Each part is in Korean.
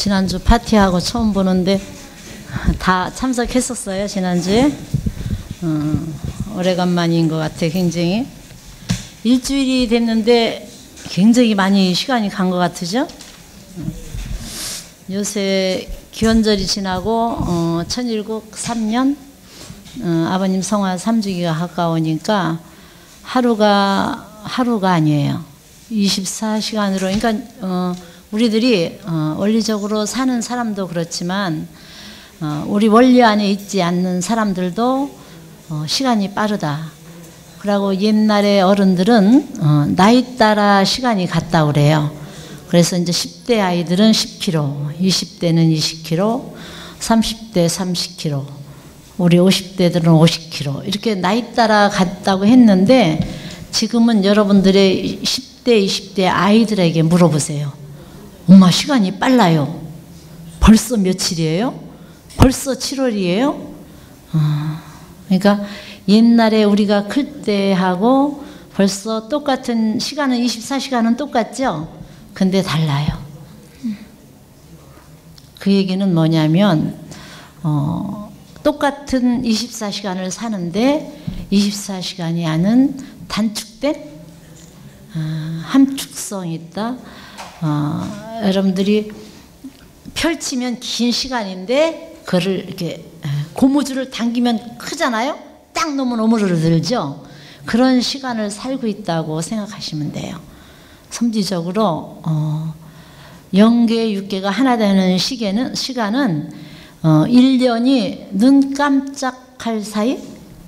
지난주 파티하고 처음 보는데 다 참석했었어요 지난주에 어, 오래간만인 것 같아 굉장히 일주일이 됐는데 굉장히 많이 시간이 간 것 같으죠? 요새 기원절이 지나고 어, 천일국 3년 어, 아버님 성화 3주기가 가까우니까 하루가 하루가 아니에요. 24시간으로 그러니까 어, 우리들이 어, 원리적으로 사는 사람도 그렇지만 어, 우리 원리 안에 있지 않는 사람들도 어, 시간이 빠르다. 그리고 옛날에 어른들은 어, 나이 따라 시간이 같다 그래요. 그래서 이제 10대 아이들은 10km, 20대는 20km, 30대 30km, 우리 50대들은 50km 이렇게 나이 따라 갔다고 했는데 지금은 여러분들의 10대, 20대 아이들에게 물어보세요. 엄마 시간이 빨라요. 벌써 며칠이에요? 벌써 7월이에요? 어, 그러니까 옛날에 우리가 클 때하고 벌써 똑같은 시간은 24시간은 똑같죠? 근데 달라요. 그 얘기는 뭐냐면 어, 똑같은 24시간을 사는데 24시간이 아닌 단축된 어, 함축성이 있다. 어, 여러분들이 펼치면 긴 시간인데 그를 이렇게 고무줄을 당기면 크잖아요. 딱 놓으면 오므러들죠. 그런 시간을 살고 있다고 생각하시면 돼요. 섬지적으로 어, 영계 육계가 하나 되는 시계는 시간은 어, 1년이 눈 깜짝할 사이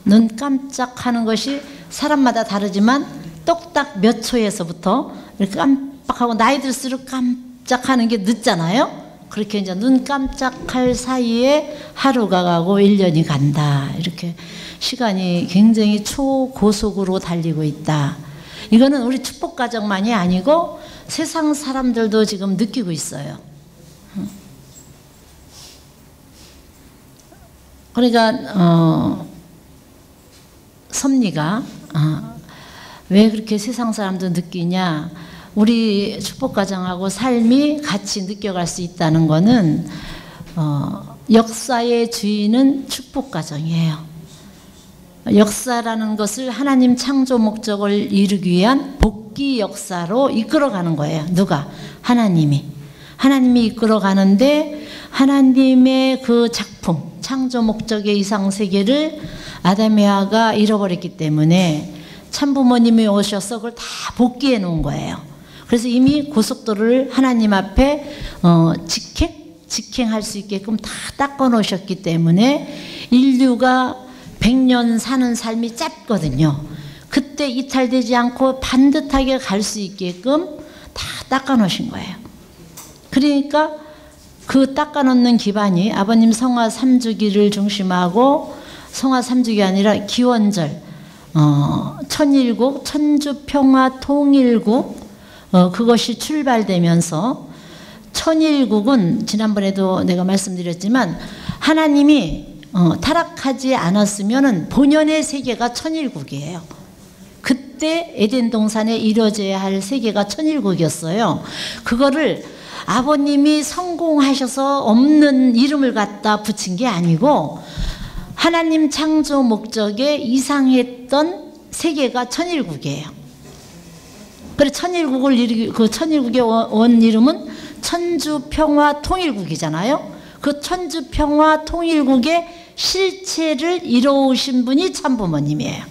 눈 깜짝하는 것이 사람마다 다르지만 똑딱 몇 초에서부터 이렇게 깜빡하고 나이 들수록 깜짝하는 게 늦잖아요. 그렇게 이제 눈 깜짝할 사이에 하루가 가고 1년이 간다. 이렇게 시간이 굉장히 초고속으로 달리고 있다. 이거는 우리 축복 가정만이 아니고 세상 사람들도 지금 느끼고 있어요. 그러니까 어, 섭리가 어, 왜 그렇게 세상 사람도 느끼냐? 우리 축복 가정하고 삶이 같이 느껴갈 수 있다는 것은 어, 역사의 주인은 축복 가정이에요. 역사라는 것을 하나님 창조 목적을 이루기 위한 복귀 역사로 이끌어가는 거예요. 누가? 하나님이. 하나님이 이끌어가는데 하나님의 그 작품, 창조 목적의 이상 세계를 아담이아가 잃어버렸기 때문에 참부모님이 오셔서 그걸 다 복귀해 놓은 거예요. 그래서 이미 고속도로를 하나님 앞에 어, 직행, 직행할 수 있게끔 다 닦아 놓으셨기 때문에 인류가 100년 사는 삶이 짧거든요. 그때 이탈되지 않고 반듯하게 갈 수 있게끔 다 닦아 놓으신 거예요. 그러니까 그 닦아 놓는 기반이 아버님 성화 3주기를 중심하고 성화 3주기 아니라 기원절 어, 천일국 천주평화 통일국 어, 그것이 출발되면서 천일국은 지난번에도 내가 말씀드렸지만 하나님이 어, 타락하지 않았으면 본연의 세계가 천일국이에요. 그때 에덴 동산에 이뤄져야 할 세계가 천일국이었어요. 그거를 아버님이 성공하셔서 없는 이름을 갖다 붙인 게 아니고 하나님 창조 목적에 이상했던 세계가 천일국이에요. 그래 천일국을 이르기 그 천일국의 원, 원 이름은 천주평화 통일국이잖아요. 그 천주평화 통일국의 실체를 이루신 분이 참부모님이에요.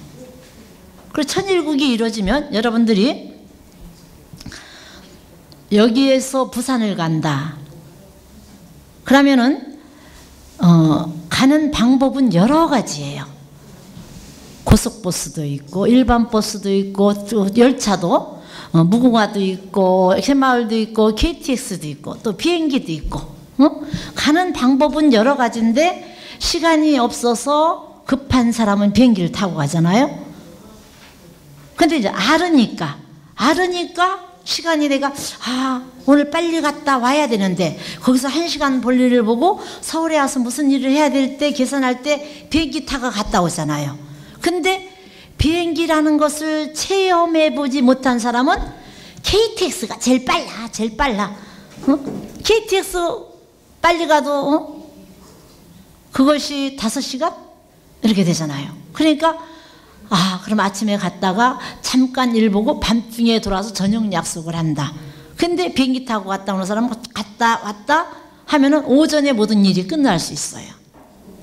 그리고 천일국이 이루어지면 여러분들이 여기에서 부산을 간다. 그러면은 어, 가는 방법은 여러 가지예요. 고속버스도 있고 일반 버스도 있고 열차도 어, 무궁화도 있고 새마을도 있고 KTX도 있고 또 비행기도 있고 어? 가는 방법은 여러 가지인데 시간이 없어서 급한 사람은 비행기를 타고 가잖아요. 근데 이제 알으니까, 알으니까 시간이 내가, 아, 오늘 빨리 갔다 와야 되는데, 거기서 한 시간 볼일을 보고 서울에 와서 무슨 일을 해야 될 때, 계산할 때 비행기 타고 갔다 오잖아요. 근데 비행기라는 것을 체험해 보지 못한 사람은 KTX가 제일 빨라, 제일 빨라. 어? KTX 빨리 가도 어? 그것이 다섯 시간 이렇게 되잖아요. 그러니까 아 그럼 아침에 갔다가 잠깐 일 보고 밤중에 돌아와서 저녁 약속을 한다. 근데 비행기 타고 갔다 오는 사람은 갔다 왔다 하면은 오전에 모든 일이 끝날 수 있어요.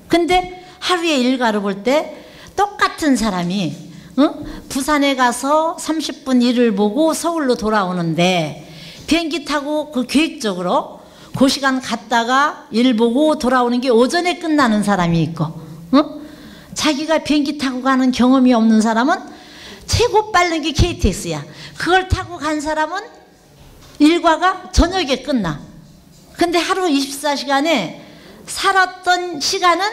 근데 하루의 일과를 볼 때 똑같은 사람이 어? 부산에 가서 30분 일을 보고 서울로 돌아오는데 비행기 타고 그 계획적으로 그 시간 갔다가 일 보고 돌아오는 게 오전에 끝나는 사람이 있고 어? 자기가 비행기 타고 가는 경험이 없는 사람은 최고 빠른 게 KTX야. 그걸 타고 간 사람은 일과가 저녁에 끝나. 근데 하루 24시간에 살았던 시간은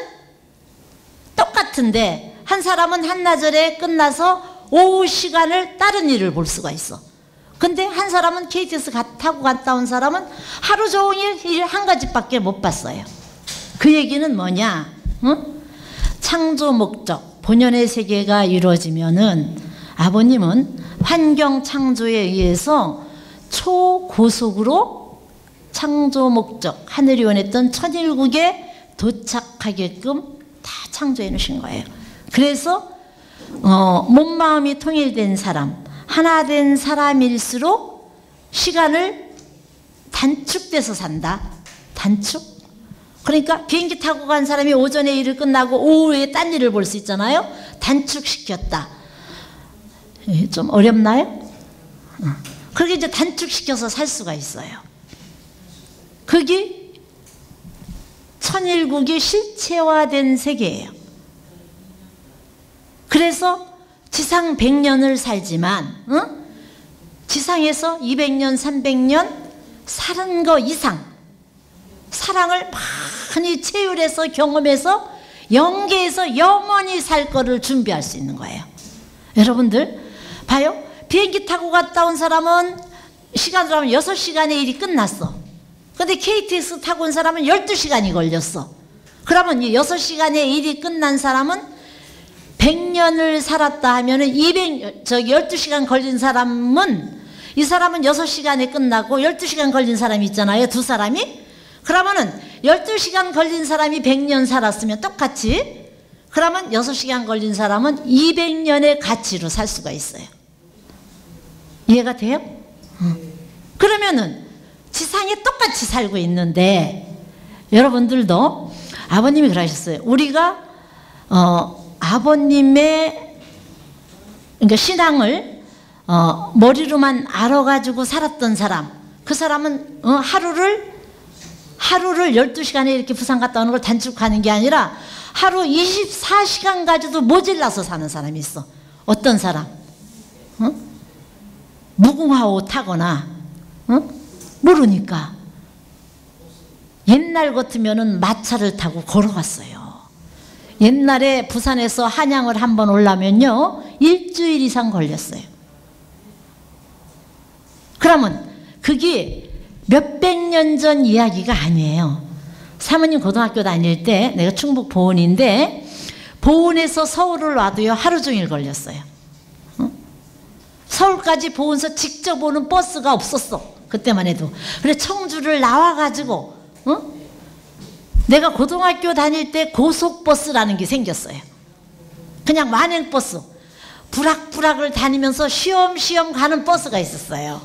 똑같은데 한 사람은 한나절에 끝나서 오후 시간을 다른 일을 볼 수가 있어. 근데 한 사람은 KTX 가, 타고 갔다 온 사람은 하루 종일 일 한 가지밖에 못 봤어요. 그 얘기는 뭐냐? 응? 창조 목적, 본연의 세계가 이루어지면은 아버님은 환경 창조에 의해서 초고속으로 창조 목적, 하늘이 원했던 천일국에 도착하게끔 다 창조해 놓으신 거예요. 그래서 어, 몸 마음이 통일된 사람, 하나 된 사람일수록 시간을 단축돼서 산다. 단축? 그러니까 비행기 타고 간 사람이 오전에 일을 끝나고 오후에 딴 일을 볼 수 있잖아요. 단축시켰다. 예, 좀 어렵나요? 그렇게 이제 단축시켜서 살 수가 있어요. 그게 천일국이 실체화된 세계예요. 그래서 지상 100년을 살지만 응? 지상에서 200년, 300년 사는 거 이상 사랑을 많이 체휼해서 경험해서 영계에서 영원히 살 거를 준비할 수 있는 거예요. 여러분들 봐요. 비행기 타고 갔다 온 사람은 시간으로 하면 6시간의 일이 끝났어. 근데 KTX 타고 온 사람은 12시간이 걸렸어. 그러면 6시간의 일이 끝난 사람은 100년을 살았다 하면은 200, 저 12시간 걸린 사람은 이 사람은 6시간에 끝나고 12시간 걸린 사람이 있잖아요. 두 사람이. 그러면은 12시간 걸린 사람이 100년 살았으면 똑같이 그러면 6시간 걸린 사람은 200년의 가치로 살 수가 있어요. 이해가 돼요? 그러면은 지상에 똑같이 살고 있는데 여러분들도 아버님이 그러셨어요. 우리가 어, 아버님의 그러니까 신앙을 어, 머리로만 알아가지고 살았던 사람 그 사람은 어, 하루를 하루를 12시간에 이렇게 부산 갔다 오는 걸 단축하는 게 아니라 하루 24시간 가지도 모질라서 사는 사람이 있어. 어떤 사람? 어? 무궁화 옷 타거나 어? 모르니까 옛날 같으면 은 마차를 타고 걸어갔어요. 옛날에 부산에서 한양을 한번 올라면요 일주일 이상 걸렸어요. 그러면 그게 몇백 년 전 이야기가 아니에요. 사모님 고등학교 다닐 때 내가 충북 보은인데 보은에서 서울을 와도요 하루 종일 걸렸어요. 어? 서울까지 보은서 직접 오는 버스가 없었어. 그때만 해도. 그래 청주를 나와가지고 어? 내가 고등학교 다닐 때 고속버스라는 게 생겼어요. 그냥 만행버스. 부락부락을 다니면서 쉬엄쉬엄 가는 버스가 있었어요.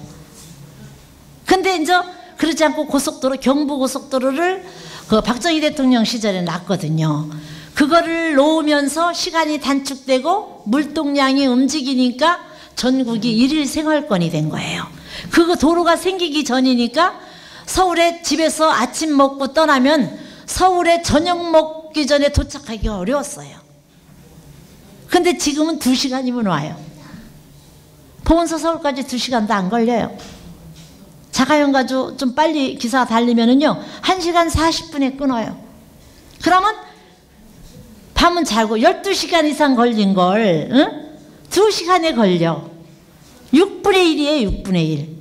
근데 이제 그러지 않고 고속도로, 경부고속도로를 그 박정희 대통령 시절에 놨거든요. 그거를 놓으면서 시간이 단축되고 물동량이 움직이니까 전국이 일일 생활권이 된 거예요. 그거 도로가 생기기 전이니까 서울에 집에서 아침 먹고 떠나면 서울에 저녁 먹기 전에 도착하기가 어려웠어요. 근데 지금은 두 시간이면 와요. 보건소 서울까지 두 시간도 안 걸려요. 자가용 가지고 좀 빨리 기사 달리면은요, 1시간 40분에 끊어요. 그러면 밤은 자고 12시간 이상 걸린 걸, 응? 2시간에 걸려. 6분의 1이에요, 6분의 1.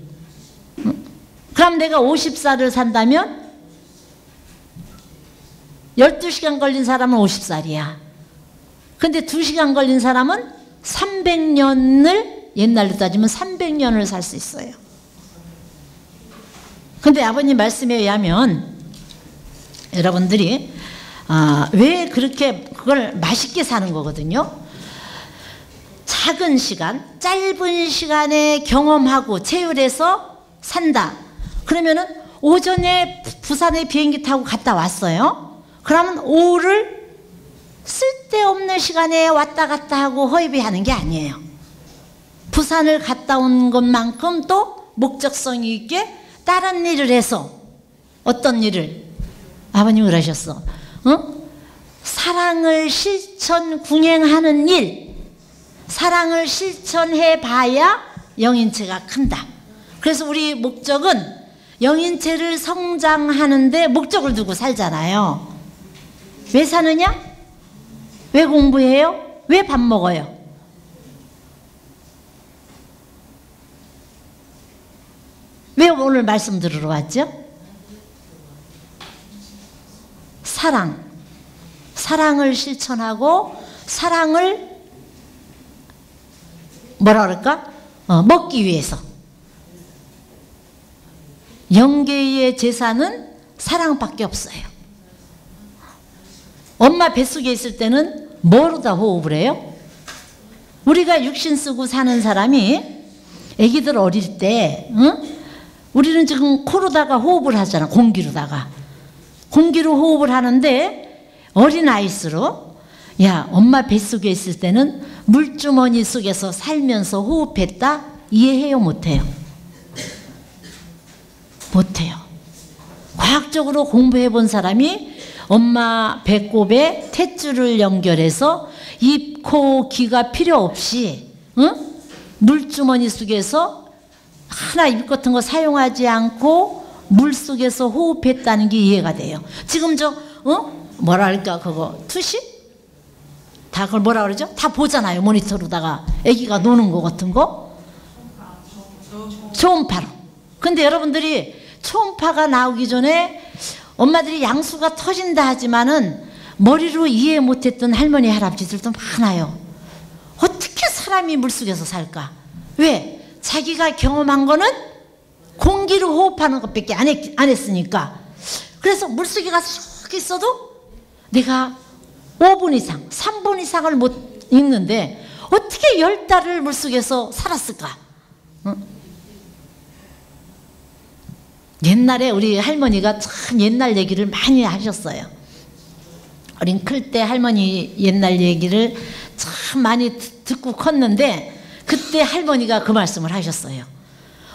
응? 그럼 내가 50살을 산다면 12시간 걸린 사람은 50살이야. 근데 2시간 걸린 사람은 300년을, 옛날로 따지면 300년을 살 수 있어요. 근데 아버님 말씀에 의하면 여러분들이 아, 왜 그렇게 그걸 맛있게 사는 거거든요. 작은 시간, 짧은 시간에 경험하고 체율해서 산다. 그러면은 오전에 부산에 비행기 타고 갔다 왔어요. 그러면 오후를 쓸데없는 시간에 왔다 갔다 하고 허위비하는 게 아니에요. 부산을 갔다 온 것만큼 또 목적성이 있게 다른 일을 해서 어떤 일을 아버님 그러셨어. 어? 사랑을 실천 궁행하는 일, 사랑을 실천해 봐야 영인체가 큰다. 그래서 우리 목적은 영인체를 성장하는데 목적을 두고 살잖아요. 왜 사느냐? 왜 공부해요? 왜 밥 먹어요? 왜 오늘 말씀 들으러 왔죠? 사랑. 사랑을 실천하고 사랑을 뭐라 그럴까? 어, 먹기 위해서. 영계의 재산은 사랑밖에 없어요. 엄마 뱃속에 있을 때는 뭐로 다 호흡을 해요? 우리가 육신 쓰고 사는 사람이 아기들 어릴 때 응? 우리는 지금 코로다가 호흡을 하잖아 공기로다가 공기로 호흡을 하는데 어린 아이일수록 야 엄마 뱃속에 있을 때는 물주머니 속에서 살면서 호흡했다 이해해요 못해요? 못해요 과학적으로 공부해 본 사람이 엄마 배꼽에 탯줄을 연결해서 입, 코, 귀가 필요 없이 응? 물주머니 속에서 하나 입 같은 거 사용하지 않고 물 속에서 호흡했다는 게 이해가 돼요. 지금 저 어? 뭐랄까 그거 투시? 다 그걸 뭐라 그러죠? 다 보잖아요 모니터로다가 아기가 노는 거 같은 거 초음파로. 근데 여러분들이 초음파가 나오기 전에 엄마들이 양수가 터진다 하지만은 머리로 이해 못했던 할머니 할아버지들도 많아요. 어떻게 사람이 물속에서 살까? 왜? 자기가 경험한 거는 공기로 호흡하는 것밖에 안, 했, 안 했으니까. 그래서 물속에 가서 쭉 있어도 내가 5분 이상, 3분 이상을 못 읽는데 어떻게 열 달을 물속에서 살았을까? 응? 옛날에 우리 할머니가 참 옛날 얘기를 많이 하셨어요. 어린 클 때 할머니 옛날 얘기를 참 많이 듣고 컸는데 그때 할머니가 그 말씀을 하셨어요.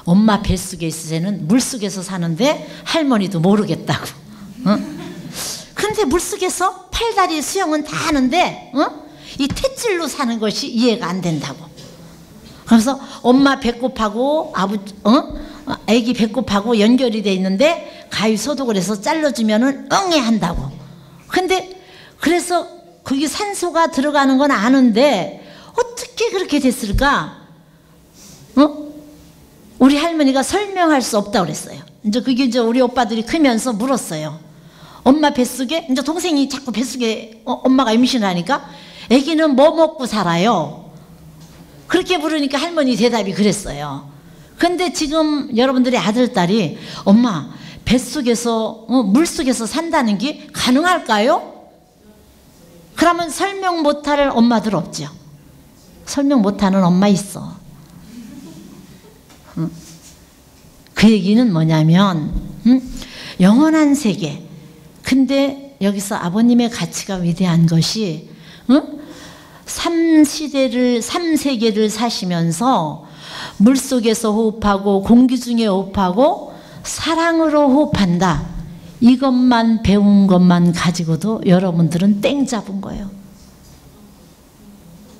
엄마 뱃속에 있을 때는 물속에서 사는데 할머니도 모르겠다고. 어? 근데 물속에서 팔다리 수영은 다 하는데 어? 이 탯줄로 사는 것이 이해가 안 된다고. 그래서 엄마 배꼽하고 아버 어? 아기 배꼽하고 연결이 돼 있는데 가위 소독을 해서 잘라주면은 응애 한다고. 근데 그래서 거기 산소가 들어가는 건 아는데 어떻게 그렇게 됐을까? 어? 우리 할머니가 설명할 수 없다고 그랬어요. 이제 그게 이제 우리 오빠들이 크면서 물었어요. 엄마 뱃속에 이제 동생이 자꾸 뱃속에 어, 엄마가 임신하니까 아기는 뭐 먹고 살아요? 그렇게 물으니까 할머니 대답이 그랬어요. 근데 지금 여러분들의 아들 딸이 엄마 뱃속에서 어, 물속에서 산다는 게 가능할까요? 그러면 설명 못할 엄마들 없죠. 설명 못하는 엄마 있어. 응? 그 얘기는 뭐냐면 응? 영원한 세계. 근데 여기서 아버님의 가치가 위대한 것이 응? 3시대를 3세계를 사시면서 물 속에서 호흡하고 공기 중에 호흡하고 사랑으로 호흡한다. 이것만 배운 것만 가지고도 여러분들은 땡 잡은 거예요.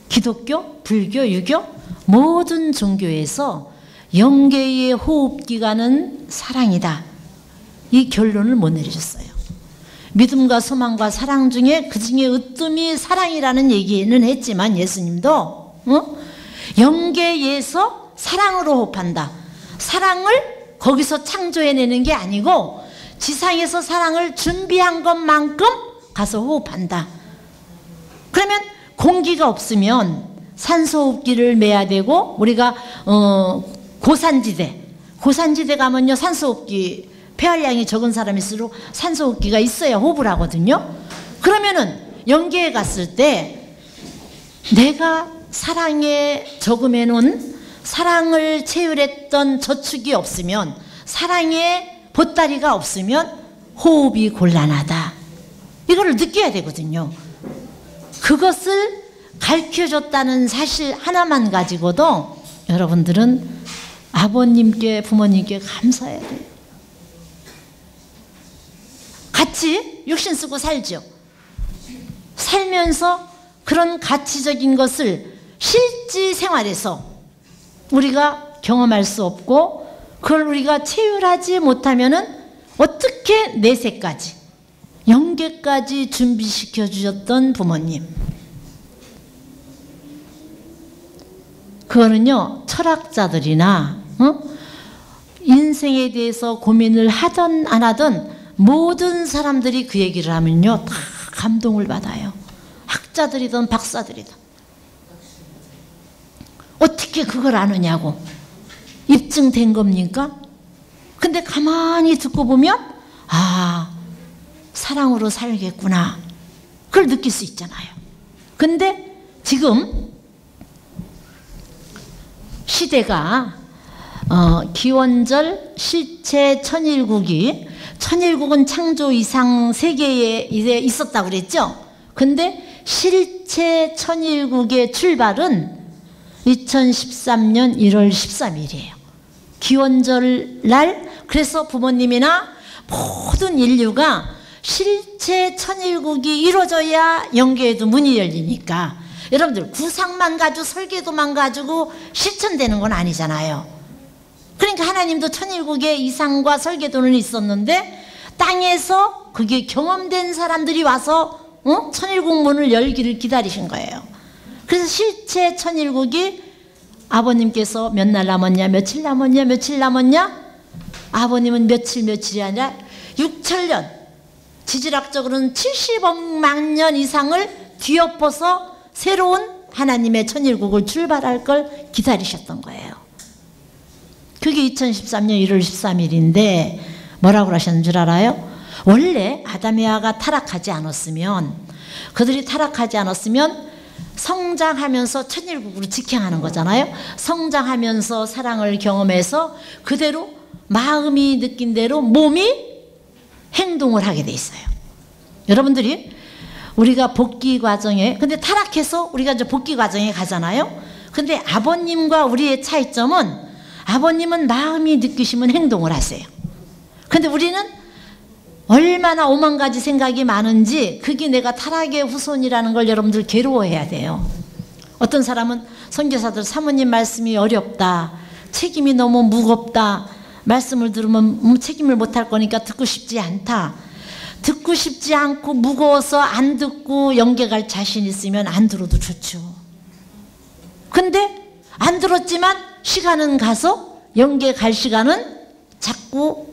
기독교, 불교, 유교 모든 종교에서 영계의 호흡 기간은 사랑이다. 이 결론을 못 내리셨어요. 믿음과 소망과 사랑 중에 그 중에 으뜸이 사랑이라는 얘기는 했지만 예수님도 어? 영계에서 사랑으로 호흡한다. 사랑을 거기서 창조해내는 게 아니고 지상에서 사랑을 준비한 것만큼 가서 호흡한다. 그러면 공기가 없으면 산소호흡기를 매야 되고 우리가 어, 고산지대 고산지대 가면요 산소호흡기 폐활량이 적은 사람일수록 산소호흡기가 있어야 호흡을 하거든요. 그러면은 연계에 갔을 때 내가 사랑에 적음에는 사랑을 채울했던 저축이 없으면 사랑의 보따리가 없으면 호흡이 곤란하다. 이거를 느껴야 되거든요. 그것을 가르쳐줬다는 사실 하나만 가지고도 여러분들은 아버님께 부모님께 감사해야 돼요. 같이 육신 쓰고 살죠. 살면서 그런 가치적인 것을 실지 생활에서 우리가 경험할 수 없고 그걸 우리가 체휼하지 못하면은 어떻게 내세까지 영계까지 준비시켜 주셨던 부모님. 그거는요 철학자들이나 어? 인생에 대해서 고민을 하던 안 하던 모든 사람들이 그 얘기를 하면요 다 감동을 받아요. 학자들이든 박사들이든 어떻게 그걸 아느냐고. 입증된 겁니까? 근데 가만히 듣고 보면 아 사랑으로 살겠구나. 그걸 느낄 수 있잖아요. 근데 지금 시대가 어, 기원절 실체 천일국이 천일국은 창조 이상 세계에 있었다고 그랬죠? 근데 실체 천일국의 출발은 2013년 1월 13일이에요. 기원절 날 그래서 부모님이나 모든 인류가 실체 천일국이 이루어져야 영계에도 문이 열리니까 여러분들 구상만 가지고 설계도만 가지고 실천되는 건 아니잖아요. 그러니까 하나님도 천일국의 이상과 설계도는 있었는데 땅에서 그게 경험된 사람들이 와서 어? 천일국 문을 열기를 기다리신 거예요. 그래서 실제 천일국이 아버님께서 몇 날 남았냐, 며칠 남았냐, 며칠 남았냐? 아버님은 며칠, 며칠이 아니라 6천년, 지질학적으로는 70억만 년 이상을 뒤엎어서 새로운 하나님의 천일국을 출발할 걸 기다리셨던 거예요. 그게 2013년 1월 13일인데 뭐라고 하셨는 줄 알아요? 원래 아담이아가 타락하지 않았으면 그들이 타락하지 않았으면 성장하면서 천일국으로 직행하는 거잖아요. 성장하면서 사랑을 경험해서 그대로 마음이 느낀 대로 몸이 행동을 하게 돼 있어요. 여러분들이 우리가 복귀 과정에 근데 타락해서 우리가 이제 복귀 과정에 가잖아요. 근데 아버님과 우리의 차이점은 아버님은 마음이 느끼시면 행동을 하세요. 근데 우리는 얼마나 오만 가지 생각이 많은지 그게 내가 타락의 후손이라는 걸 여러분들 괴로워해야 돼요. 어떤 사람은 선교사들 사모님 말씀이 어렵다. 책임이 너무 무겁다. 말씀을 들으면 음, 책임을 못할 거니까 듣고 싶지 않다. 듣고 싶지 않고 무거워서 안 듣고 연계 갈 자신 있으면 안 들어도 좋죠. 근데 안 들었지만 시간은 가서 연계 갈 시간은 자꾸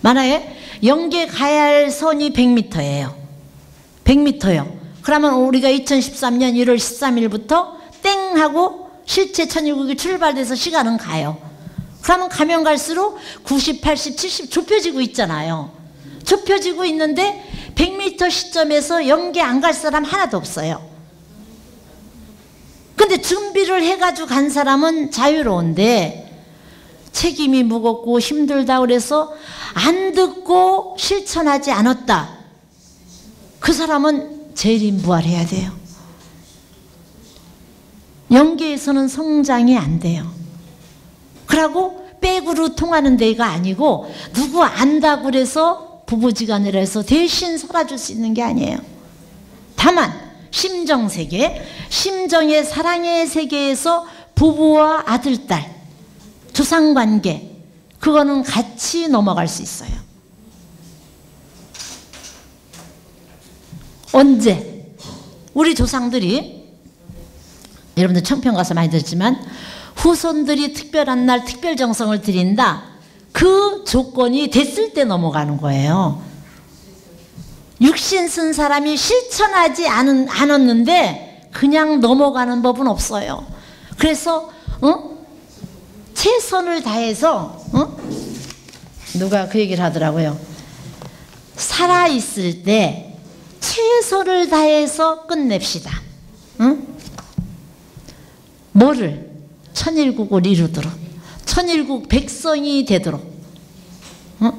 만약에 연계 가야 할 선이 100m예요. 100m요. 그러면 우리가 2013년 1월 13일부터 땡 하고 실제 천일국이 출발돼서 시간은 가요. 그러면 가면 갈수록 90, 80, 70 좁혀지고 있잖아요. 좁혀지고 있는데 100m 시점에서 연계 안 갈 사람 하나도 없어요. 근데 준비를 해가지고 간 사람은 자유로운데 책임이 무겁고 힘들다 그래서 안 듣고 실천하지 않았다. 그 사람은 재림부활해야 돼요. 연계에서는 성장이 안 돼요. 그러고 백으로 통하는 데가 아니고 누구 안다고 그래서 부부지간이라 해서 대신 살아줄 수 있는 게 아니에요. 다만 심정 세계, 심정의 사랑의 세계에서 부부와 아들, 딸, 조상관계, 그거는 같이 넘어갈 수 있어요. 언제? 우리 조상들이 여러분들 청평 가서 많이 들었지만 후손들이 특별한 날 특별 정성을 드린다. 그 조건이 됐을 때 넘어가는 거예요. 육신 쓴 사람이 실천하지 않은, 않았는데 그냥 넘어가는 법은 없어요. 그래서 어? 최선을 다해서 어? 누가 그 얘기를 하더라고요. 살아 있을 때 최선을 다해서 끝냅시다. 응? 뭐를 천일국을 이루도록 천일국 백성이 되도록 응?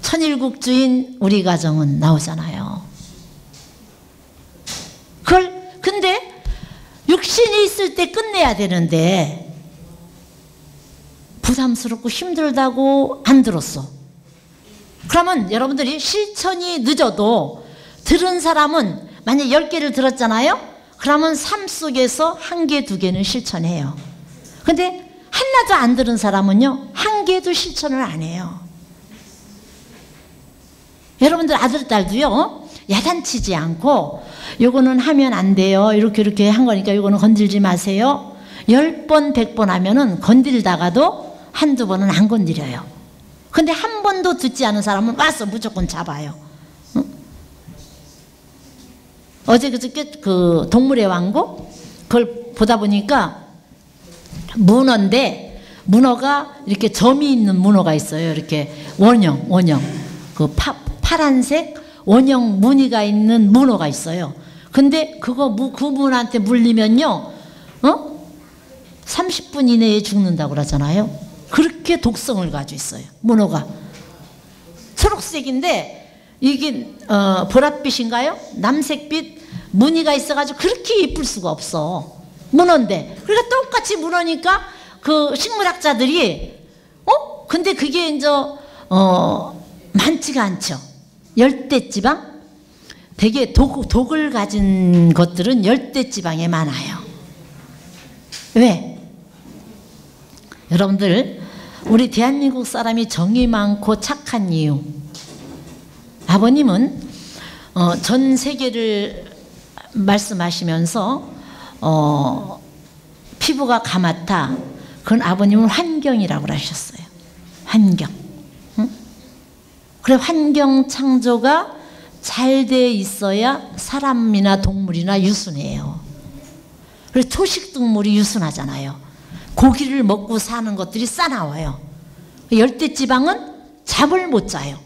천일국 주인 우리 가정은 나오잖아요. 그걸 근데 육신이 있을 때 끝내야 되는데 부담스럽고 힘들다고 안 들었어. 그러면 여러분들이 실천이 늦어도 들은 사람은 만약 10개를 들었잖아요? 그러면 삶 속에서 한 개, 두 개는 실천해요. 근데 하나도 안 들은 사람은요, 한 개도 실천을 안 해요. 여러분들 아들, 딸도요, 야단치지 않고, 요거는 하면 안 돼요. 이렇게 이렇게 한 거니까 요거는 건들지 마세요. 10번, 100번 하면은 건들다가도 한두 번은 안 건드려요. 근데 한 번도 듣지 않은 사람은 와서 무조건 잡아요. 응? 어제 그저께 그 동물의 왕국 그걸 보다 보니까 문어인데 문어가 이렇게 점이 있는 문어가 있어요. 이렇게 원형, 원형. 그 파, 파란색 원형 무늬가 있는 문어가 있어요. 근데 그거 그 문한테 물리면요. 어? 30분 이내에 죽는다고 그러잖아요. 그렇게 독성을 가지고 있어요. 문어가. 초록색인데 이게 어, 보랏빛인가요? 남색빛 무늬가 있어가지고 그렇게 예쁠 수가 없어. 문어인데. 그러니까 똑같이 문어니까 그 식물학자들이 어? 근데 그게 이제 어, 많지가 않죠. 열대지방? 되게 독, 독을 가진 것들은 열대지방에 많아요. 왜? 여러분들 우리 대한민국 사람이 정이 많고 착한 이유. 아버님은 어, 전 세계를 말씀하시면서 어, 피부가 가맣다 그건 아버님은 환경이라고 하셨어요. 환경. 응? 그래 환경 창조가 잘 돼 있어야 사람이나 동물이나 유순해요. 그래 초식 동물이 유순하잖아요 고기를 먹고 사는 것들이 싸나와요. 열대지방은 잠을 못 자요.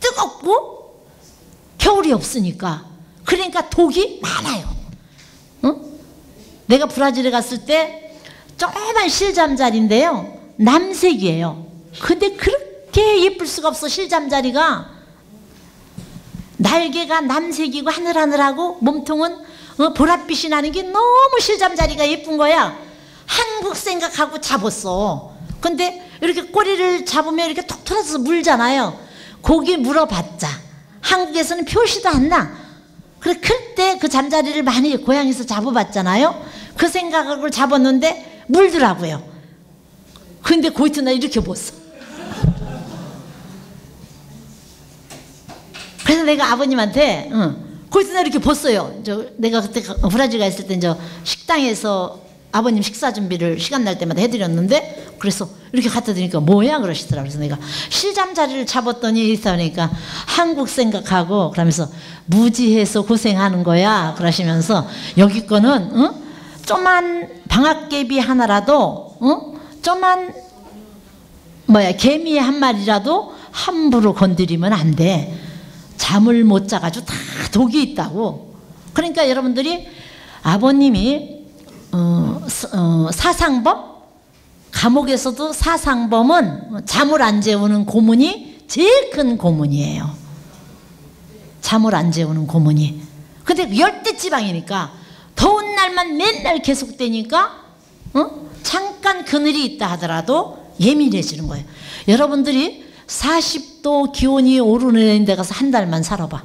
뜨겁고 겨울이 없으니까. 그러니까 독이 많아요. 응? 내가 브라질에 갔을 때 조그만 실잠자리인데요. 남색이에요. 근데 그렇게 예쁠 수가 없어 실잠자리가. 날개가 남색이고 하늘하늘하고 몸통은 어, 보랏빛이 나는 게 너무 실잠자리가 예쁜 거야. 한국 생각하고 잡았어. 근데 이렇게 꼬리를 잡으면 이렇게 톡 털어서 물잖아요. 고기 물어봤자 한국에서는 표시도 안 나. 그래 클때 그 잠자리를 많이 고향에서 잡아봤잖아요. 그 생각을 잡았는데 물더라고요. 근데 그 이튿날 이렇게 봤어. 그래서 내가 아버님한테 응, 그 이튿날 이렇게 봤어요. 저 내가 그때 브라질 가 있을 때 저 식당에서 아버님 식사 준비를 시간 날 때마다 해드렸는데 그래서 이렇게 갖다 드니까 뭐야 그러시더라 그래서 내가 실잠자리를 잡았더니 있으니까 한국 생각하고 그러면서 무지해서 고생하는 거야 그러시면서 여기 거는 응? 좀만 방학개비 하나라도 응? 좀만 뭐야 개미 한 마리라도 함부로 건드리면 안 돼 잠을 못 자가지고 다 독이 있다고 그러니까 여러분들이 아버님이 어, 어, 사상범 감옥에서도 사상범은 잠을 안 재우는 고문이 제일 큰 고문이에요. 잠을 안 재우는 고문이. 근데 열대 지방이니까 더운 날만 맨날 계속되니까 어? 잠깐 그늘이 있다 하더라도 예민해지는 거예요. 여러분들이 40도 기온이 오르는 데 가서 한 달만 살아봐.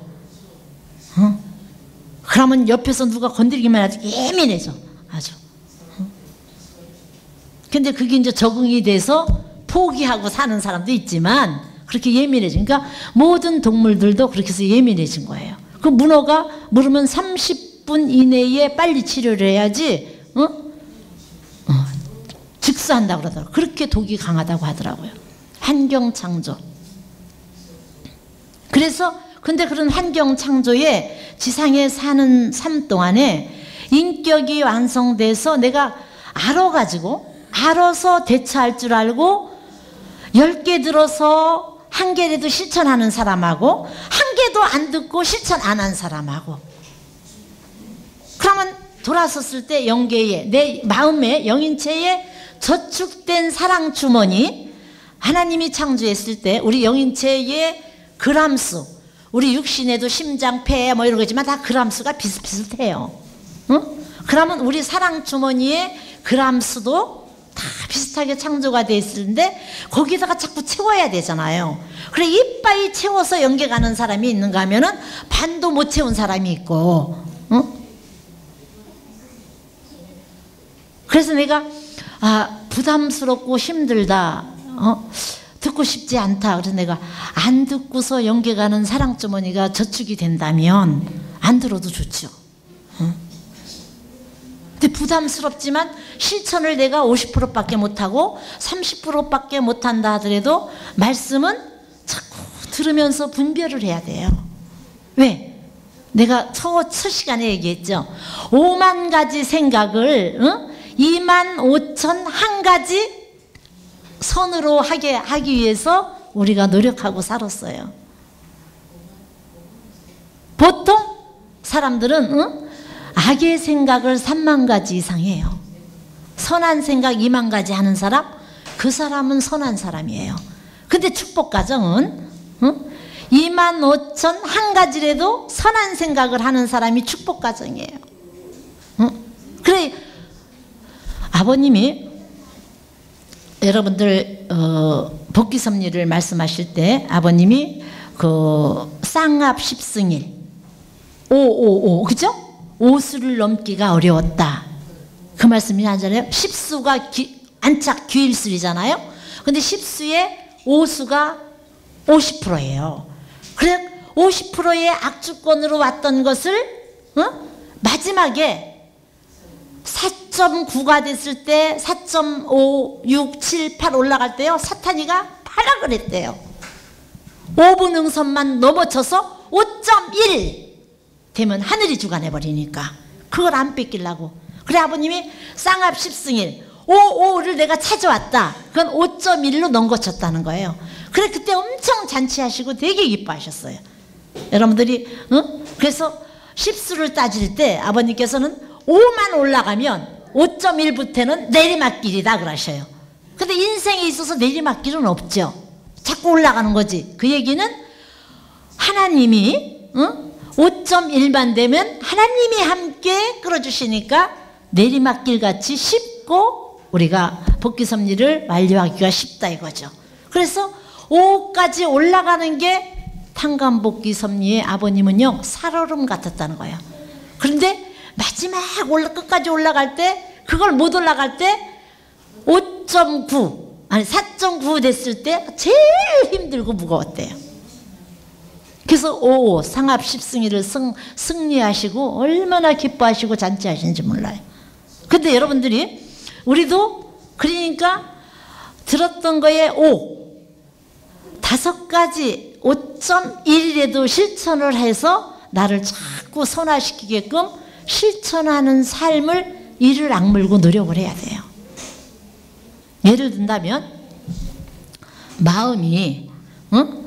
어? 그러면 옆에서 누가 건드리기만 해도 예민해져. 아주. 근데 그게 이제 적응이 돼서 포기하고 사는 사람도 있지만 그렇게 예민해진 그러니까 모든 동물들도 그렇게 해서 예민해진 거예요. 그 문어가 물으면 30분 이내에 빨리 치료를 해야지 어? 어, 즉사한다고 그러더라고요. 그렇게 독이 강하다고 하더라고요. 환경 창조. 그래서 근데 그런 환경 창조에 지상에 사는 삶 동안에 인격이 완성돼서 내가 알아가지고 알아서 대처할 줄 알고 10개 들어서 한 개라도 실천하는 사람하고 한 개도 안 듣고 실천 안 한 사람하고 그러면 돌아섰을 때 영계에 내 마음에 영인체에 저축된 사랑 주머니 하나님이 창조했을 때 우리 영인체의 그람수 우리 육신에도 심장, 폐뭐 이런 거지만 다 그람수가 비슷비슷해요. 응? 그러면 우리 사랑 주머니의 그람수도 다 비슷하게 창조가 돼 있는데 거기다가 자꾸 채워야 되잖아요. 그래 이빨이 채워서 연계 가는 사람이 있는가 하면은 반도 못 채운 사람이 있고, 응? 그래서 내가 아 부담스럽고 힘들다. 어? 듣고 싶지 않다. 그래서 내가 안 듣고서 연계 가는 사랑 주머니가 저축이 된다면 안 들어도 좋죠. 어? 부담스럽지만 실천을 내가 50%밖에 못하고 30%밖에 못한다 하더라도 말씀은 자꾸 들으면서 분별을 해야 돼요. 왜? 내가 첫, 첫 시간에 얘기했죠. 5만 가지 생각을 어? 2만 5천 한 가지 선으로 하게 하기 위해서 우리가 노력하고 살았어요. 보통 사람들은 응? 악의 생각을 3만 가지 이상 해요. 선한 생각 2만 가지 하는 사람, 그 사람은 선한 사람이에요. 근데 축복 가정은 응? 2만 5천 한 가지라도 선한 생각을 하는 사람이 축복 가정이에요. 응? 그래 아버님이 여러분들 어, 복귀 섭리를 말씀하실 때 아버님이 그 쌍압 십승일 오오오 그죠? 오수를 넘기가 어려웠다. 그 말씀이 하잖아요. 십수가 기, 안착 귀일술이잖아요. 근데 십수의 오수가 50%예요. 그래 50%의 악주권으로 왔던 것을 어? 마지막에 4.9가 됐을 때 4.5, 6, 7, 8 올라갈 때요. 사탄이가 파락을 했대요. 5분 응선만 넘어쳐서 5.1 되면 하늘이 주관해 버리니까 그걸 안 뺏기려고. 그래 아버님이 쌍합 10승일 5, 5를 내가 찾아왔다. 그건 5.1로 넘거쳤다는 거예요. 그래 그때 엄청 잔치하시고 되게 기뻐하셨어요. 여러분들이 어? 그래서 10수를 따질 때 아버님께서는 5만 올라가면 5.1부터는 내리막길이다 그러셔요. 근데 인생에 있어서 내리막길은 없죠. 자꾸 올라가는 거지. 그 얘기는 하나님이 응? 5.1만 되면 하나님이 함께 끌어주시니까 내리막길 같이 쉽고 우리가 복귀 섭리를 완료하기가 쉽다 이거죠. 그래서 5까지 올라가는 게 탄감복귀 섭리의 아버님은요 살얼음 같았다는 거예요. 그런데 마지막 올라 끝까지 올라갈 때 그걸 못 올라갈 때 5.9 아니 4.9 됐을 때 제일 힘들고 무거웠대요. 그래서 오 상합 10승리를 승, 승리하시고 얼마나 기뻐하시고 잔치하시는지 몰라요. 근데 여러분들이 우리도 그러니까 들었던 거에 5 다섯 가지 5.1이라도 실천을 해서 나를 자꾸 선화시키게끔 실천하는 삶을 이를 악물고 노력을 해야 돼요. 예를 든다면 마음이 응?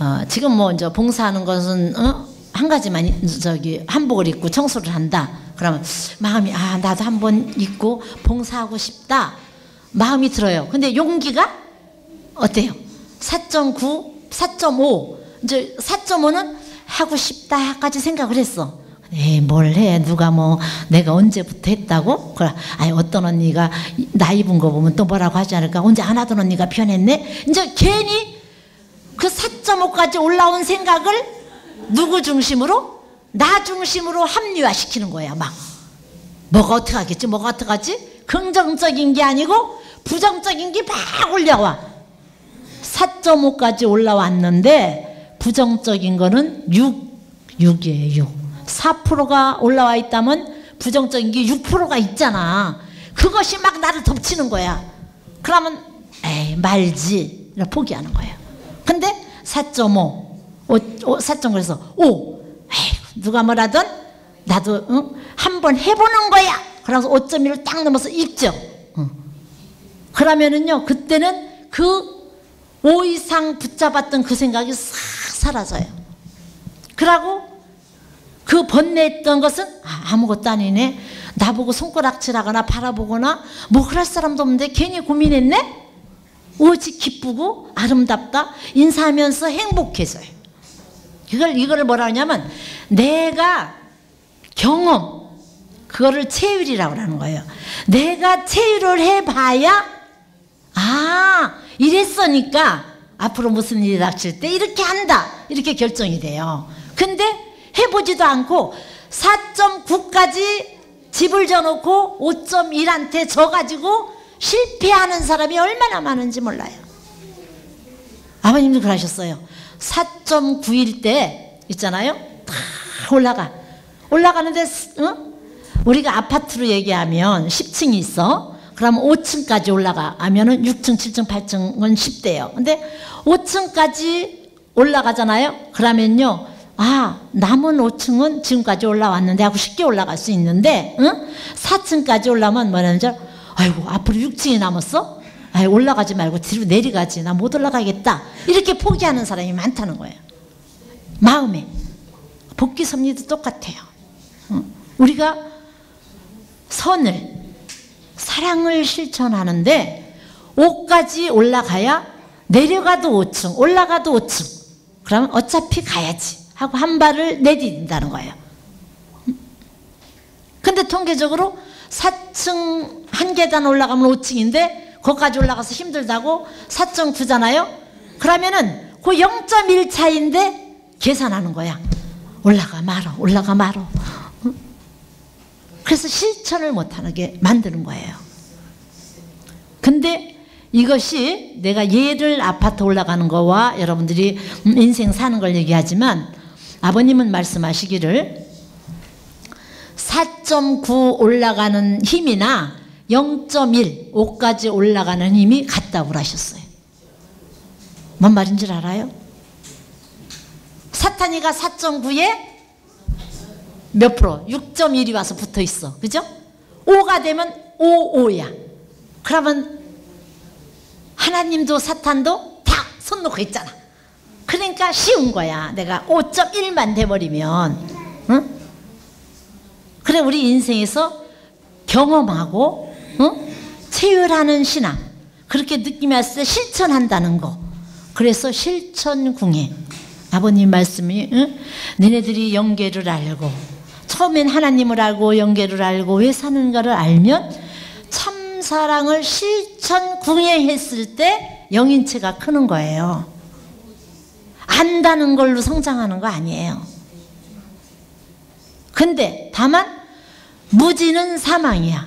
어, 지금 뭐 이제 봉사하는 것은 어? 한 가지만 저기 한복을 입고 청소를 한다. 그러면 마음이 아 나도 한번 입고 봉사하고 싶다. 마음이 들어요. 근데 용기가 어때요? 4.9, 4.5 이제 4.5는 하고 싶다까지 생각을 했어. 에이, 뭘 해? 누가 뭐, 내가 언제부터 했다고? 그래, 아니, 어떤 언니가 나 입은 거 보면 또 뭐라고 하지 않을까? 언제 안 하던 언니가 변했네? 이제 괜히 그 4.5까지 올라온 생각을 누구 중심으로? 나 중심으로 합리화시키는 거야, 막. 뭐가 어떡하겠지? 뭐가 어떡하지? 긍정적인 게 아니고 부정적인 게 막 올라와. 4.5까지 올라왔는데 부정적인 거는 6, 6이에요, 6. 4%가 올라와 있다면 부정적인 게 6%가 있잖아. 그것이 막 나를 덮치는 거야. 그러면 에이 말지 포기하는 거예요. 근데 4.5, 4.5 그래서 5, 에이 누가 뭐라든 나도 응? 한번 해보는 거야. 그래서 5.1을 딱 넘어서 읽죠. 응. 그러면은요 그때는 그 5 이상 붙잡았던 그 생각이 싹 사라져요. 그러고 그 번뇌했던 것은 아, 아무것도 아니네. 나보고 손가락질하거나 바라보거나 뭐 그럴 사람도 없는데 괜히 고민했네? 오직 기쁘고 아름답다. 인사하면서 행복해져요. 이걸, 이거를 뭐라 하냐면 내가 경험, 그거를 체율이라고 하는 거예요. 내가 체율을 해봐야 아 이랬으니까 앞으로 무슨 일이 닥칠 때 이렇게 한다 이렇게 결정이 돼요. 근데 해보지도 않고 4.9까지 집을 져놓고 5.1한테 져가지고 실패하는 사람이 얼마나 많은지 몰라요. 아버님도 그러셨어요. 4.9일 때 있잖아요. 다 올라가. 올라가는데 어? 우리가 아파트로 얘기하면 10층이 있어. 그러면 5층까지 올라가면은 6층, 7층, 8층은 10대예요. 근데 5층까지 올라가잖아요. 그러면요. 아, 남은 5층은 지금까지 올라왔는데 하고 쉽게 올라갈 수 있는데 응? 4층까지 올라면 뭐냐면 아이고 앞으로 6층이 남았어? 아이, 올라가지 말고 뒤로 내려가지. 나 못 올라가겠다. 이렇게 포기하는 사람이 많다는 거예요. 마음에. 복귀 섭리도 똑같아요. 우리가 선을, 사랑을 실천하는데 5까지 올라가야 내려가도 5층, 올라가도 5층. 그러면 어차피 가야지 하고 한 발을 내딛는다는 거예요. 근데 통계적으로 4층 한 계단 올라가면 5층인데 거기까지 올라가서 힘들다고 4.9잖아요. 그러면은 그 0.1 차인데 계산하는 거야. 올라가 말어, 올라가 말어. 그래서 실천을 못하는 게 만드는 거예요. 근데 이것이 내가 얘를 아파트 올라가는 거와 여러분들이 인생 사는 걸 얘기하지만 아버님은 말씀하시기를 4.9 올라가는 힘이나 0.1, 5까지 올라가는 힘이 같다고 하셨어요. 뭔 말인 줄 알아요? 사탄이가 4.9에 몇 프로? 6.1이 와서 붙어 있어. 그죠? 5가 되면 5, 5야. 그러면 하나님도 사탄도 다 손 놓고 있잖아. 그러니까 쉬운 거야. 내가 5.1만 돼버리면. 응? 그래 우리 인생에서 경험하고 어? 체휼하는 신앙 그렇게 때 실천한다는 거 그래서 실천궁예 아버님 말씀이 응? 너네들이 영계를 알고 처음엔 하나님을 알고 영계를 알고 왜 사는가를 알면 참 사랑을 실천궁예했을 때 영인체가 크는 거예요 안다는 걸로 성장하는 거 아니에요 근데 다만 무지는 사망이야.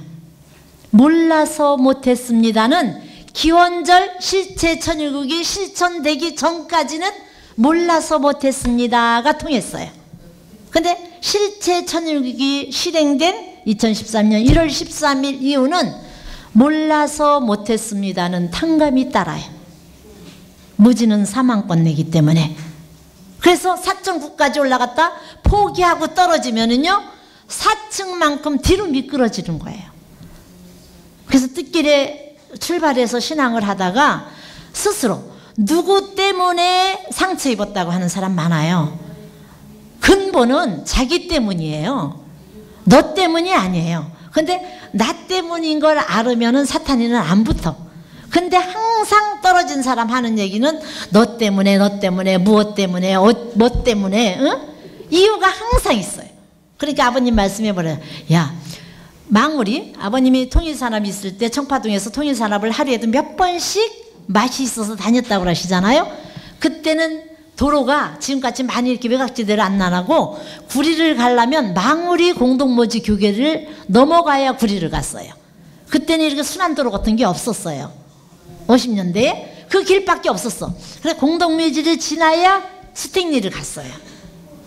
몰라서 못했습니다는 기원절 실체 천일국이 실천되기 전까지는 몰라서 못했습니다가 통했어요. 근데 실체 천일국이 실행된 2013년 1월 13일 이후는 몰라서 못했습니다는 탕감이 따라요. 무지는 사망권 내기 때문에. 그래서 4.9까지 올라갔다 포기하고 떨어지면은요, 4층만큼 뒤로 미끄러지는 거예요. 그래서 뜻길에 출발해서 신앙을 하다가 스스로 누구 때문에 상처 입었다고 하는 사람 많아요. 근본은 자기 때문이에요. 너 때문이 아니에요. 근데 나 때문인 걸 알으면은 사탄이는 안 붙어. 근데 항상 떨어진 사람 하는 얘기는 너 때문에, 너 때문에, 무엇 때문에, 어, 뭐 때문에, 응? 이유가 항상 있어요. 그러니까 아버님 말씀해 버려요. 야, 망우리 아버님이 통일산업 있을 때 청파동에서 통일산업을 하루에도 몇 번씩 맛이 있어서 다녔다고 하시잖아요. 그때는 도로가 지금같이 많이 이렇게 외곽지대로 안 나가고 구리를 가려면 망우리 공동모지 교계를 넘어가야 구리를 갔어요. 그때는 이렇게 순환도로 같은 게 없었어요. 50년대에 그 길밖에 없었어. 그래 공동묘지를 지나야 스택리를 갔어요.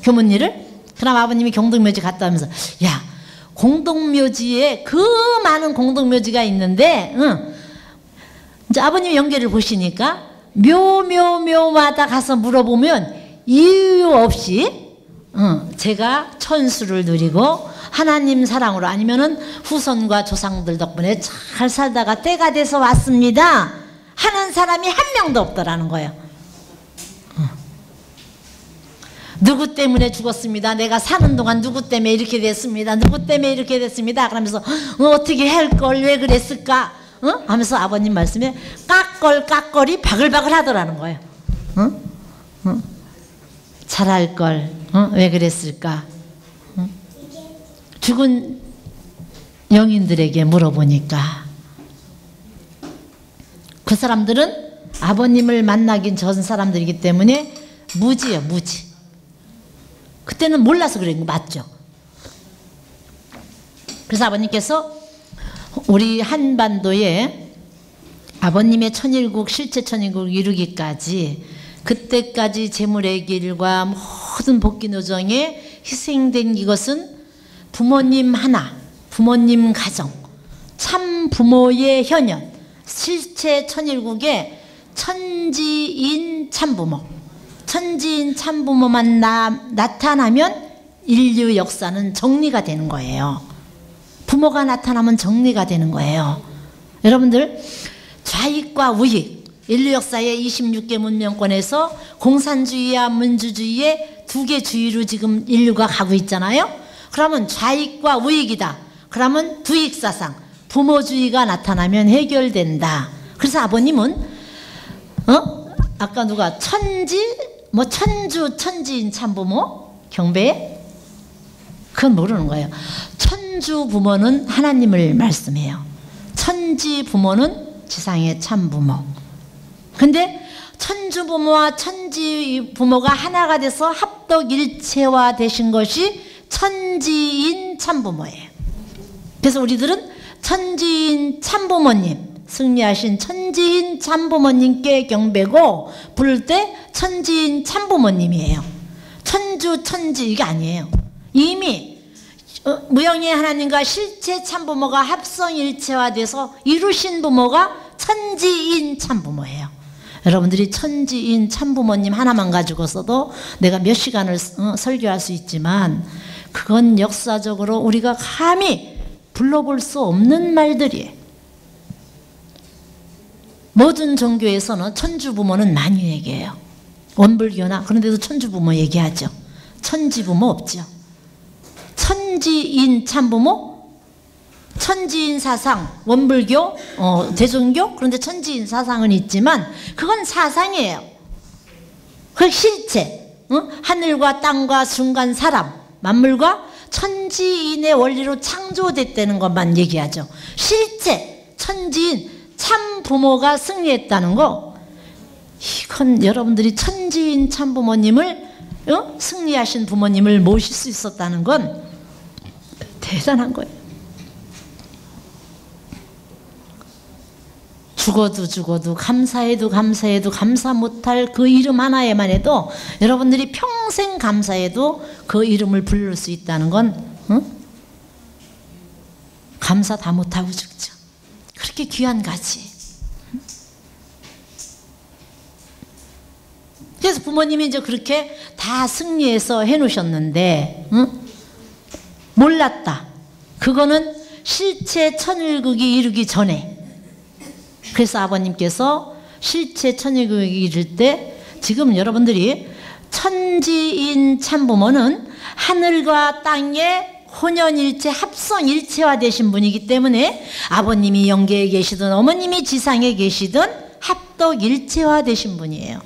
교문리를. 그럼 아버님이 경동묘지 갔다 하면서 야 공동묘지에 그 많은 공동묘지가 있는데 응. 이제 아버님 연계를 보시니까 묘묘묘마다 가서 물어보면 이유 없이 응, 제가 천수를 누리고 하나님 사랑으로 아니면은 후손과 조상들 덕분에 잘 살다가 때가 돼서 왔습니다 하는 사람이 한 명도 없더라는 거예요. 어. 누구 때문에 죽었습니다. 내가 사는 동안 누구 때문에 이렇게 됐습니다. 누구 때문에 이렇게 됐습니다. 그러면서 어, 떻게 할걸 왜 그랬을까? 어? 하면서 아버님 말씀에 깍걸 깍걸이 바글바글 하더라는 거예요. 어? 어? 잘할 걸. 어? 왜 그랬을까? 어? 죽은 영인들에게 물어보니까 그 사람들은 아버님을 만나긴 전 사람들이기 때문에 무지요, 무지. 그때는 몰라서 그런 거 맞죠? 그래서 아버님께서 우리 한반도에 아버님의 천일국 실체 천일국 이루기까지 그때까지 재물의 길과 모든 복귀 노정에 희생된 이것은 부모님 하나, 부모님 가정, 참 부모의 현현, 실체 천일국의 천지인 참부모, 천지인 참부모만 나, 나타나면 인류 역사는 정리가 되는 거예요. 부모가 나타나면 정리가 되는 거예요. 여러분들 좌익과 우익 인류 역사의 26개 문명권에서 공산주의와 민주주의의 두 개 주의로 지금 인류가 가고 있잖아요. 그러면 좌익과 우익이다. 그러면 두익 사상, 부모주의가 나타나면 해결된다. 그래서 아버님은 어? 아까 누가 천지 뭐 천주 천지인 참부모 경배 그건 모르는 거예요. 천주 부모는 하나님을 말씀해요. 천지 부모는 지상의 참 부모. 근데 천주 부모와 천지 부모가 하나가 돼서 합덕 일체화 되신 것이 천지인 참 부모예요. 그래서 우리들은 천지인 참 부모님 승리하신 천지인 참 부모님께 경배고 부를 때 천지인 참 부모님이에요. 천주 천지 이게 아니에요. 이미 어, 무영의 하나님과 실체 참부모가 합성일체화돼서 이루신 부모가 천지인 참부모예요. 여러분들이 천지인 참부모님 하나만 가지고서도 내가 몇 시간을 어, 설교할 수 있지만 그건 역사적으로 우리가 감히 불러볼 수 없는 말들이에요. 모든 종교에서는 천주 부모는 많이 얘기해요. 원불교나 그런 데도 천주 부모 얘기하죠. 천지 부모 없죠. 천지인 참부모, 천지인 사상, 원불교, 어, 대종교, 그런데 천지인 사상은 있지만 그건 사상이에요. 그 실체, 어? 하늘과 땅과 순간 사람, 만물과 천지인의 원리로 창조됐다는 것만 얘기하죠. 실체, 천지인, 참 부모가 승리했다는 거, 이건 여러분들이 천지인 참 부모님을 어? 승리하신 부모님을 모실 수 있었다는 건 대단한 거예요. 죽어도 죽어도 감사해도 감사해도 감사 못할 그 이름 하나에만 해도 여러분들이 평생 감사해도 그 이름을 부를 수 있다는 건 응? 감사 다 못하고 죽죠. 그렇게 귀한 가치. 그래서 부모님이 이제 그렇게 다 승리해서 해놓으셨는데 응? 몰랐다. 그거는 실체 천일국이 이루기 전에 그래서 아버님께서 실체 천일국이 이룰 때 지금 여러분들이 천지인 참부모는 하늘과 땅의 혼연일체 합성일체화 되신 분이기 때문에 아버님이 영계에 계시든 어머님이 지상에 계시든 합덕일체화 되신 분이에요.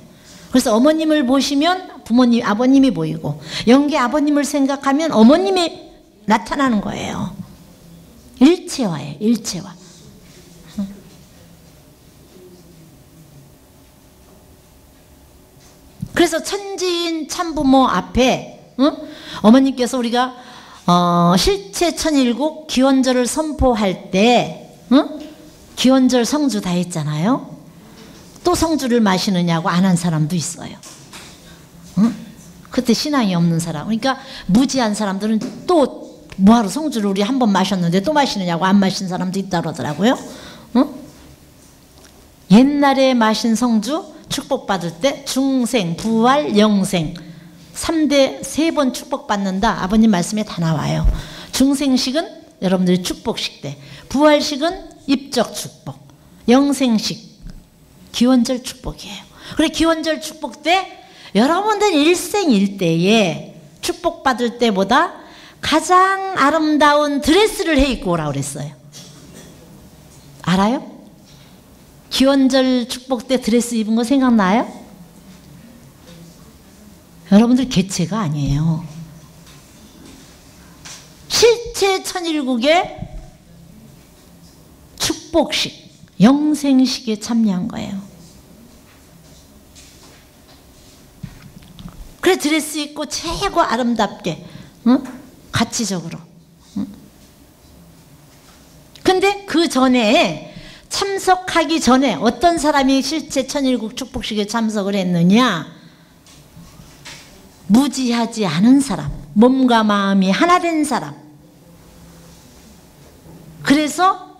그래서 어머님을 보시면 부모님, 아버님이 보이고 영계 아버님을 생각하면 어머님이 나타나는 거예요. 일체화예요, 일체화. 그래서 천지인 참부모 앞에 응? 어머님께서 우리가 어, 실체 천일국 기원절을 선포할 때 응? 기원절 성주 다 했잖아요. 또 성주를 마시느냐고 안 한 사람도 있어요. 응? 그때 신앙이 없는 사람. 그러니까 무지한 사람들은 또 뭐하러 성주를 우리 한 번 마셨는데 또 마시느냐고 안 마신 사람도 있다 그러더라고요. 응? 옛날에 마신 성주 축복받을 때 중생, 부활, 영생 3대 세 번 축복받는다. 아버님 말씀에 다 나와요. 중생식은 여러분들이 축복식 때, 부활식은 입적 축복, 영생식 기원절 축복이에요. 그래 기원절 축복 때 여러분들 일생 일대에 축복받을 때보다 가장 아름다운 드레스를 해 입고 오라 그랬어요. 알아요? 기원절 축복 때 드레스 입은 거 생각나요? 여러분들 개체가 아니에요. 실체 천일국의 축복식, 영생식에 참여한 거예요. 그래 드레스 입고 최고 아름답게 응? 가치적으로 응? 근데 그 전에 참석하기 전에 어떤 사람이 실제 천일국 축복식에 참석을 했느냐 무지하지 않은 사람 몸과 마음이 하나 된 사람 그래서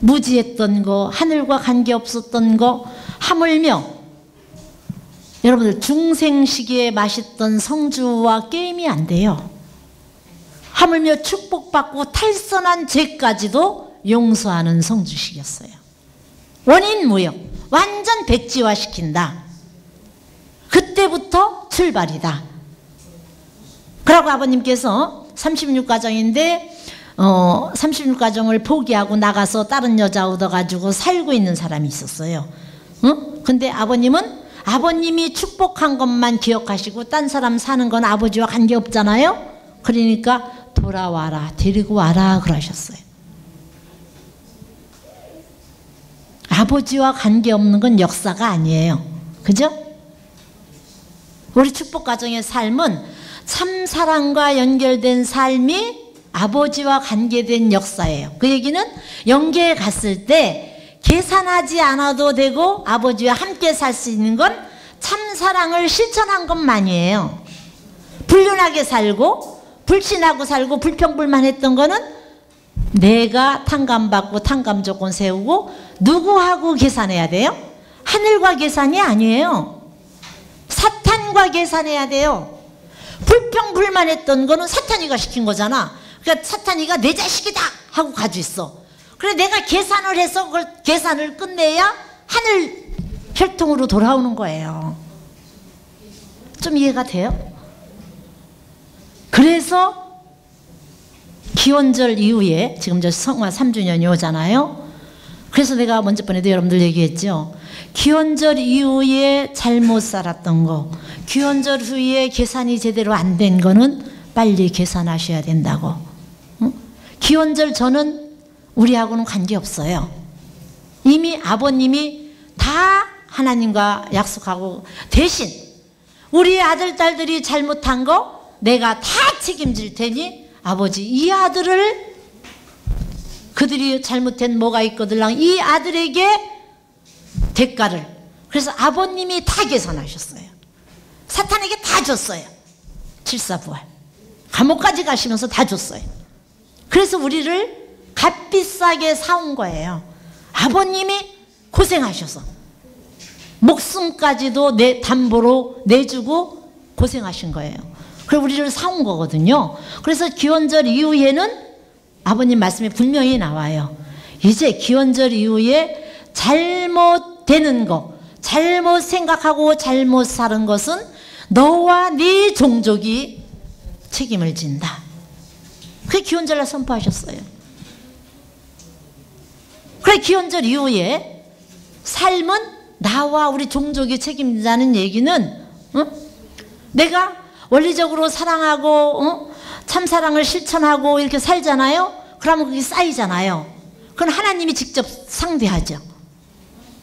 무지했던 거 하늘과 관계없었던 거 하물며 여러분들 중생 시기에 마셨던 성주와 게임이 안 돼요. 하물며 축복받고 탈선한 죄까지도 용서하는 성주식이었어요. 원인 무역, 완전 백지화 시킨다. 그때부터 출발이다. 그러고 아버님께서 36가정인데 어, 36가정을 포기하고 나가서 다른 여자 얻어가지고 살고 있는 사람이 있었어요. 응? 근데 아버님은 아버님이 축복한 것만 기억하시고 딴 사람 사는 건 아버지와 관계없잖아요. 그러니까 돌아와라 데리고 와라 그러셨어요. 아버지와 관계없는 건 역사가 아니에요. 그죠? 우리 축복 가정의 삶은 참 사랑과 연결된 삶이 아버지와 관계된 역사예요. 그 얘기는 영계에 갔을 때 계산하지 않아도 되고 아버지와 함께 살 수 있는 건 참 사랑을 실천한 것만이에요. 불륜하게 살고 불신하고 살고 불평불만했던 거는 내가 탕감받고 탕감 조건 세우고 누구하고 계산해야 돼요? 하늘과 계산이 아니에요. 사탄과 계산해야 돼요. 불평불만했던 거는 사탄이가 시킨 거잖아. 그러니까 사탄이가 내 자식이다 하고 가지고 있어. 그래 내가 계산을 해서 그걸 계산을 끝내야 하늘 혈통으로 돌아오는 거예요. 좀 이해가 돼요? 그래서 기원절 이후에 지금 저 성화 3주년이 오잖아요. 그래서 내가 먼저 번에도 여러분들 얘기했죠. 기원절 이후에 잘못 살았던 거, 기원절 후에 계산이 제대로 안 된 거는 빨리 계산하셔야 된다고. 응? 기원절 저는 우리하고는 관계없어요. 이미 아버님이 다 하나님과 약속하고 대신 우리 아들, 딸들이 잘못한 거 내가 다 책임질 테니 아버지 이 아들을 그들이 잘못한 뭐가 있거들랑 이 아들에게 대가를 그래서 아버님이 다 계산하셨어요. 사탄에게 다 줬어요. 칠사부활. 감옥까지 가시면서 다 줬어요. 그래서 우리를 값비싸게 사온 거예요. 아버님이 고생하셔서 목숨까지도 내 담보로 내주고 고생하신 거예요. 그리고 우리를 사온 거거든요. 그래서 기원절 이후에는 아버님 말씀에 분명히 나와요. 이제 기원절 이후에 잘못 되는 거, 잘못 생각하고 잘못 사는 것은 너와 네 종족이 책임을 진다. 그 기원절날 선포하셨어요. 그래 기원절 이후에 삶은 나와 우리 종족이 책임진다는 얘기는 어? 내가 원리적으로 사랑하고 어? 참사랑을 실천하고 이렇게 살잖아요. 그러면 그게 쌓이잖아요. 그건 하나님이 직접 상대하죠.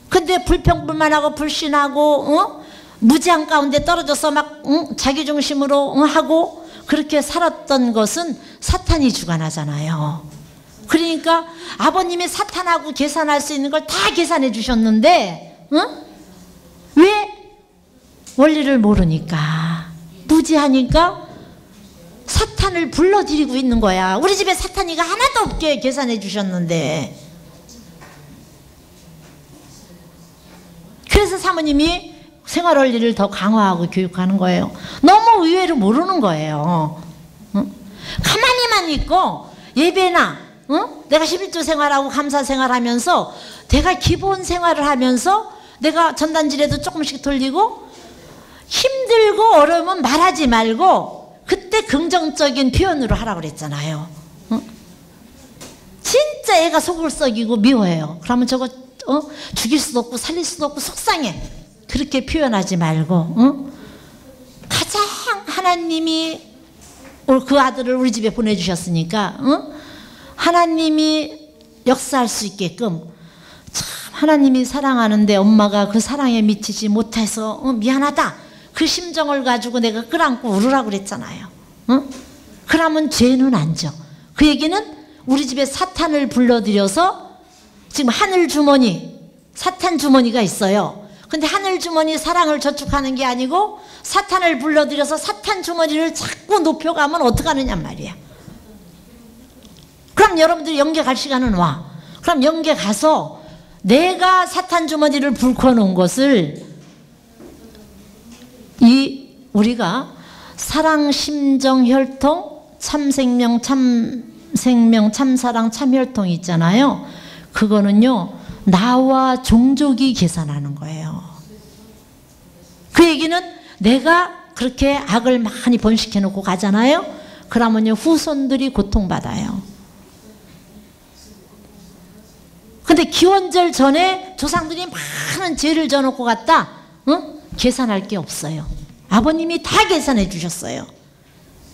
근데 불평불만 하고 불신하고 어? 무지한 가운데 떨어져서 막 응? 자기 중심으로 응? 하고 그렇게 살았던 것은 사탄이 주관하잖아요. 그러니까 아버님이 사탄하고 계산할 수 있는 걸 다 계산해 주셨는데 응? 왜 원리를 모르니까 무지하니까 사탄을 불러들이고 있는 거야. 우리 집에 사탄이가 하나도 없게 계산해 주셨는데 그래서 사모님이 생활 원리를 더 강화하고 교육하는 거예요. 너무 의외로 모르는 거예요. 응? 가만히만 있고 예배나 어? 내가 11조 생활하고 감사 생활하면서 내가 기본 생활을 하면서 내가 전단지라도 조금씩 돌리고 힘들고 어려우면 말하지 말고 그때 긍정적인 표현으로 하라고 그랬잖아요. 어? 진짜 애가 속을 썩이고 미워해요. 그러면 저거 어? 죽일 수도 없고 살릴 수도 없고 속상해. 그렇게 표현하지 말고 어? 가장 하나님이 그 아들을 우리 집에 보내주셨으니까 어? 하나님이 역사할 수 있게끔 참 하나님이 사랑하는데 엄마가 그 사랑에 미치지 못해서 어, 미안하다 그 심정을 가지고 내가 끌안고 울으라고 그랬잖아요 어? 그러면 죄는 안져 그 얘기는 우리 집에 사탄을 불러들여서 지금 하늘 주머니 사탄 주머니가 있어요 근데 하늘 주머니 사랑을 저축하는 게 아니고 사탄을 불러들여서 사탄 주머니를 자꾸 높여가면 어떡하느냐 말이야 그럼 여러분들이 연계 갈 시간은 와. 그럼 연계 가서 내가 사탄 주머니를 불켜 놓은 것을 이 우리가 사랑 심정 혈통 참생명 참생명 참사랑 참혈통 있잖아요. 그거는요. 나와 종족이 계산하는 거예요. 그 얘기는 내가 그렇게 악을 많이 번식해 놓고 가잖아요. 그러면요 후손들이 고통받아요. 근데 기원절 전에 조상들이 많은 죄를 져놓고 갔다. 어? 계산할 게 없어요. 아버님이 다 계산해 주셨어요.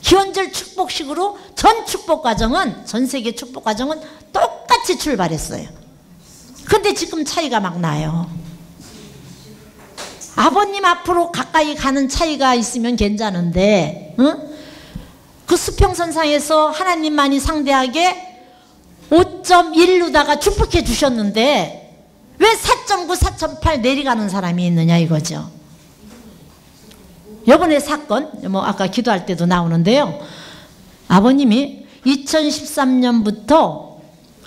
기원절 축복식으로 전 축복 과정은 전 세계 축복 과정은 똑같이 출발했어요. 근데 지금 차이가 막 나요. 아버님 앞으로 가까이 가는 차이가 있으면 괜찮은데, 어? 그 수평선상에서 하나님만이 상대하게 5.1루다가 축복해 주셨는데 왜 4.9, 4.8 내려가는 사람이 있느냐 이거죠. 요번에 사건, 뭐 아까 기도할 때도 나오는데요. 아버님이 2013년부터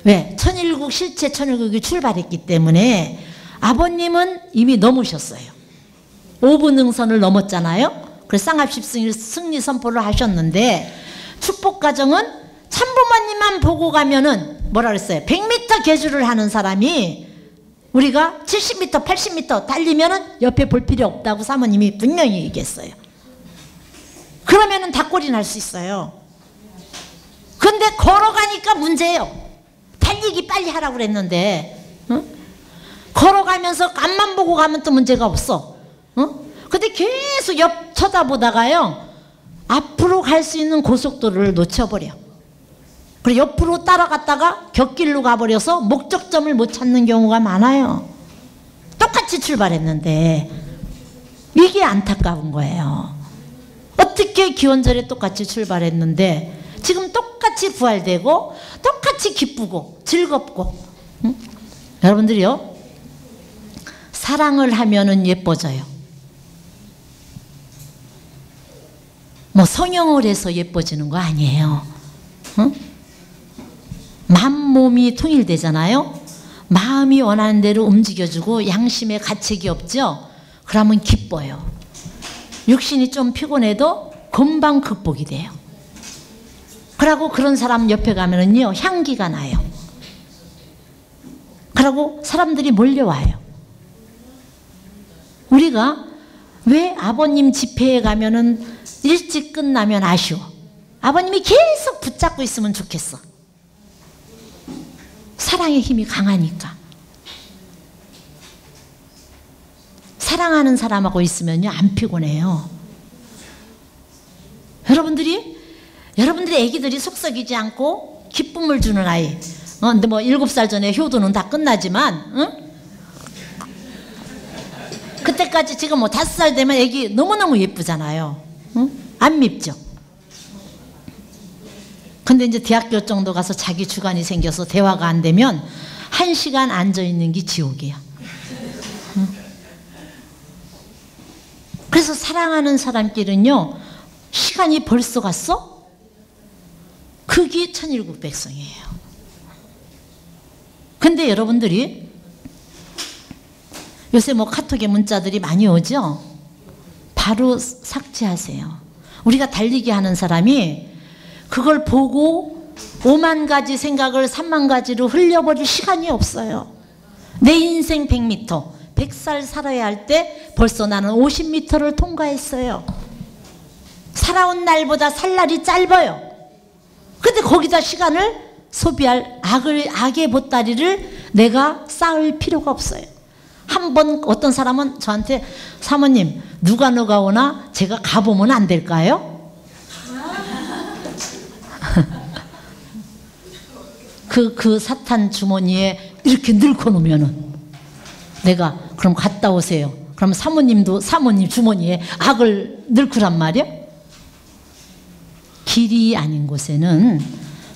왜 천일국 실체 천일국이 출발했기 때문에 아버님은 이미 넘으셨어요. 5분 능선을 넘었잖아요. 그래서 쌍합십 승리 선포를 하셨는데 축복 과정은 참부모님만 보고 가면은 뭐라 그랬어요? 100m 계주를 하는 사람이 우리가 70m, 80m 달리면은 옆에 볼 필요 없다고 사모님이 분명히 얘기했어요. 그러면은 닭골이 날 수 있어요. 근데 걸어가니까 문제예요. 달리기 빨리 하라고 그랬는데, 어? 걸어가면서 앞만 보고 가면 또 문제가 없어. 어? 근데 계속 옆 쳐다보다가요, 앞으로 갈 수 있는 고속도로를 놓쳐버려. 그리고 옆으로 따라갔다가 곁길로 가버려서 목적점을 못 찾는 경우가 많아요. 똑같이 출발했는데 이게 안타까운 거예요. 어떻게 기원절에 똑같이 출발했는데 지금 똑같이 부활되고 똑같이 기쁘고 즐겁고 응? 여러분들이요 사랑을 하면은 예뻐져요. 뭐 성형을 해서 예뻐지는 거 아니에요. 응? 만몸이 통일되잖아요. 마음이 원하는 대로 움직여주고 양심에 가책이 없죠. 그러면 기뻐요. 육신이 좀 피곤해도 금방 극복이 돼요. 그러고 그런 사람 옆에 가면은요 향기가 나요. 그러고 사람들이 몰려와요. 우리가 왜 아버님 집회에 가면은 일찍 끝나면 아쉬워? 아버님이 계속 붙잡고 있으면 좋겠어. 사랑의 힘이 강하니까. 사랑하는 사람하고 있으면요, 안 피곤해요. 여러분들이, 여러분들의 애기들이 속썩이지 않고 기쁨을 주는 아이. 어, 근데 뭐 일곱 살 전에 효도는 다 끝나지만, 응? 그때까지 지금 뭐 다섯 살 되면 애기 너무너무 예쁘잖아요. 응? 안 밉죠? 근데 이제 대학교 정도 가서 자기 주관이 생겨서 대화가 안 되면 한 시간 앉아 있는 게 지옥이야. 그래서 사랑하는 사람끼리는요, 시간이 벌써 갔어? 그게 천일국 백성이에요. 근데 여러분들이 요새 뭐 카톡에 문자들이 많이 오죠? 바로 삭제하세요. 우리가 달리기 하는 사람이 그걸 보고 5만 가지 생각을 3만 가지로 흘려버릴 시간이 없어요. 내 인생 100m, 100살 살아야 할 때 벌써 나는 50m를 통과했어요. 살아온 날보다 살 날이 짧아요. 근데 거기다 시간을 소비할 악을, 악의 보따리를 내가 쌓을 필요가 없어요. 한 번 어떤 사람은 저한테 사모님 누가 누가 오나 제가 가보면 안 될까요? 그, 그 사탄 주머니에 이렇게 넣고 놓으면은 내가 그럼 갔다 오세요. 그럼 사모님도 사모님 주머니에 악을 넣으란 말이야? 길이 아닌 곳에는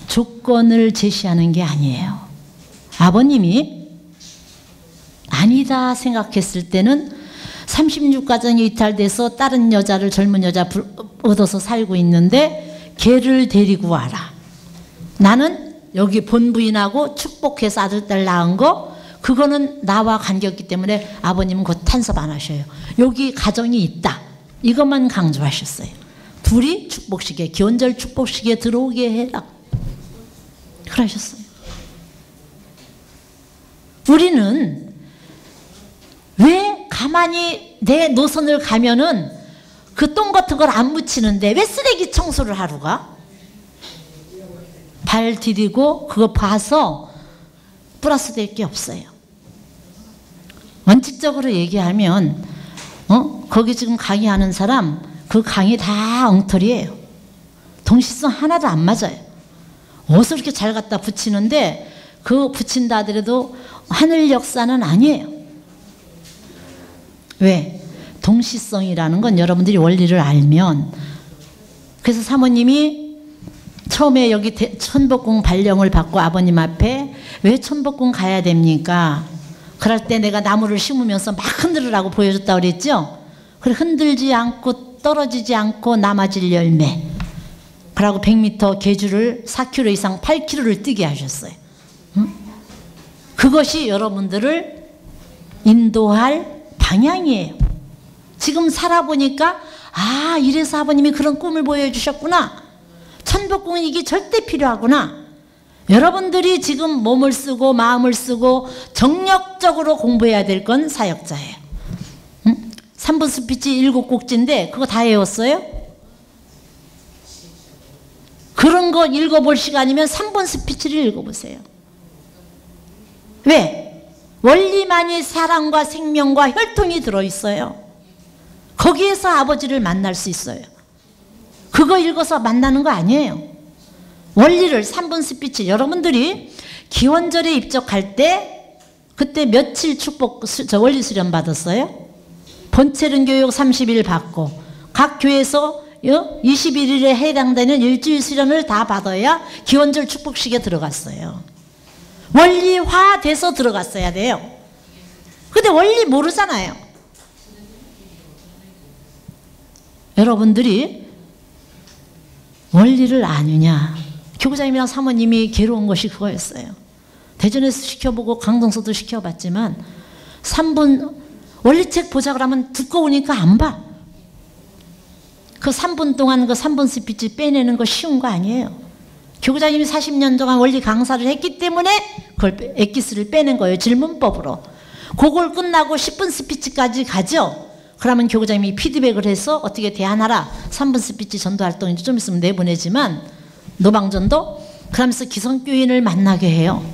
조건을 제시하는 게 아니에요. 아버님이 아니다 생각했을 때는 36가정이 이탈돼서 다른 여자를 젊은 여자 얻어서 살고 있는데 걔를 데리고 와라. 나는 여기 본부인하고 축복해서 아들 딸 낳은 거 그거는 나와 관계없기 때문에 아버님은 곧 탄섭 안 하셔요. 여기 가정이 있다. 이것만 강조하셨어요. 둘이 축복식에 기원절 축복식에 들어오게 해라. 그러셨어요. 우리는 왜 가만히 내 노선을 가면은 그 똥 같은 걸 안 묻히는데 왜 쓰레기 청소를 하러 가? 발 디디고 그거 봐서 플러스 될 게 없어요. 원칙적으로 얘기하면 어? 거기 지금 강의하는 사람 그 강의 다 엉터리예요. 동시성 하나도 안 맞아요. 어디서 이렇게 잘 갖다 붙이는데 그 붙인다 하더라도 하늘 역사는 아니에요. 왜? 동시성이라는 건 여러분들이 원리를 알면 그래서 사모님이 처음에 여기 천복궁 발령을 받고 아버님 앞에 왜 천복궁 가야 됩니까? 그럴 때 내가 나무를 심으면서 막 흔들으라고 보여줬다 그랬죠? 그래 흔들지 않고 떨어지지 않고 남아질 열매. 그러고 100m 계주를 4km 이상 8km를 뛰게 하셨어요. 응? 그것이 여러분들을 인도할 방향이에요. 지금 살아보니까 아 이래서 아버님이 그런 꿈을 보여주셨구나. 천복궁은 이게 절대 필요하구나. 여러분들이 지금 몸을 쓰고 마음을 쓰고 정력적으로 공부해야 될 건 사역자예요. 응? 3분 스피치 일곱 곡지인데 그거 다 외웠어요? 그런 거 읽어볼 시간이면 3분 스피치를 읽어보세요. 왜? 원리만이 사랑과 생명과 혈통이 들어있어요. 거기에서 아버지를 만날 수 있어요. 그거 읽어서 만나는 거 아니에요. 원리를 3분 스피치 여러분들이 기원절에 입적할 때 그때 며칠 축복 저 원리 수련 받았어요? 본체른 교육 30일 받고 각 교회에서 21일에 해당되는 일주일 수련을 다 받아야 기원절 축복식에 들어갔어요. 원리화 돼서 들어갔어야 돼요. 근데 원리 모르잖아요. 여러분들이 원리를 아느냐. 교구장님이랑 사모님이 괴로운 것이 그거였어요. 대전에서 시켜보고 강동서도 시켜봤지만 3분 원리책 보자 그러면 두꺼우니까 안 봐. 그 3분 동안 그 3분 스피치 빼내는 거 쉬운 거 아니에요. 교구장님이 40년 동안 원리 강사를 했기 때문에 그걸 엑기스를 빼낸 거예요. 질문법으로. 그걸 끝나고 10분 스피치까지 가죠. 그러면 교구장님이 피드백을 해서 어떻게 대안하라. 3분 스피치 전도 활동 이 좀 있으면 내보내지만 노방전도 그러면서 기성교인을 만나게 해요.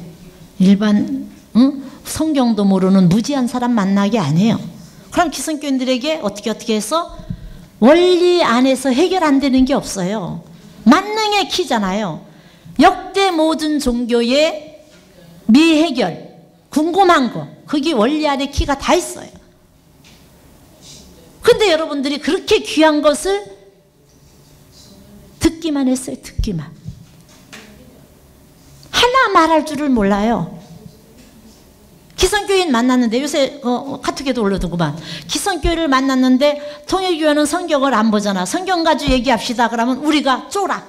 일반 응? 성경도 모르는 무지한 사람 만나게 안 해요. 그럼 기성교인들에게 어떻게 어떻게 해서 원리 안에서 해결 안 되는 게 없어요. 만능의 키잖아요. 역대 모든 종교의 미해결, 궁금한 거, 그게 원리 안에 키가 다 있어요. 근데 여러분들이 그렇게 귀한 것을 듣기만 했어요, 듣기만. 하나 말할 줄을 몰라요. 기성교인 만났는데 요새 어, 카톡에도 올려두고만 기성교인을 만났는데 통일교회는 성경을 안 보잖아. 성경 가지고 얘기합시다. 그러면 우리가 쫄아.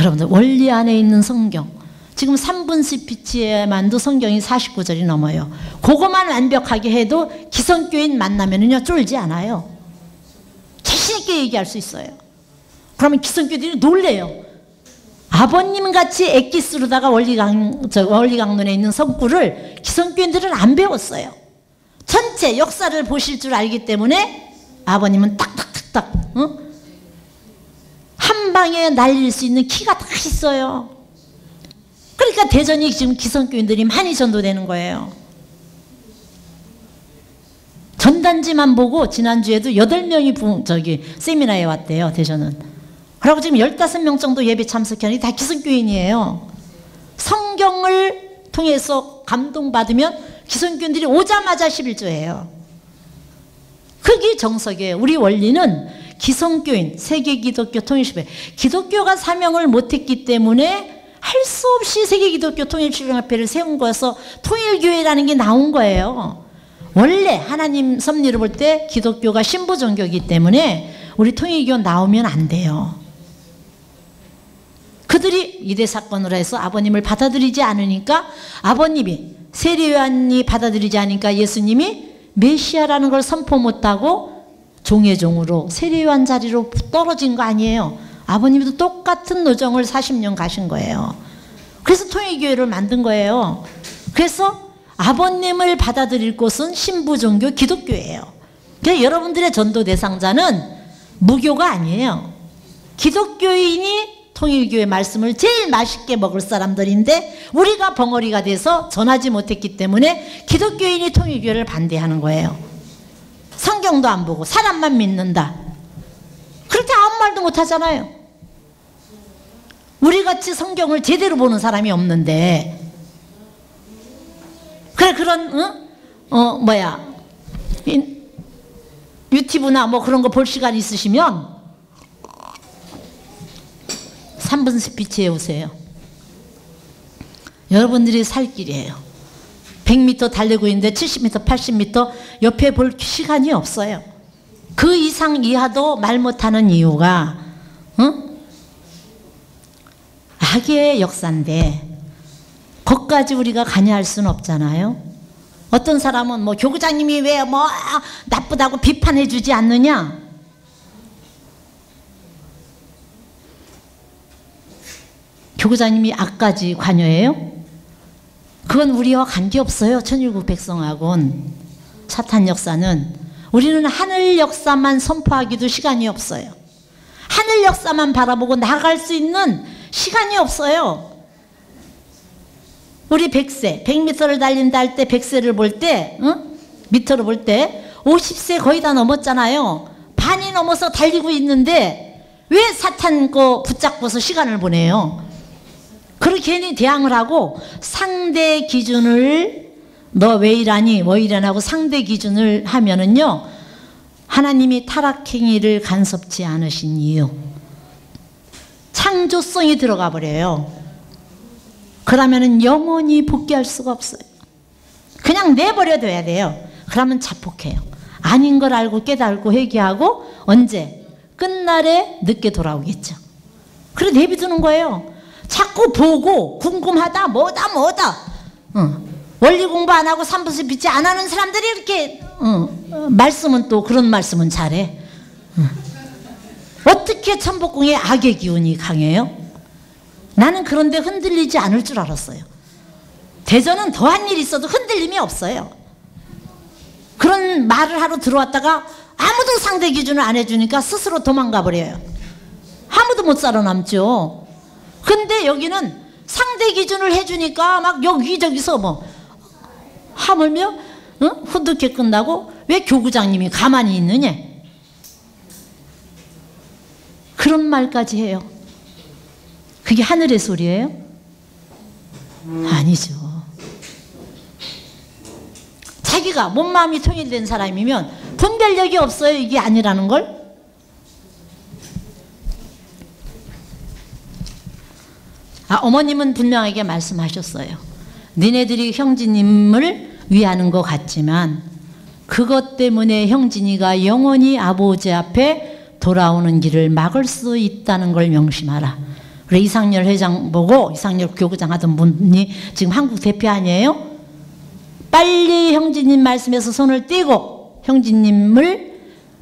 여러분들 원리 안에 있는 성경 지금 3분 스피치에만도 성경이 49절이 넘어요. 그것만 완벽하게 해도 기성교인 만나면은요 쫄지 않아요. 자신 있게 얘기할 수 있어요. 그러면 기성교인들이 놀래요. 아버님 같이 엑기스로다가 원리강, 저 원리강론에 있는 성구를 기성교인들은 안 배웠어요. 전체 역사를 보실 줄 알기 때문에 아버님은 딱딱딱딱, 어? 한 방에 날릴 수 있는 키가 다 있어요. 그러니까 대전이 지금 기성교인들이 많이 전도되는 거예요. 전단지만 보고 지난주에도 8명이 저기 세미나에 왔대요, 대전은. 그리고 지금 15명 정도 예배 참석하는 다 기성교인이에요. 성경을 통해서 감동받으면 기성교인들이 오자마자 11조예요. 그게 정석이에요. 우리 원리는 기성교인, 세계 기독교 통일시배. 기독교가 사명을 못했기 때문에 할 수 없이 세계기독교 통일출연합회를 세운 거여서 통일교회라는 게 나온 거예요. 원래 하나님 섭리를 볼때 기독교가 신부 종교이기 때문에 우리 통일교 나오면 안 돼요. 그들이 이대 사건으로 해서 아버님을 받아들이지 않으니까 아버님이 세례요한이 받아들이지 않으니까 예수님이 메시아라는 걸 선포 못하고 종의 종으로 세례요한 자리로 떨어진 거 아니에요. 아버님도 똑같은 노정을 40년 가신 거예요. 그래서 통일교회를 만든 거예요. 그래서 아버님을 받아들일 곳은 신부 종교 기독교예요. 그러니까 여러분들의 전도 대상자는 무교가 아니에요. 기독교인이 통일교회 말씀을 제일 맛있게 먹을 사람들인데 우리가 벙어리가 돼서 전하지 못했기 때문에 기독교인이 통일교회를 반대하는 거예요. 성경도 안 보고 사람만 믿는다. 그렇게 아무 말도 못 하잖아요. 우리 같이 성경을 제대로 보는 사람이 없는데 그래 그런 응? 어 뭐야 유튜브나 뭐 그런 거 볼 시간 있으시면 3분 스피치에 오세요. 여러분들이 살 길이에요. 100m 달리고 있는데 70m, 80m 옆에 볼 시간이 없어요. 그 이상 이하도 말 못하는 이유가 응? 악의 역사인데 거기까지 우리가 관여할 수는 없잖아요. 어떤 사람은 뭐 교구장님이 왜 뭐 나쁘다고 비판해 주지 않느냐? 교구장님이 악까지 관여해요? 그건 우리와 관계없어요. 천일국 백성하고는. 사탄 역사는. 우리는 하늘 역사만 선포하기도 시간이 없어요. 하늘 역사만 바라보고 나갈 수 있는 시간이 없어요. 우리 100세, 100m를 달린다 할 때 100세를 볼 때, 응? 미터를 볼때 50세 거의 다 넘었잖아요. 반이 넘어서 달리고 있는데 왜 사탄 거 붙잡고서 시간을 보내요? 그렇게 괜히 대항을 하고 상대 기준을 너 왜 이러니? 뭐 이러냐고 상대 기준을 하면은요 하나님이 타락행위를 간섭지 않으신 이유. 창조성이 들어가 버려요. 그러면은 영원히 복귀할 수가 없어요. 그냥 내버려 둬야 돼요. 그러면 자폭해요. 아닌 걸 알고 깨달고 회개하고 언제? 끝날에 늦게 돌아오겠죠. 그래 내비두는 거예요. 자꾸 보고 궁금하다 뭐다 뭐다. 어. 원리 공부 안 하고 삼부수 빛이 안 하는 사람들이 이렇게 어. 말씀은 또 그런 말씀은 잘해 어. 어떻게 천복궁에 악의 기운이 강해요? 나는 그런데 흔들리지 않을 줄 알았어요 대전은 더한 일이 있어도 흔들림이 없어요 그런 말을 하러 들어왔다가 아무도 상대 기준을 안 해주니까 스스로 도망가 버려요 아무도 못 살아남죠 근데 여기는 상대 기준을 해주니까 막 여기저기서 뭐 하물며 어? 후득게 끝나고 왜 교구장님이 가만히 있느냐 그런 말까지 해요 그게 하늘의 소리예요? 아니죠 자기가 몸 마음이 통일된 사람이면 분별력이 없어요 이게 아니라는 걸 아, 어머님은 분명하게 말씀하셨어요. 니네들이 형제님을 위하는 것 같지만 그것 때문에 형진이가 영원히 아버지 앞에 돌아오는 길을 막을 수 있다는 걸 명심하라. 그래 이상열 회장 보고 이상열 교구장 하던 분이 지금 한국 대표 아니에요? 빨리 형제님 말씀에서 손을 떼고 형제님을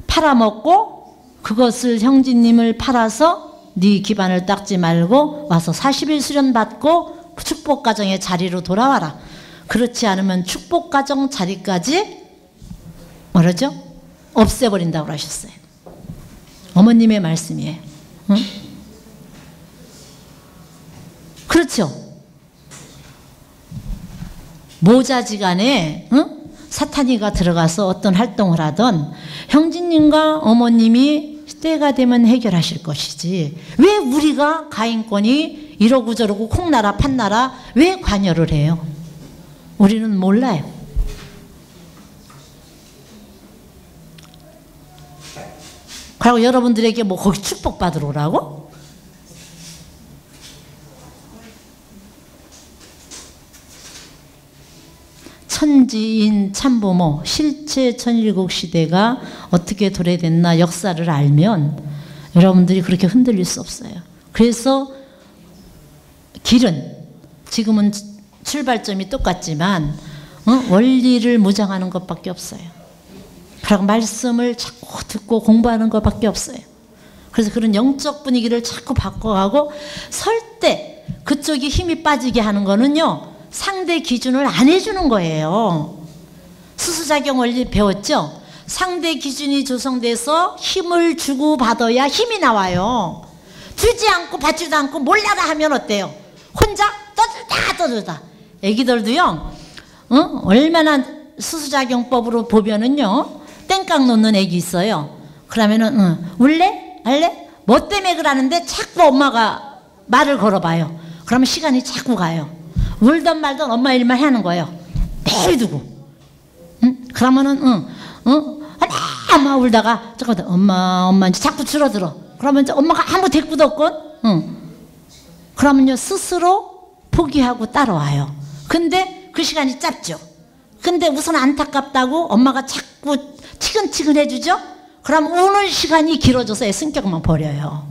팔아먹고 그것을 형제님을 팔아서 네 기반을 닦지 말고 와서 40일 수련 받고 축복 가정의 자리로 돌아와라. 그렇지 않으면 축복 가정 자리까지 뭐라죠? 없애버린다고 하셨어요. 어머님의 말씀이에요. 응? 그렇죠. 모자지간에 응? 사탄이가 들어가서 어떤 활동을 하던 형제님과 어머님이 때가 되면 해결하실 것이지 왜 우리가 가인권이 이러고 저러고 콩나라 판나라 왜 관여를 해요? 우리는 몰라요. 그리고 여러분들에게 뭐 거기 축복받으러 오라고? 천지인 참부모 실체 천일국 시대가 어떻게 도래됐나 역사를 알면 여러분들이 그렇게 흔들릴 수 없어요. 그래서 길은 지금은 출발점이 똑같지만 어? 원리를 무장하는 것밖에 없어요. 그리고 말씀을 자꾸 듣고 공부하는 것밖에 없어요. 그래서 그런 영적 분위기를 자꾸 바꿔가고 설 때 그쪽이 힘이 빠지게 하는 거는요. 상대 기준을 안 해주는 거예요. 수수작용 원리 배웠죠? 상대 기준이 조성돼서 힘을 주고 받아야 힘이 나와요. 주지 않고 받지도 않고 몰라라 하면 어때요? 혼자 떠들다 떠들다. 애기들도요. 어? 얼마나 수수작용법으로 보면은요. 땡깡 놓는 애기 있어요. 그러면은 응, 울래? 알래? 뭐 때문에 그러는데 자꾸 엄마가 말을 걸어봐요. 그러면 시간이 자꾸 가요. 울던 말던 엄마 일만 하는 거예요. 매일 두고. 응? 그러면은 응, 응, 엄마 울다가 잠깐 엄마 엄마 이제 자꾸 줄어들어. 그러면 이제 엄마가 아무 대꾸도 없건, 응. 그러면요 스스로 포기하고 따라와요. 근데 그 시간이 짧죠. 근데 우선 안타깝다고 엄마가 자꾸 치근치근 해주죠. 그럼 오는 시간이 길어져서 애 성격만 버려요.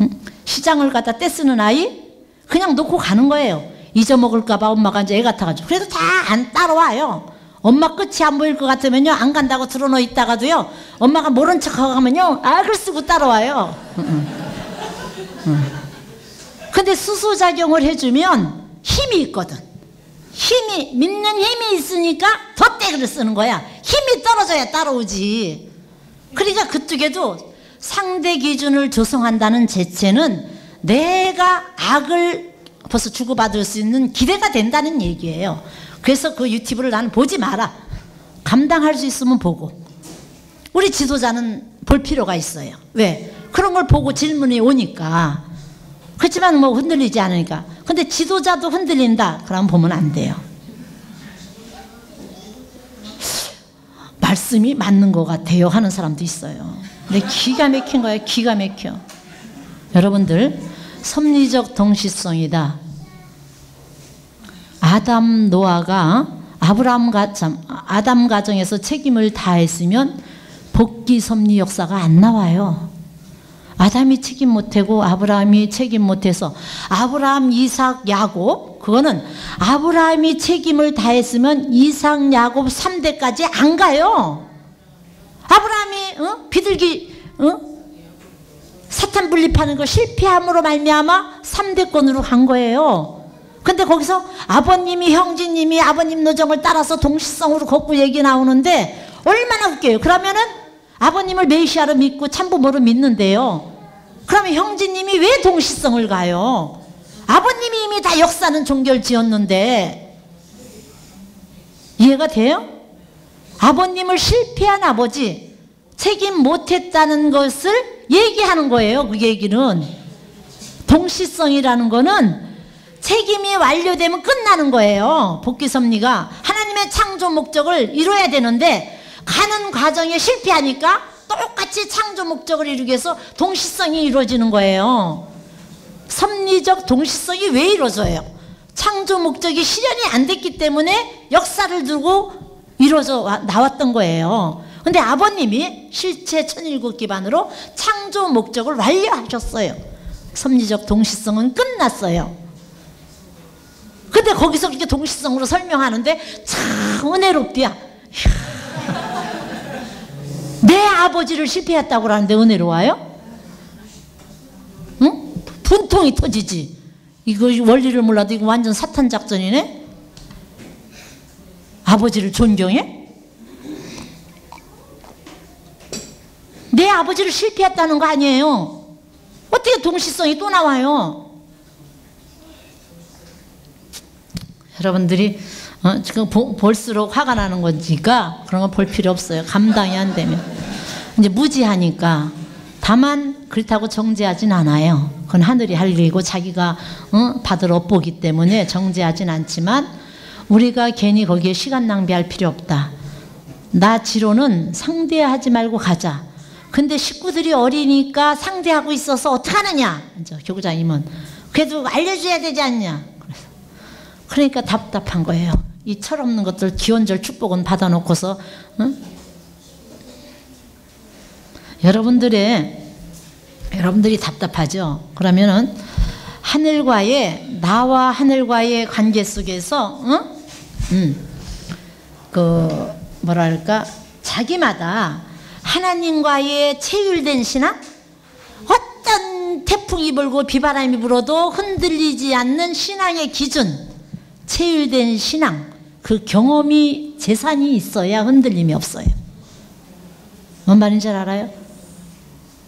응? 시장을 갖다 떼쓰는 아이 그냥 놓고 가는 거예요. 잊어먹을까봐 엄마가 이제 애 같아가지고. 그래도 다안 따라와요. 엄마 끝이 안 보일 것 같으면요, 안 간다고 들어놓 있다가도요, 엄마가 모른 척 하고 가면요, 악을 쓰고 따라와요. 근데 수소작용을 해주면 힘이 있거든. 힘이, 믿는 힘이 있으니까 더 떼를 쓰는 거야. 힘이 떨어져야 따라오지. 그러니까 그쪽에도 상대 기준을 조성한다는 재체는 내가 악을 벌써 주고받을 수 있는 기대가 된다는 얘기예요. 그래서 그 유튜브를 나는 보지 마라. 감당할 수 있으면 보고. 우리 지도자는 볼 필요가 있어요. 왜? 그런 걸 보고 질문이 오니까. 그렇지만 뭐 흔들리지 않으니까. 근데 지도자도 흔들린다. 그럼 보면 안 돼요. 말씀이 맞는 것 같아요. 하는 사람도 있어요. 근데 기가 막힌 거예요. 기가 막혀. 여러분들, 섭리적 동시성이다. 아담 노아가 아브라함 가정, 아담 가정에서 책임을 다했으면 복귀 섭리 역사가 안 나와요. 아담이 책임 못하고 아브라함이 책임 못해서 아브라함, 이삭, 야곱 그거는 아브라함이 책임을 다했으면 이삭, 야곱 3대까지 안 가요. 아브라함이 어? 비둘기 어? 사탄 분립하는 거 실패함으로 말미암아 3대권으로 간 거예요. 근데 거기서 아버님이 형제님이 아버님 노정을 따라서 동시성으로 걷고 얘기 나오는데 얼마나 웃겨요. 그러면은 아버님을 메시아로 믿고 참부모로 믿는데요. 그러면 형제님이 왜 동시성을 가요? 아버님이 이미 다 역사는 종결 지었는데 이해가 돼요? 아버님을 실패한 아버지 책임 못했다는 것을 얘기하는 거예요. 그 얘기는 동시성이라는 거는 책임이 완료되면 끝나는 거예요. 복귀 섭리가 하나님의 창조 목적을 이루어야 되는데 가는 과정에 실패하니까 똑같이 창조 목적을 이루기 위해서 동시성이 이루어지는 거예요. 섭리적 동시성이 왜 이루어져요? 창조 목적이 실현이 안 됐기 때문에 역사를 두고 이루어져 나왔던 거예요. 근데 아버님이 실체 천일국 기반으로 창조 목적을 완료하셨어요. 섭리적 동시성은 끝났어요. 근데 거기서 그렇게 동시성으로 설명하는데 참 은혜롭디야. 내 아버지를 실패했다고 하는데 은혜로워요? 분통이 터지지. 이거 원리를 몰라도 이거 완전 사탄 작전이네. 아버지를 존경해? 내 아버지를 실패했다는 거 아니에요. 어떻게 동시성이 또 나와요? 여러분들이 어, 지금 보, 볼수록 화가 나는 거니까 그런 거 볼 필요 없어요. 감당이 안 되면. 이제 무지하니까. 다만 그렇다고 정죄하진 않아요. 그건 하늘이 할 일이고 자기가 어, 받을 업보기 때문에 정죄하진 않지만 우리가 괜히 거기에 시간 낭비할 필요 없다. 나 지로는 상대하지 말고 가자. 근데 식구들이 어리니까 상대하고 있어서 어떡하느냐? 교구장님은 그래도 알려줘야 되지 않냐? 그러니까 답답한 거예요. 이 철없는 것들 기원절 축복은 받아놓고서 응? 여러분들의 여러분들이 답답하죠. 그러면은 하늘과의 나와 하늘과의 관계 속에서 응? 음, 그 뭐랄까 자기마다 하나님과의 체율된 신앙 어떤 태풍이 불고 비바람이 불어도 흔들리지 않는 신앙의 기준 체율된 신앙 그 경험이 재산이 있어야 흔들림이 없어요. 뭔 말인지 알아요?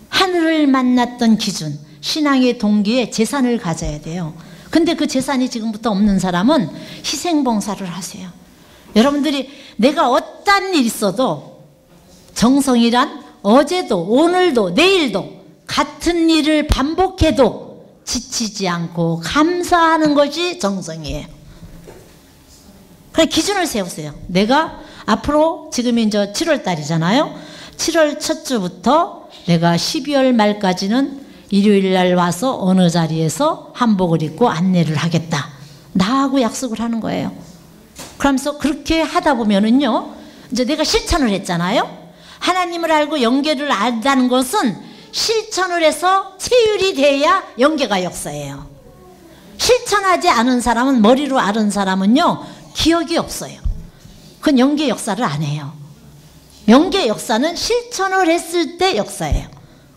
하늘을 만났던 기준, 신앙의 동기에 재산을 가져야 돼요. 근데 그 재산이 지금부터 없는 사람은 희생봉사를 하세요. 여러분들이 내가 어떤 일 있어도 정성이란 어제도 오늘도 내일도 같은 일을 반복해도 지치지 않고 감사하는 것이 정성이에요. 그래 기준을 세우세요. 내가 앞으로 지금이 이제 7월 달이잖아요. 7월 첫 주부터 내가 12월 말까지는 일요일 날 와서 어느 자리에서 한복을 입고 안내를 하겠다. 나하고 약속을 하는 거예요. 그러면서 그렇게 하다 보면은요. 이제 내가 실천을 했잖아요. 하나님을 알고 연계를 안다는 것은 실천을 해서 체율이 돼야 연계가 역사예요. 실천하지 않은 사람은 머리로 아는 사람은요 기억이 없어요. 그건 연계 역사를 안 해요. 연계 역사는 실천을 했을 때 역사예요.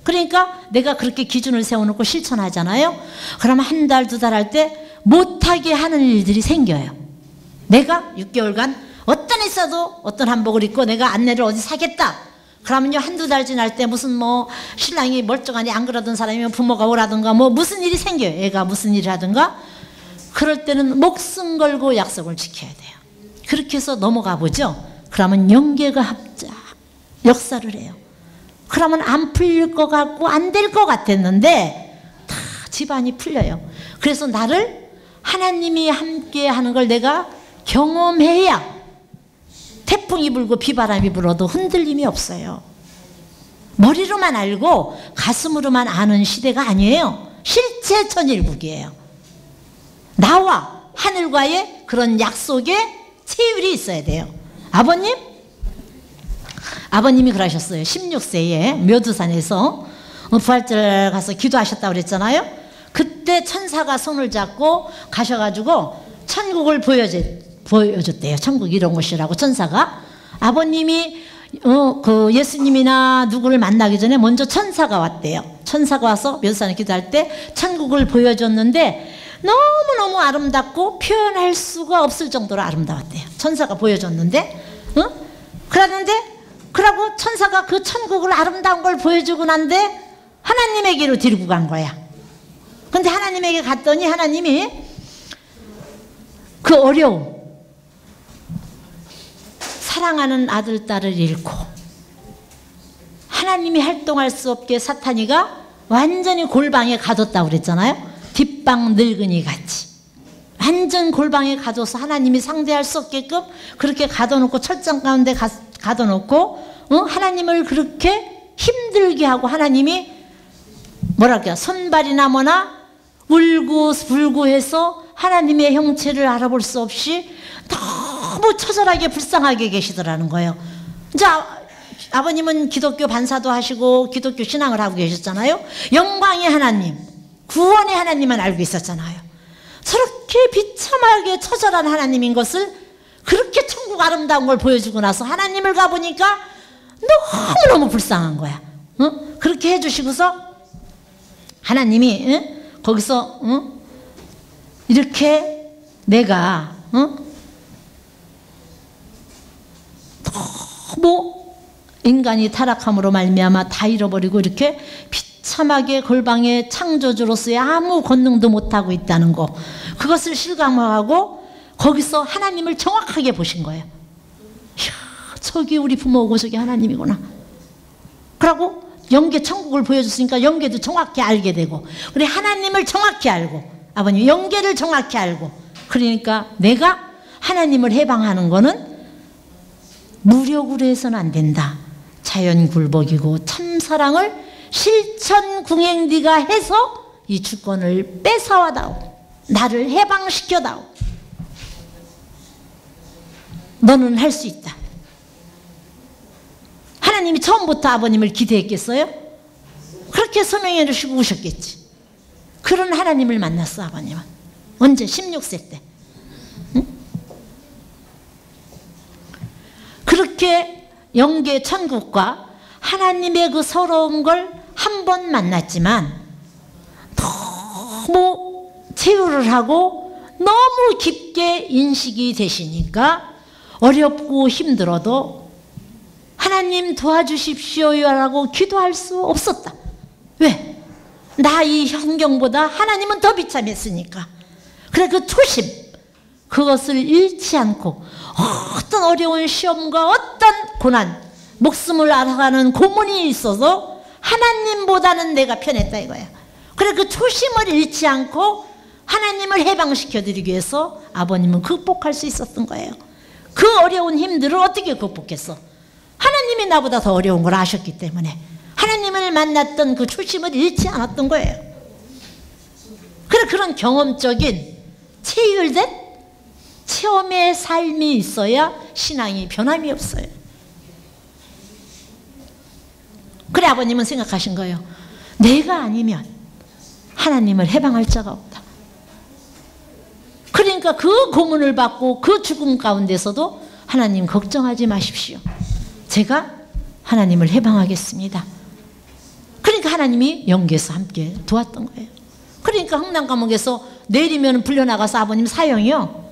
그러니까 내가 그렇게 기준을 세워놓고 실천하잖아요. 그러면 한 달, 두 달 할 때 못하게 하는 일들이 생겨요. 내가 6개월간 어떤 있어도 어떤 한복을 입고 내가 안내를 어디 사겠다. 그러면요, 한두 달 지날 때 무슨 뭐 신랑이 멀쩡하니 안 그러던 사람이면 부모가 오라든가 뭐 무슨 일이 생겨요. 애가 무슨 일을 하든가. 그럴 때는 목숨 걸고 약속을 지켜야 돼요. 그렇게 해서 넘어가 보죠. 그러면 연계가 합자 역사를 해요. 그러면 안 풀릴 것 같고 안 될 것 같았는데 다 집안이 풀려요. 그래서 나를 하나님이 함께 하는 걸 내가 경험해야 태풍이 불고 비바람이 불어도 흔들림이 없어요. 머리로만 알고 가슴으로만 아는 시대가 아니에요. 실제 천일국이에요. 나와 하늘과의 그런 약속의 체율이 있어야 돼요. 아버님? 아버님이 그러셨어요. 16세에 묘두산에서 부활절 가서 기도하셨다고 그랬잖아요. 그때 천사가 손을 잡고 가셔가지고 천국을 보여줬, 보여줬대요. 천국 이런 곳이라고 천사가. 아버님이 어, 그 예수님이나 누구를 만나기 전에 먼저 천사가 왔대요. 천사가 와서 묘두산에 기도할 때 천국을 보여줬는데 너무너무 아름답고 표현할 수가 없을 정도로 아름다웠대요. 천사가 보여줬는데, 어? 그러는데, 그러고 천사가 그 천국을 아름다운 걸 보여주고 난데 하나님에게로 데리고 간 거야. 근데 하나님에게 갔더니 하나님이 그 어려움, 사랑하는 아들, 딸을 잃고 하나님이 활동할 수 없게 사탄이가 완전히 골방에 가뒀다고 그랬잖아요. 뒷방 늙은이 같이 완전 골방에 가둬서 하나님이 상대할 수 없게끔 그렇게 가둬놓고 철장 가운데 가, 가둬놓고 어? 하나님을 그렇게 힘들게 하고 하나님이 뭐랄까 손발이나 뭐나 울고 불고 해서 하나님의 형체를 알아볼 수 없이 너무 처절하게 불쌍하게 계시더라는 거예요. 자 아버님은 기독교 반사도 하시고 기독교 신앙을 하고 계셨잖아요. 영광의 하나님 구원의 하나님만 알고 있었잖아요. 저렇게 비참하게 처절한 하나님인 것을 그렇게 천국 아름다운 걸 보여주고 나서 하나님을 가보니까 너무너무 불쌍한 거야. 어? 그렇게 해주시고서 하나님이 어? 거기서 응? 이렇게 내가 응? 너무 인간이 타락함으로 말미암아 다 잃어버리고 이렇게 비참하게 골방의 창조주로서의 아무 권능도 못하고 있다는 거 그것을 실감하고 거기서 하나님을 정확하게 보신 거예요. 이야, 저기 우리 부모고 저기 하나님이구나. 그러고 영계 천국을 보여줬으니까 영계도 정확히 알게 되고 우리 하나님을 정확히 알고 아버님 영계를 정확히 알고 그러니까 내가 하나님을 해방하는 거는 무력으로 해서는 안 된다. 자연 굴복이고 참 사랑을 실천 궁행 네가 해서 이 주권을 뺏어와다오. 나를 해방시켜다오. 너는 할 수 있다. 하나님이 처음부터 아버님을 기대했겠어요? 그렇게 서명해 주시고 오셨겠지. 그런 하나님을 만났어, 아버님은. 언제? 16세 때. 응? 그렇게 영계 천국과 하나님의 그 서러운 걸 한 번 만났지만 너무 체유를 하고 너무 깊게 인식이 되시니까 어렵고 힘들어도 하나님 도와주십시오라고 기도할 수 없었다. 왜? 나 이 환경보다 하나님은 더 비참했으니까. 그래 그 초심 그것을 잃지 않고 어떤 어려운 시험과 어떤 고난 목숨을 알아가는 고문이 있어서 하나님보다는 내가 편했다 이거야. 그래 그 초심을 잃지 않고 하나님을 해방시켜 드리기 위해서 아버님은 극복할 수 있었던 거예요. 그 어려운 힘들을 어떻게 극복했어? 하나님이 나보다 더 어려운 걸 아셨기 때문에 하나님을 만났던 그 초심을 잃지 않았던 거예요. 그래 그런 경험적인 체율된 체험의 삶이 있어야 신앙이 변함이 없어요. 그래 아버님은 생각하신 거예요. 내가 아니면 하나님을 해방할 자가 없다. 그러니까 그 고문을 받고 그 죽음 가운데서도 하나님 걱정하지 마십시오. 제가 하나님을 해방하겠습니다. 그러니까 하나님이 영계에서 함께 도왔던 거예요. 그러니까 흥남 감옥에서 내리면 불려나가서 아버님 사형이요.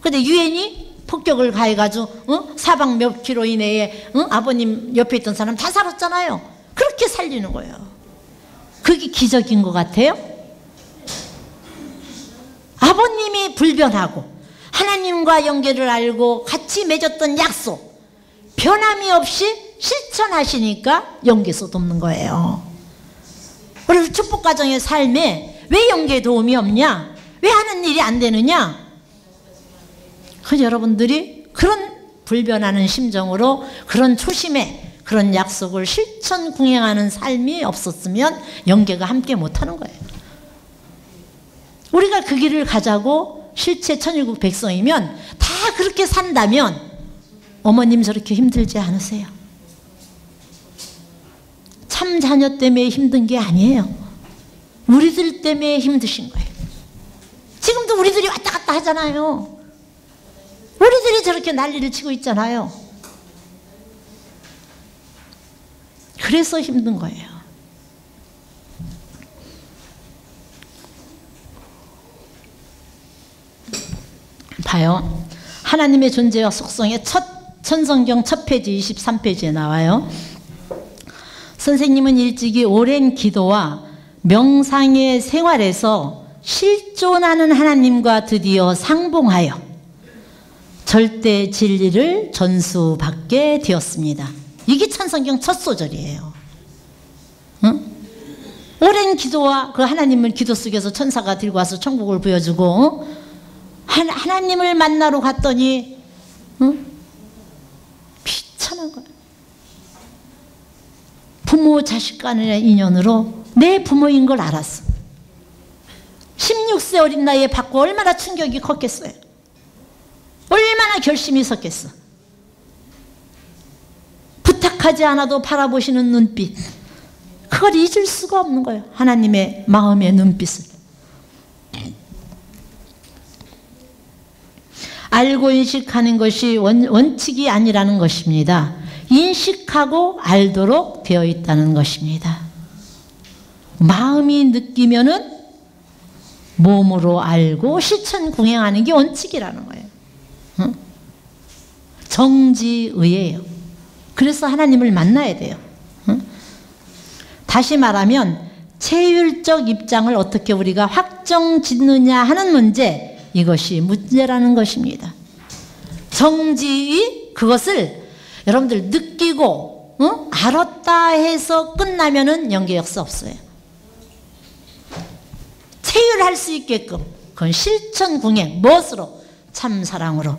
근데 유엔이 폭격을 가해가지고 어? 사방 몇 킬로 이내에 어? 아버님 옆에 있던 사람 다 살았잖아요. 그렇게 살리는 거예요. 그게 기적인 것 같아요. 아버님이 불변하고 하나님과 연계를 알고 같이 맺었던 약속 변함이 없이 실천하시니까 연계서 돕는 거예요. 그래서 축복 가정의 삶에 왜 연계에 도움이 없냐? 왜 하는 일이 안 되느냐? 그 여러분들이 그런 불변하는 심정으로 그런 초심에 그런 약속을 실천 궁행하는 삶이 없었으면 연계가 함께 못하는 거예요. 우리가 그 길을 가자고 실체 천일국 백성이면 다 그렇게 산다면 어머님 저렇게 힘들지 않으세요? 참 자녀 때문에 힘든 게 아니에요. 우리들 때문에 힘드신 거예요. 지금도 우리들이 왔다 갔다 하잖아요. 우리들이 저렇게 난리를 치고 있잖아요. 그래서 힘든 거예요. 봐요. 하나님의 존재와 속성의 첫 천성경 첫 페이지 23페이지에 나와요. 선생님은 일찍이 오랜 기도와 명상의 생활에서 실존하는 하나님과 드디어 상봉하여 절대 진리를 전수받게 되었습니다. 이게 찬성경 첫 소절이에요. 응? 오랜 기도와 그 하나님을 기도 속에서 천사가 들고 와서 천국을 보여주고 하나, 님을 만나러 갔더니 응? 비참한 거야. 부모 자식 간의 인연으로 내 부모인 걸 알았어. 16세 어린 나이에 받고 얼마나 충격이 컸겠어요. 얼마나 결심이 섰겠어. 부탁하지 않아도 바라보시는 눈빛. 그걸 잊을 수가 없는 거예요. 하나님의 마음의 눈빛을. 알고 인식하는 것이 원, 원칙이 아니라는 것입니다. 인식하고 알도록 되어 있다는 것입니다. 마음이 느끼면은 몸으로 알고 실천 궁행하는 게 원칙이라는 거예요. 응? 정지의예요. 그래서 하나님을 만나야 돼요. 응? 다시 말하면 체율적 입장을 어떻게 우리가 확정 짓느냐 하는 문제 이것이 문제라는 것입니다. 정지의 그것을 여러분들 느끼고 응? 알았다 해서 끝나면은 연계 역사 없어요. 체휼할 수 있게끔 그건 실천 궁행 무엇으로 참 사랑으로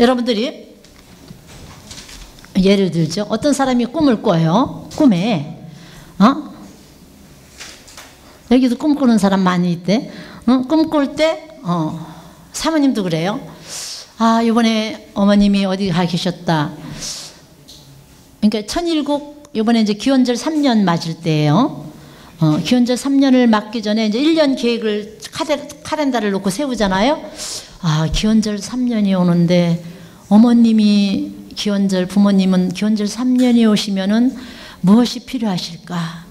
여러분들이 예를 들죠 어떤 사람이 꿈을 꿔요 꿈에 어? 여기도 꿈꾸는 사람 많이 있대 어? 꿈꿀 때 어, 사모님도 그래요 아 이번에 어머님이 어디 가 계셨다 그러니까 천일국 이번에 이제 기원절 3년 맞을 때예요. 어, 기원절 3년을 맞기 전에 이제 1년 계획을 카레, 카렌다를 놓고 세우잖아요. 아, 기원절 3년이 오는데 어머님이 기원절 부모님은 기원절 3년이 오시면은 무엇이 필요하실까?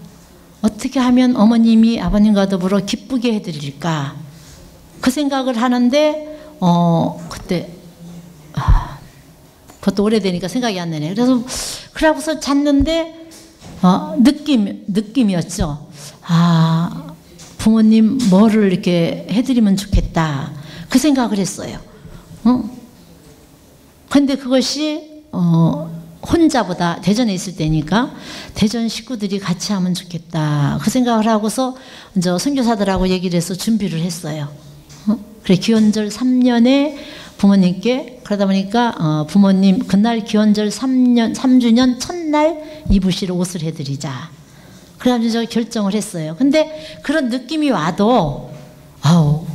어떻게 하면 어머님이 아버님과 더불어 기쁘게 해드릴까? 그 생각을 하는데 어 그때 아, 그것도 오래되니까 생각이 안 나네. 그래서 그러고서 잤는데 어, 느낌 느낌이었죠. 아 부모님 뭐를 이렇게 해드리면 좋겠다 그 생각을 했어요. 어? 근데 그것이 어, 혼자보다 대전에 있을 때니까 대전 식구들이 같이 하면 좋겠다 그 생각을 하고서 이제 선교사들하고 얘기를 해서 준비를 했어요. 어? 그래 기원절 3년에 부모님께 그러다 보니까 어, 부모님 그날 기원절 3년 3주년 첫날 입으실 옷을 해드리자. 그래가지고 결정을 했어요. 근데 그런 느낌이 와도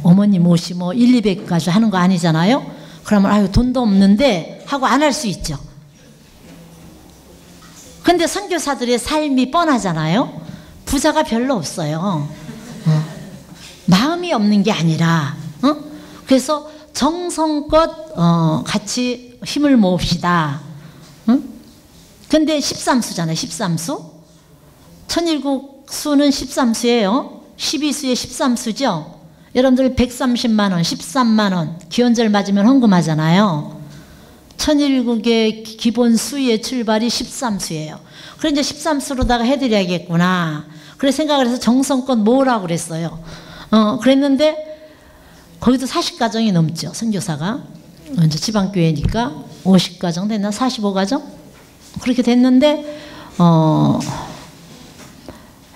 어머님 옷이 뭐 1, 200까지 하는 거 아니잖아요. 그러면 아유 돈도 없는데 하고 안 할 수 있죠. 근데 선교사들의 삶이 뻔하잖아요. 부자가 별로 없어요. 어. 마음이 없는 게 아니라 어? 그래서 정성껏 어, 같이 힘을 모읍시다. 응? 근데 13수잖아요. 13수. 천일국 수는 13수예요. 12수에 13수죠. 여러분들 130만 원, 13만 원 기원절 맞으면 헌금하잖아요. 천일국의 기본 수의 출발이 13수예요. 그래 이제 13수로다가 해드려야겠구나. 그래 생각을 해서 정성껏 모으라고 그랬어요. 어, 그랬는데 거기도 40가정이 넘죠. 선교사가. 이제 지방교회니까 50가정 됐나? 45가정? 그렇게 됐는데 어,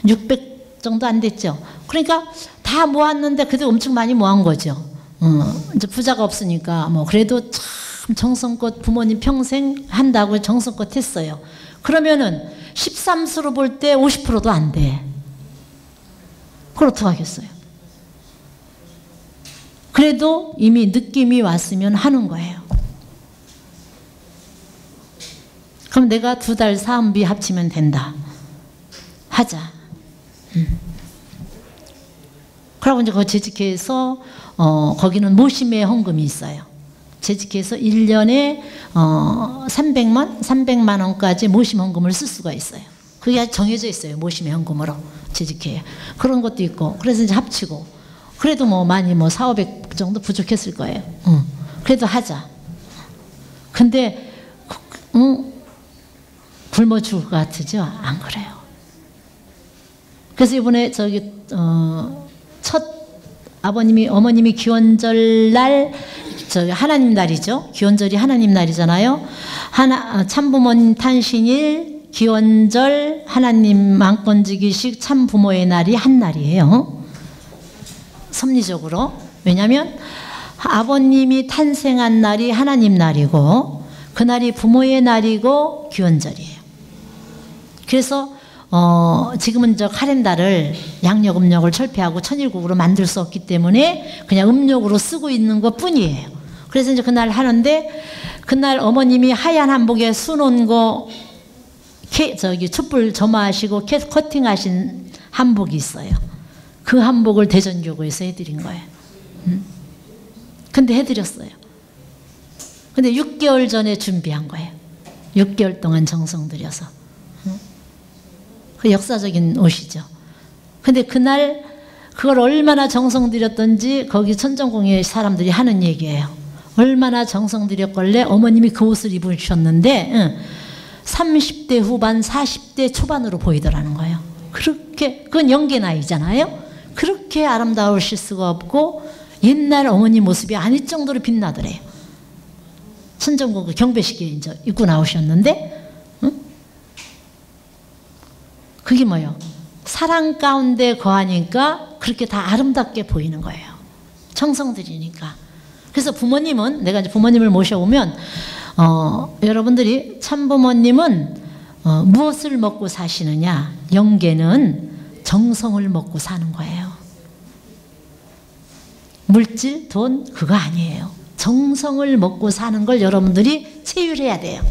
600 정도 안 됐죠. 그러니까 다 모았는데 그래도 엄청 많이 모은 거죠. 어, 이제 부자가 없으니까 뭐 그래도 참 정성껏 부모님 평생 한다고 정성껏 했어요. 그러면은 13수로 볼 때 50%도 안 돼. 그걸 어떻게 하겠어요? 그래도 이미 느낌이 왔으면 하는 거예요. 그럼 내가 두 달 사은비 합치면 된다. 하자. 음. 그러고 이제 그 재직회에서 어, 거기는 모심의 헌금이 있어요. 재직회에서 1년에 어, 300만, 300만 원까지 모심 헌금을 쓸 수가 있어요. 그게 정해져 있어요. 모심의 헌금으로 재직회에. 그런 것도 있고. 그래서 이제 합치고. 그래도 뭐 많이 뭐 4, 500 정도 부족했을 거예요. 응. 그래도 하자. 근데 응? 굶어 죽을 것 같으죠? 안 그래요. 그래서 이번에 저기 어, 첫 아버님이 어머님이 기원절 날 하나님 날이죠. 기원절이 하나님 날이잖아요. 하나 참부모님 탄신일 기원절 하나님 망건지기식 참부모의 날이 한 날이에요. 섭리적으로. 왜냐하면 아버님이 탄생한 날이 하나님 날이고 그날이 부모의 날이고 귀원절이에요. 그래서 어, 지금은 저 카렌다를 양력 음력을 철폐하고 천일국으로 만들 수 없기 때문에 그냥 음력으로 쓰고 있는 것 뿐이에요. 그래서 이제 그날 하는데 그날 어머님이 하얀 한복에 수놓은 거 캐, 저기 촛불 점화하시고 커팅하신 한복이 있어요. 그 한복을 대전교구에서 해드린 거예요. 음? 근데 해드렸어요. 근데 6개월 전에 준비한 거예요. 6개월 동안 정성 들여서. 음? 그 역사적인 옷이죠. 근데 그날 그걸 얼마나 정성 들였던지 거기 천정궁의 사람들이 하는 얘기예요. 얼마나 정성 들였걸래 어머님이 그 옷을 입으셨는데 응. 30대 후반, 40대 초반으로 보이더라는 거예요. 그렇게 그건 연계 나이잖아요. 그렇게 아름다우실 수가 없고 옛날 어머니 모습이 아닐 정도로 빛나더래요. 천정궁 그 경배식에 이제 입고 나오셨는데 응? 그게 뭐예요? 사랑 가운데 거하니까 그렇게 다 아름답게 보이는 거예요. 정성 들이니까. 그래서 부모님은 내가 이제 부모님을 모셔오면 어, 여러분들이 참 부모님은 어, 무엇을 먹고 사시느냐? 영계는 정성을 먹고 사는 거예요. 물질, 돈 그거 아니에요. 정성을 먹고 사는 걸 여러분들이 체휼해야 돼요.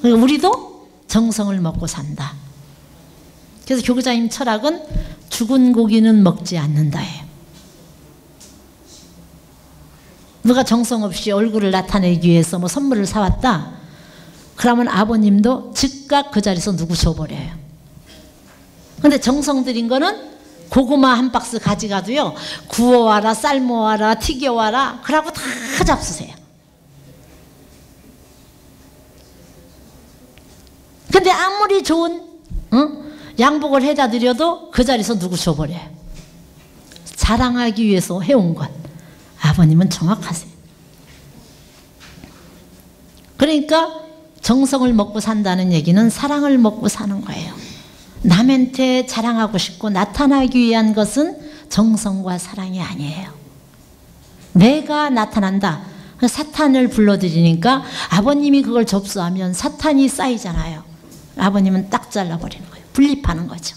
그러니까 우리도 정성을 먹고 산다. 그래서 교구자님 철학은 죽은 고기는 먹지 않는다예요. 누가 정성 없이 얼굴을 나타내기 위해서 뭐 선물을 사왔다. 그러면 아버님도 즉각 그 자리에서 누구 줘버려요. 근데 정성 들인 거는 고구마 한 박스 가져가도요. 구워와라, 삶아와라, 튀겨와라. 그러고 다 잡수세요. 근데 아무리 좋은 응? 양복을 해다 드려도 그 자리에서 누구 줘버려요. 자랑하기 위해서 해온 것. 아버님은 정확하세요. 그러니까 정성을 먹고 산다는 얘기는 사랑을 먹고 사는 거예요. 남한테 자랑하고 싶고 나타나기 위한 것은 정성과 사랑이 아니에요. 내가 나타난다. 사탄을 불러들이니까 아버님이 그걸 접수하면 사탄이 쌓이잖아요. 아버님은 딱 잘라버리는 거예요. 분립하는 거죠.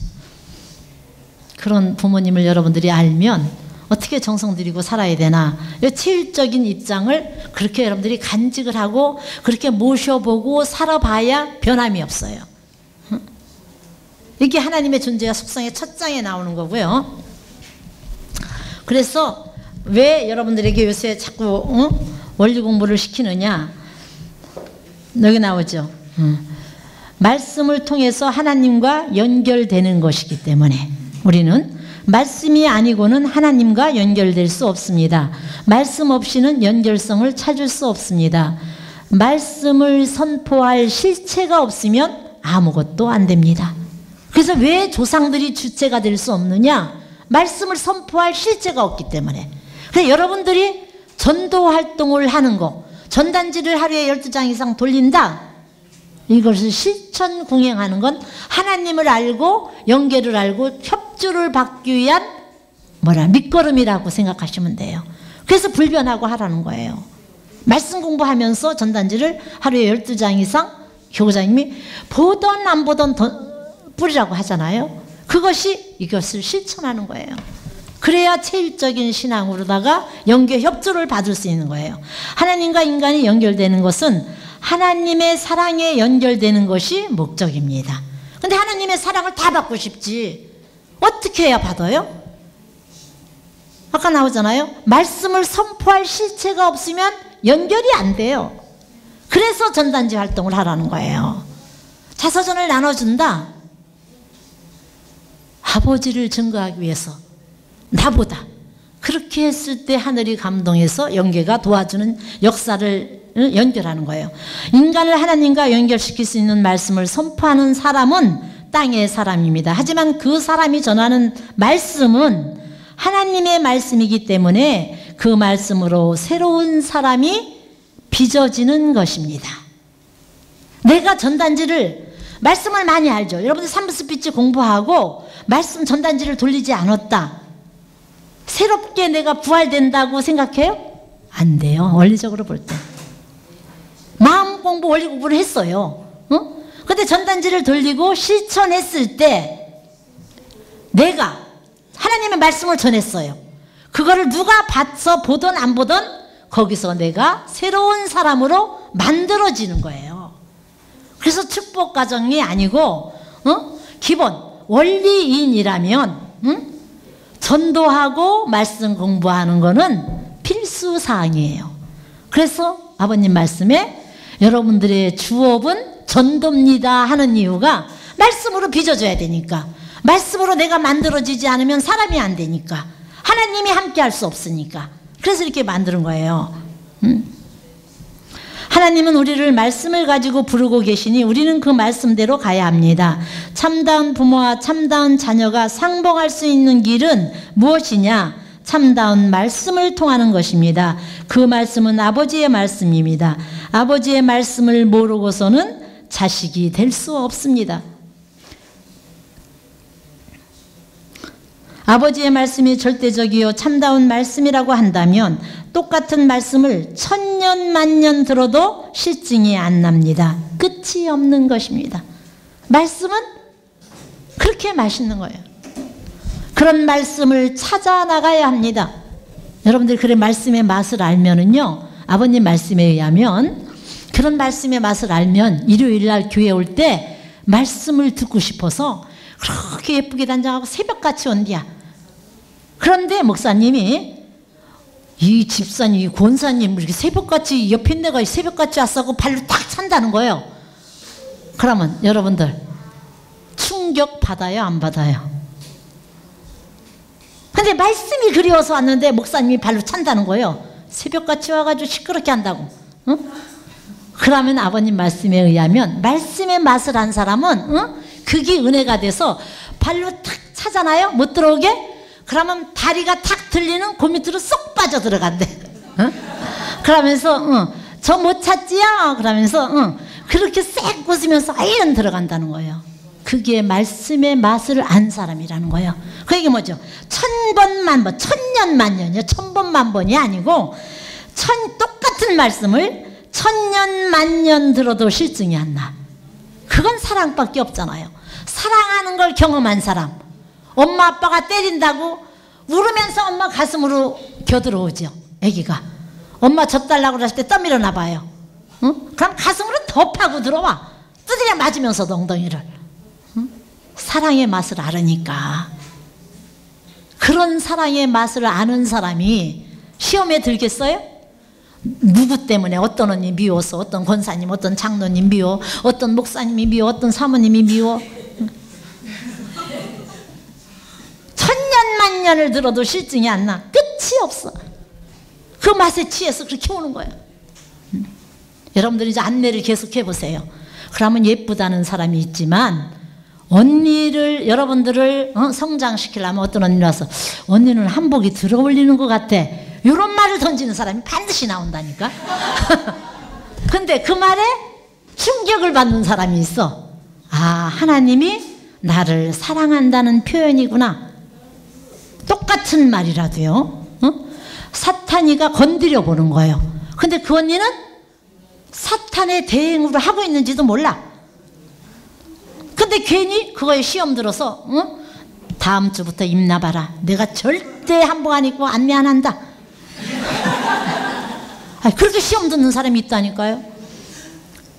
그런 부모님을 여러분들이 알면 어떻게 정성 들이고 살아야 되나 체질적인 입장을 그렇게 여러분들이 간직을 하고 그렇게 모셔보고 살아봐야 변함이 없어요. 이게 하나님의 존재가 속성의 첫 장에 나오는 거고요. 그래서 왜 여러분들에게 요새 자꾸 어? 원리 공부를 시키느냐? 여기 나오죠. 음. 말씀을 통해서 하나님과 연결되는 것이기 때문에 우리는 말씀이 아니고는 하나님과 연결될 수 없습니다. 말씀 없이는 연결성을 찾을 수 없습니다. 말씀을 선포할 실체가 없으면 아무것도 안 됩니다. 그래서 왜 조상들이 주체가 될 수 없느냐? 말씀을 선포할 실체가 없기 때문에. 그래서 여러분들이 전도 활동을 하는 거, 전단지를 하루에 12장 이상 돌린다. 이것을 실천 공행하는 건 하나님을 알고 연계를 알고 협조를 받기 위한 뭐라 밑거름이라고 생각하시면 돼요. 그래서 불변하고 하라는 거예요. 말씀 공부하면서 전단지를 하루에 12장 이상 교장님이 보던 안 보던 뿌리라고 하잖아요. 그것이 이것을 실천하는 거예요. 그래야 체질적인 신앙으로다가 연계 협조를 받을 수 있는 거예요. 하나님과 인간이 연결되는 것은 하나님의 사랑에 연결되는 것이 목적입니다. 근데 하나님의 사랑을 다 받고 싶지. 어떻게 해야 받아요? 아까 나오잖아요. 말씀을 선포할 실체가 없으면 연결이 안 돼요. 그래서 전단지 활동을 하라는 거예요. 자서전을 나눠준다. 아버지를 증거하기 위해서 나보다 그렇게 했을 때 하늘이 감동해서 연계가 도와주는 역사를 연결하는 거예요. 인간을 하나님과 연결시킬 수 있는 말씀을 선포하는 사람은 땅의 사람입니다. 하지만 그 사람이 전하는 말씀은 하나님의 말씀이기 때문에 그 말씀으로 새로운 사람이 빚어지는 것입니다. 내가 전단지를 말씀을 많이 알죠. 여러분들 삼부스피치 공부하고 말씀 전단지를 돌리지 않았다. 새롭게 내가 부활된다고 생각해요? 안 돼요. 원리적으로 볼 때. 마음 공부, 원리 공부를 했어요. 어? 근데 전단지를 돌리고 실천했을 때 내가 하나님의 말씀을 전했어요. 그거를 누가 봐서 보든 안 보든 거기서 내가 새로운 사람으로 만들어지는 거예요. 그래서 축복 과정이 아니고 어? 기본 원리인이라면 응? 전도하고 말씀 공부하는 거는 필수 사항이에요. 그래서 아버님 말씀에 여러분들의 주업은 전도입니다 하는 이유가 말씀으로 빚어줘야 되니까. 말씀으로 내가 만들어지지 않으면 사람이 안 되니까. 하나님이 함께 할 수 없으니까. 그래서 이렇게 만드는 거예요. 음? 하나님은 우리를 말씀을 가지고 부르고 계시니 우리는 그 말씀대로 가야 합니다. 참다운 부모와 참다운 자녀가 상봉할 수 있는 길은 무엇이냐? 참다운 말씀을 통하는 것입니다. 그 말씀은 아버지의 말씀입니다. 아버지의 말씀을 모르고서는 자식이 될 수 없습니다. 아버지의 말씀이 절대적이요 참다운 말씀이라고 한다면 똑같은 말씀을 천년 만년 들어도 실증이 안 납니다. 끝이 없는 것입니다. 말씀은 그렇게 맛있는 거예요. 그런 말씀을 찾아 나가야 합니다. 여러분들 그래 말씀의 맛을 알면은요. 아버님 말씀에 의하면 그런 말씀의 맛을 알면 일요일 날 교회 올 때 말씀을 듣고 싶어서 그렇게 예쁘게 단장하고 새벽같이 온디야. 그런데 목사님이 이 집사님, 이 권사님 이렇게 새벽같이 옆에 내가 새벽같이 왔어고 발로 탁 찬다는 거예요. 그러면 여러분들 충격 받아요, 안 받아요? 근데 말씀이 그리워서 왔는데 목사님이 발로 찬다는 거예요. 새벽같이 와가지고 시끄럽게 한다고. 응? 그러면 아버님 말씀에 의하면 말씀의 맛을 안 사람은 응? 그게 은혜가 돼서 발로 탁 차잖아요. 못 들어오게. 그러면 다리가 탁 들리는 그 밑으로 쏙 빠져 들어간대. 응? 그러면서 응, 저 못 찾지요. 그러면서 응, 그렇게 쌩 웃으면서 아이런 들어간다는 거예요. 그게 말씀의 맛을 안 사람이라는 거예요. 그 얘기 뭐죠? 천번 만 번, 천년 만년이요. 천번 만 번이 아니고 천 똑같은 말씀을 천년 만년 들어도 실증이 안 나. 그건 사랑밖에 없잖아요. 사랑하는 걸 경험한 사람. 엄마 아빠가 때린다고 울으면서 엄마 가슴으로 겨들어오죠. 아기가. 엄마 젖달라고 그랬을 때 떠밀어나 봐요. 응? 그럼 가슴으로 더 파고 들어와. 두드려 맞으면서 엉덩이를. 응? 사랑의 맛을 알으니까. 그런 사랑의 맛을 아는 사람이 시험에 들겠어요? 누구 때문에 어떤 언니 미워서 어떤 권사님 어떤 장로님 미워 어떤 목사님이 미워 어떤 사모님이 미워 천년 만년을 들어도 실증이 안 나. 끝이 없어. 그 맛에 취해서 그렇게 오는 거예요. 음. 여러분들 이제 안내를 계속 해 보세요. 그러면 예쁘다는 사람이 있지만 언니를 여러분들을 어, 성장시키려면 어떤 언니 와서 언니는 한복이 들어올리는 것 같아. 이런 말을 던지는 사람이 반드시 나온다니까. 근데 그 말에 충격을 받는 사람이 있어. 아 하나님이 나를 사랑한다는 표현이구나. 똑같은 말이라도요. 어? 사탄이가 건드려 보는 거예요. 근데 그 언니는 사탄의 대행으로 하고 있는지도 몰라. 근데 괜히 그거에 시험 들어서 어? 다음 주부터 입 나봐라. 내가 절대 한복 안 입고 안내 안 한다. 그렇게 시험 듣는 사람이 있다니까요.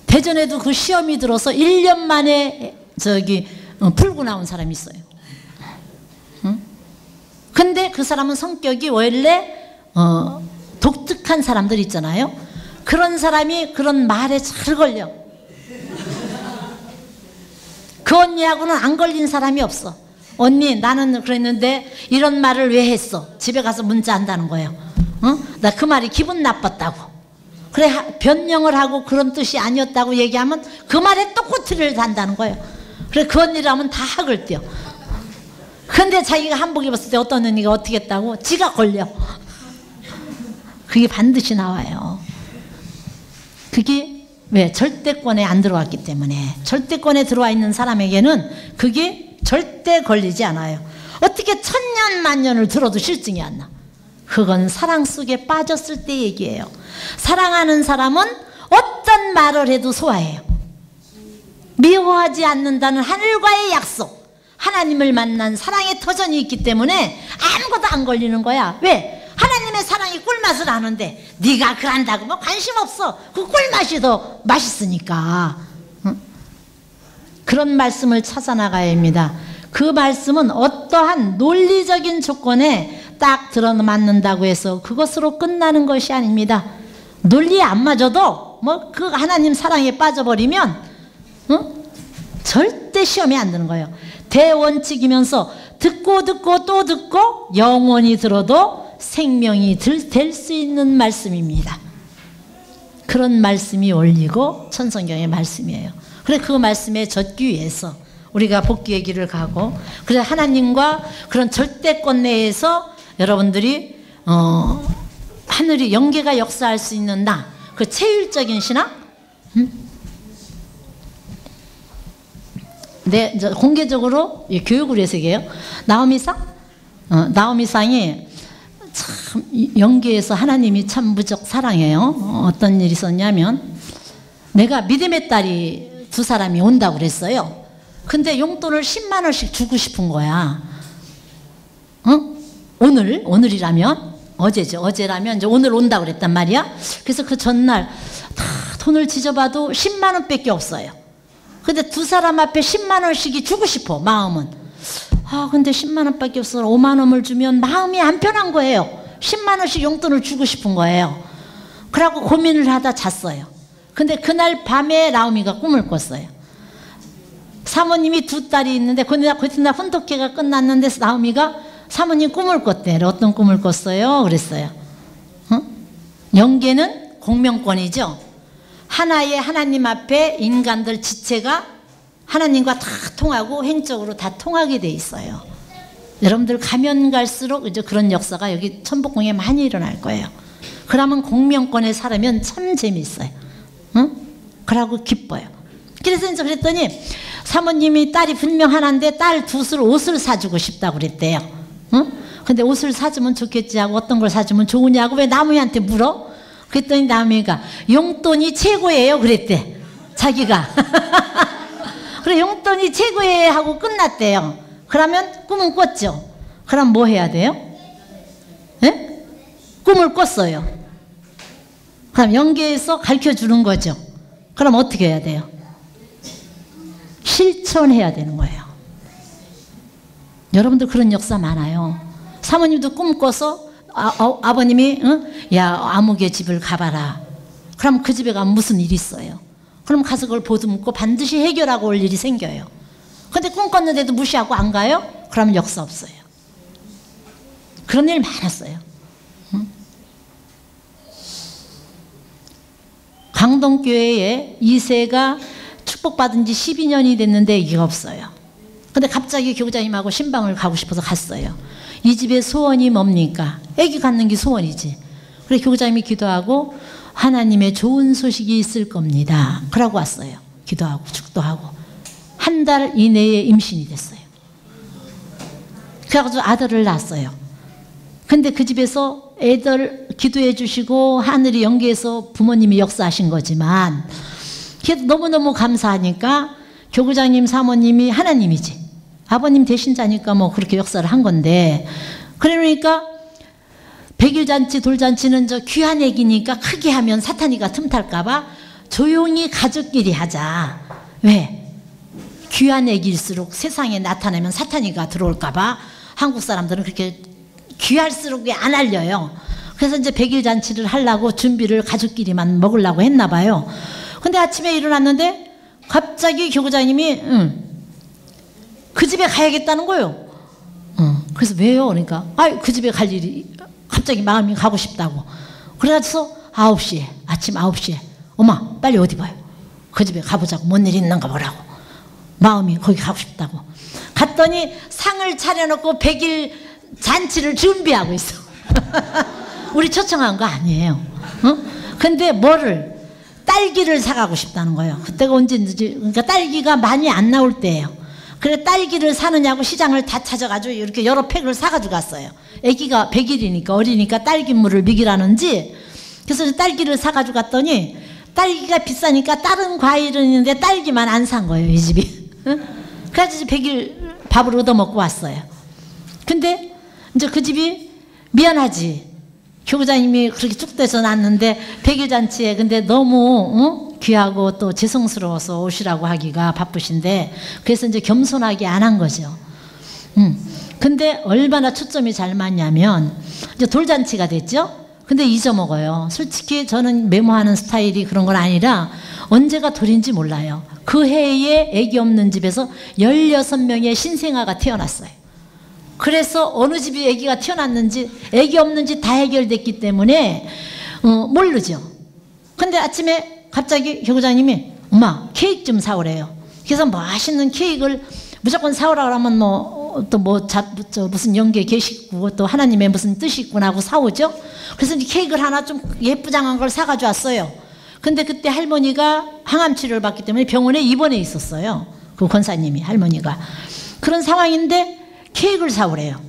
대전에도 그 시험이 들어서 1년 만에 저기 어, 풀고 나온 사람이 있어요. 근데 그 사람은 성격이 원래 어, 독특한 사람들 있잖아요. 그런 사람이 그런 말에 잘 걸려. 그 언니하고는 안 걸린 사람이 없어. 언니 나는 그랬는데 이런 말을 왜 했어? 집에 가서 문자 한다는 거예요. 어? 나 그 말이 기분 나빴다고. 그래 변명을 하고 그런 뜻이 아니었다고 얘기하면 그 말에 또 꼬투리를 단다는 거예요. 그래 그 언니라면 다 학을 띄어. 근데 자기가 한복 입었을 때 어떤 언니가 어떻게 했다고? 지가 걸려. 그게 반드시 나와요. 그게 왜? 절대권에 안 들어왔기 때문에. 절대권에 들어와 있는 사람에게는 그게 절대 걸리지 않아요. 어떻게 천년 만년을 들어도 실증이 안 나. 그건 사랑 속에 빠졌을 때 얘기예요. 사랑하는 사람은 어떤 말을 해도 소화해요. 미워하지 않는다는 하늘과의 약속. 하나님을 만난 사랑의 터전이 있기 때문에 아무것도 안 걸리는 거야. 왜? 하나님의 사랑이 꿀맛을 아는데 네가 그런다고 뭐 관심 없어. 그 꿀맛이 더 맛있으니까. 응? 그런 말씀을 찾아 나가야 합니다. 그 말씀은 어떠한 논리적인 조건에 딱 들어맞는다고 해서 그것으로 끝나는 것이 아닙니다. 논리에 안 맞아도 뭐 그 하나님 사랑에 빠져버리면 응? 절대 시험에 안 드는 거예요. 대원칙이면서 듣고 듣고 또 듣고 영원히 들어도 생명이 될 수 있는 말씀입니다. 그런 말씀이 올리고 천성경의 말씀이에요. 그래 그 말씀에 젖기 위해서 우리가 복귀의 길을 가고 그래 하나님과 그런 절대권 내에서 여러분들이 어, 하늘이 영계가 역사할 수 있는 나, 그 체율적인 신앙. 음? 네, 공개적으로 교육을 해서 얘기해요. 나오미상, 어, 나오미상이 참 연계에서 하나님이 참 무적 사랑해요. 어, 어떤 일이 있었냐면 내가 믿음의 딸이 두 사람이 온다고 그랬어요. 근데 용돈을 10만 원씩 주고 싶은 거야. 어? 오늘 오늘이라면 어제죠. 어제라면 이제 오늘 온다고 그랬단 말이야. 그래서 그 전날 다 돈을 지져봐도 10만 원밖에 없어요. 근데 두 사람 앞에 10만 원씩이 주고 싶어. 마음은. 아, 근데 10만 원밖에 없어. 5만 원을 주면 마음이 안 편한 거예요. 10만 원씩 용돈을 주고 싶은 거예요. 그러고 고민을 하다 잤어요. 근데 그날 밤에 라우미가 꿈을 꿨어요. 사모님이 두 딸이 있는데 그날 그날 훈독회가 끝났는데 라우미가 사모님 꿈을 꿨대. 어떤 꿈을 꿨어요? 그랬어요. 어? 영계는 공명권이죠. 하나의 하나님 앞에 인간들 지체가 하나님과 다 통하고 행적으로 다 통하게 돼 있어요. 여러분들 가면 갈수록 이제 그런 역사가 여기 천복궁에 많이 일어날 거예요. 그러면 공명권에 살면 참 재밌어요. 응? 그러고 기뻐요. 그래서 이제 그랬더니 사모님이 딸이 분명 하나인데 딸 두술 옷을 사주고 싶다고 그랬대요. 응? 근데 옷을 사주면 좋겠지 하고 어떤 걸 사주면 좋으냐고 왜 나무이한테 물어? 그랬더니 나무이가 용돈이 최고예요 그랬대. 자기가. 그래 용돈이 최고예 하고 끝났대요. 그러면 꿈은 꿨죠. 그럼 뭐 해야 돼요? 네? 꿈을 꿨어요. 그럼 연계에서 가르쳐 주는 거죠. 그럼 어떻게 해야 돼요? 실천해야 되는 거예요. 여러분들 그런 역사 많아요. 사모님도 꿈 꿔서 아, 아 버님이 응? 야 아무개 집을 가봐라. 그럼 그 집에 가면 무슨 일이 있어요? 그럼 가서 그걸 보듬고 반드시 해결하고 올 일이 생겨요. 근데 꿈꿨는데도 무시하고 안 가요? 그러면 역사 없어요. 그런 일 많았어요. 응? 강동교회에 2세가 축복받은 지 12년이 됐는데 얘기가 없어요. 근데 갑자기 교장님하고 신방을 가고 싶어서 갔어요. 이 집의 소원이 뭡니까? 애기 갖는 게 소원이지. 그래 교장님이 기도하고 하나님의 좋은 소식이 있을 겁니다. 그러고 왔어요. 기도하고 축도하고 한 달 이내에 임신이 됐어요. 그래가지고 아들을 낳았어요. 근데 그 집에서 애들 기도해 주시고 하늘이 연계해서 부모님이 역사하신 거지만 너무너무 감사하니까 교구장님 사모님이 하나님이지 아버님 대신자니까 뭐 그렇게 역사를 한 건데 그러니까 백일잔치 돌잔치는 저 귀한 얘기니까 크게 하면 사탄이가 틈탈까봐 조용히 가족끼리 하자. 왜? 귀한 얘기일수록 세상에 나타나면 사탄이가 들어올까봐 한국 사람들은 그렇게 귀할수록 안 알려요. 그래서 이제 백일 잔치를 하려고 준비를 가족끼리만 먹으려고 했나 봐요. 근데 아침에 일어났는데 갑자기 교구장님이 응, 그 집에 가야겠다는 거예요. 응, 그래서 왜요? 그러니까 아, 그 집에 갈 일이 갑자기 마음이 가고 싶다고. 그래서 9시에, 아침 9시에, 엄마, 빨리 어디 봐요? 그 집에 가보자고. 뭔 일 있는가 보라고. 마음이 거기 가고 싶다고. 갔더니 상을 차려놓고 100일 잔치를 준비하고 있어. 우리 초청한 거 아니에요. 어? 근데 뭐를? 딸기를 사가고 싶다는 거예요. 그때가 언제인지, 그러니까 딸기가 많이 안 나올 때예요. 그래 딸기를 사느냐고 시장을 다 찾아가지고 이렇게 여러 팩을 사가지고 갔어요. 아기가 100일이니까 어리니까 딸기물을 먹이라는지 그래서 딸기를 사가지고 갔더니 딸기가 비싸니까 다른 과일은 있는데 딸기만 안 산 거예요 이 집이. 그래서 100일 밥을 얻어먹고 왔어요. 근데 이제 그 집이 미안하지. 교부장님이 그렇게 쭉 돼서 났는데 백일 잔치에 근데 너무 어? 귀하고 또 죄송스러워서 오시라고 하기가 바쁘신데 그래서 이제 겸손하게 안 한 거죠. 음. 근데 얼마나 초점이 잘 맞냐면 이제 돌잔치가 됐죠. 근데 잊어먹어요. 솔직히 저는 메모하는 스타일이 그런 건 아니라 언제가 돌인지 몰라요. 그 해에 아기 없는 집에서 16명의 신생아가 태어났어요. 그래서 어느 집이 아기가 태어났는지 아기 없는지 다 해결됐기 때문에 어, 모르죠. 근데 아침에 갑자기 교장님이 엄마 케이크 좀 사오래요. 그래서 맛있는 케이크를 무조건 사오라 그러면 뭐 또뭐 무슨 영계 계시고 또 하나님의 무슨 뜻이 있구나 하고 사오죠. 그래서 케이크를 하나 좀 예쁘장한 걸 사가지고 왔어요. 근데 그때 할머니가 항암 치료를 받기 때문에 병원에 입원해 있었어요. 그 권사님이 할머니가 그런 상황인데 케이크를 사오래요.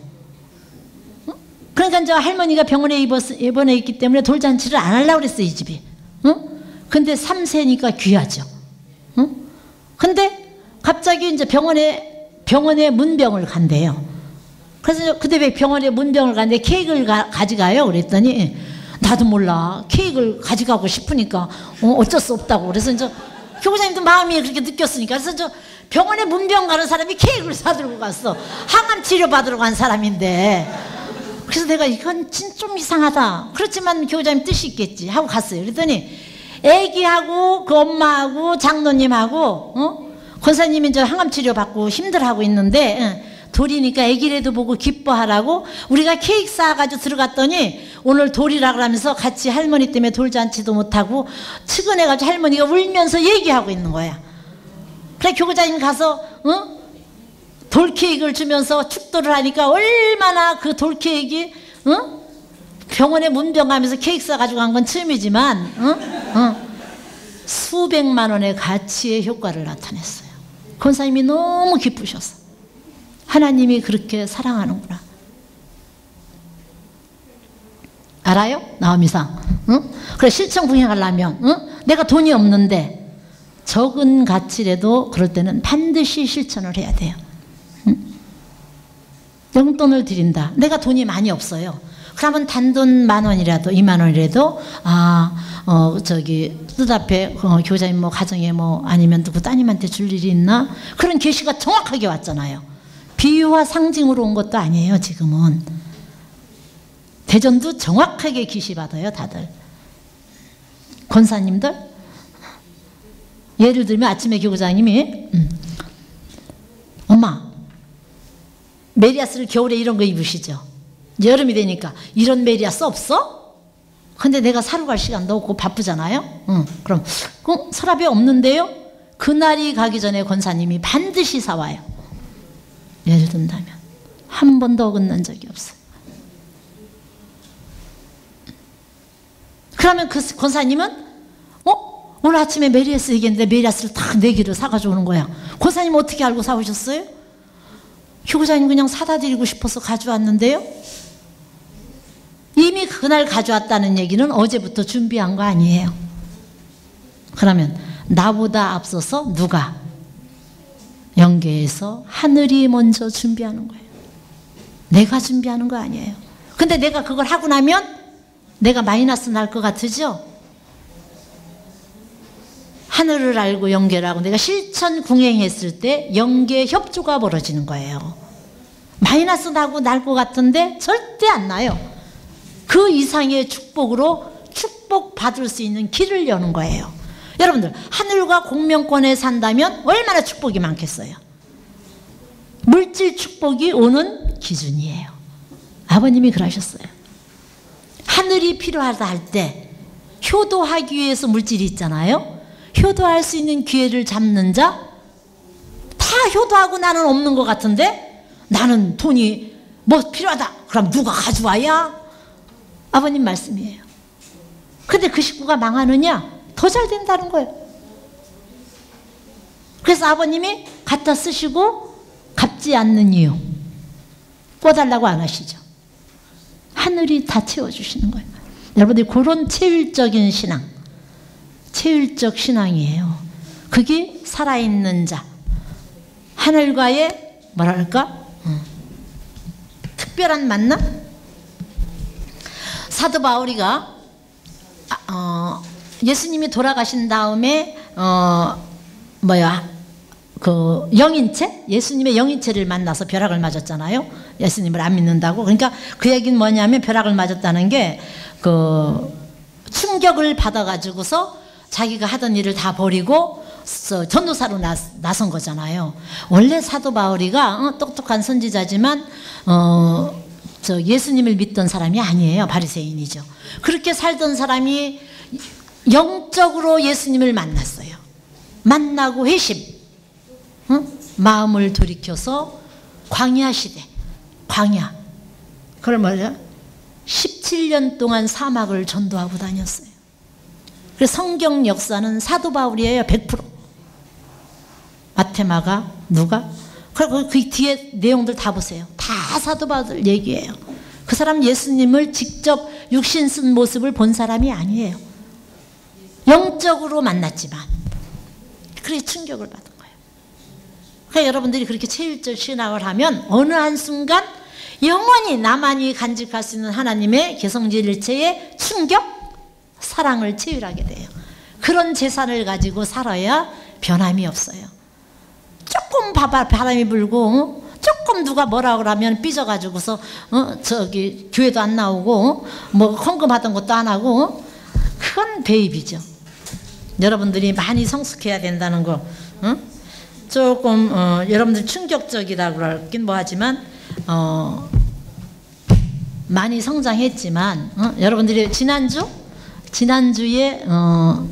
어? 그러니까 이제 할머니가 병원에 입었, 입원해 있기 때문에 돌잔치를 안 하려고 그랬어요, 이 집이. 어? 근데 3세니까 귀하죠. 어? 근데 갑자기 이제 병원에 병원에 문병을 간대요. 그래서 그때 왜 병원에 문병을 갔는데 케이크를 가, 가져가요? 그랬더니 나도 몰라. 케이크를 가져가고 싶으니까 어, 쩔수 없다고. 그래서 이제 교구장님도 마음이 그렇게 느꼈으니까 그래서 저 병원에 문병 가는 사람이 케이크를 사들고 갔어. 항암 치료 받으러 간 사람인데. 그래서 내가 이건 진짜 좀 이상하다. 그렇지만 교구장님 뜻이 있겠지 하고 갔어요. 그랬더니 애기하고 그 엄마하고 장로님하고 어? 권사님이 이제 항암 치료 받고 힘들하고 있는데 돌이니까 애기라도 보고 기뻐하라고 우리가 케이크 싸가지고 들어갔더니 오늘 돌이라 그러면서 같이 할머니 때문에 돌잔치도 못하고 측은해가지고 할머니가 울면서 얘기하고 있는 거야. 그래 교구장님 가서 어? 돌 케이크를 주면서 축도를 하니까 얼마나 그 돌 케이크 어? 병원에 문병하면서 케이크 싸가지고 간 건 처음이지만 어? 어. 수백만 원의 가치의 효과를 나타냈어요. 권사님이 너무 기쁘셨어. 하나님이 그렇게 사랑하는구나. 알아요? 나오미상. 응? 그래 실천 구행하려면 응? 내가 돈이 없는데 적은 가치라도 그럴 때는 반드시 실천을 해야 돼요. 응? 용돈을 드린다. 내가 돈이 많이 없어요. 그러면 단돈 만 원이라도 이만 원이라도 아어 저기 뜻 앞에 어, 교자님 뭐 가정에 뭐 아니면 누구 따님한테 줄 일이 있나 그런 계시가 정확하게 왔잖아요. 비유와 상징으로 온 것도 아니에요 지금은 대전도 정확하게 기시 받아요 다들 권사님들 예를 들면 아침에 교구장님이 음, 엄마 메리아스를 겨울에 이런 거 입으시죠 여름이 되니까 이런 메리아스 없어? 근데 내가 사러 갈 시간도 없고 바쁘잖아요. 응, 그럼 어, 서랍에 없는데요? 그날이 가기 전에 권사님이 반드시 사와요. 예를 든다면 한 번도 어긋난 적이 없어요. 그러면 그 권사님은 어? 오늘 아침에 메리아스 얘기했는데 메리아스를 딱 네개를 사가지고 오는 거야. 권사님 어떻게 알고 사오셨어요? 교구장님 그냥 사다 드리고 싶어서 가져왔는데요. 이미 그날 가져왔다는 얘기는 어제부터 준비한 거 아니에요. 그러면 나보다 앞서서 누가 영계에서 하늘이 먼저 준비하는 거예요. 내가 준비하는 거 아니에요. 근데 내가 그걸 하고 나면 내가 마이너스 날 것 같으죠? 하늘을 알고 영계라고 내가 실천 궁행했을 때 영계 협조가 벌어지는 거예요. 마이너스 나고 날 것 같은데 절대 안 나요. 그 이상의 축복으로 축복 받을 수 있는 길을 여는 거예요. 여러분들 하늘과 공명권에 산다면 얼마나 축복이 많겠어요. 물질 축복이 오는 기준이에요. 아버님이 그러셨어요. 하늘이 필요하다 할 때 효도하기 위해서 물질이 있잖아요. 효도할 수 있는 기회를 잡는 자, 다 효도하고 나는 없는 것 같은데 나는 돈이 뭐 필요하다. 그럼 누가 가져와야? 아버님 말씀이에요. 근데 그 식구가 망하느냐? 더 잘 된다는 거예요. 그래서 아버님이 갖다 쓰시고 갚지 않는 이유. 꿔달라고 안 하시죠. 하늘이 다 채워주시는 거예요. 여러분들 그런 체질적인 신앙, 체질적 신앙이에요. 그게 살아있는 자. 하늘과의 뭐랄까? 음. 특별한 만남? 사도 바울이가 아, 어, 예수님이 돌아가신 다음에 어, 뭐야 그 영인체 예수님의 영인체를 만나서 벼락을 맞았잖아요. 예수님을 안 믿는다고 그러니까 그 얘기는 뭐냐면 벼락을 맞았다는 게 그 충격을 받아가지고서 자기가 하던 일을 다 버리고 전도사로 나, 나선 거잖아요. 원래 사도 바울이가 어, 똑똑한 선지자지만 어, 저 예수님을 믿던 사람이 아니에요. 바리새인이죠. 그렇게 살던 사람이 영적으로 예수님을 만났어요. 만나고 회심, 어? 마음을 돌이켜서 광야 시대, 광야. 그걸 뭐죠? 17년 동안 사막을 전도하고 다녔어요. 그래서 성경 역사는 사도 바울이에요, 100%. 마테마가 누가? 그리고 그 뒤에 내용들 다 보세요. 다 사도 바울 얘기예요. 그 사람 예수님을 직접 육신 쓴 모습을 본 사람이 아니에요. 영적으로 만났지만 그래 충격을 받은 거예요. 그러니까 여러분들이 그렇게 체일절 신앙을 하면 어느 한순간 영원히 나만이 간직할 수 있는 하나님의 개성질 일체의 충격, 사랑을 체휼하게 돼요. 그런 재산을 가지고 살아야 변함이 없어요. 조금 바람이 불고 어? 조금 누가 뭐라 그러면 삐져가지고서 어? 저기 교회도 안 나오고 어? 뭐 헌금하던 것도 안 하고 그건 배입이죠. 여러분들이 많이 성숙해야 된다는 거 어? 조금 어, 여러분들 충격적이라 그럴긴 뭐하지만 어, 많이 성장했지만 어? 여러분들이 지난주 지난주에 어,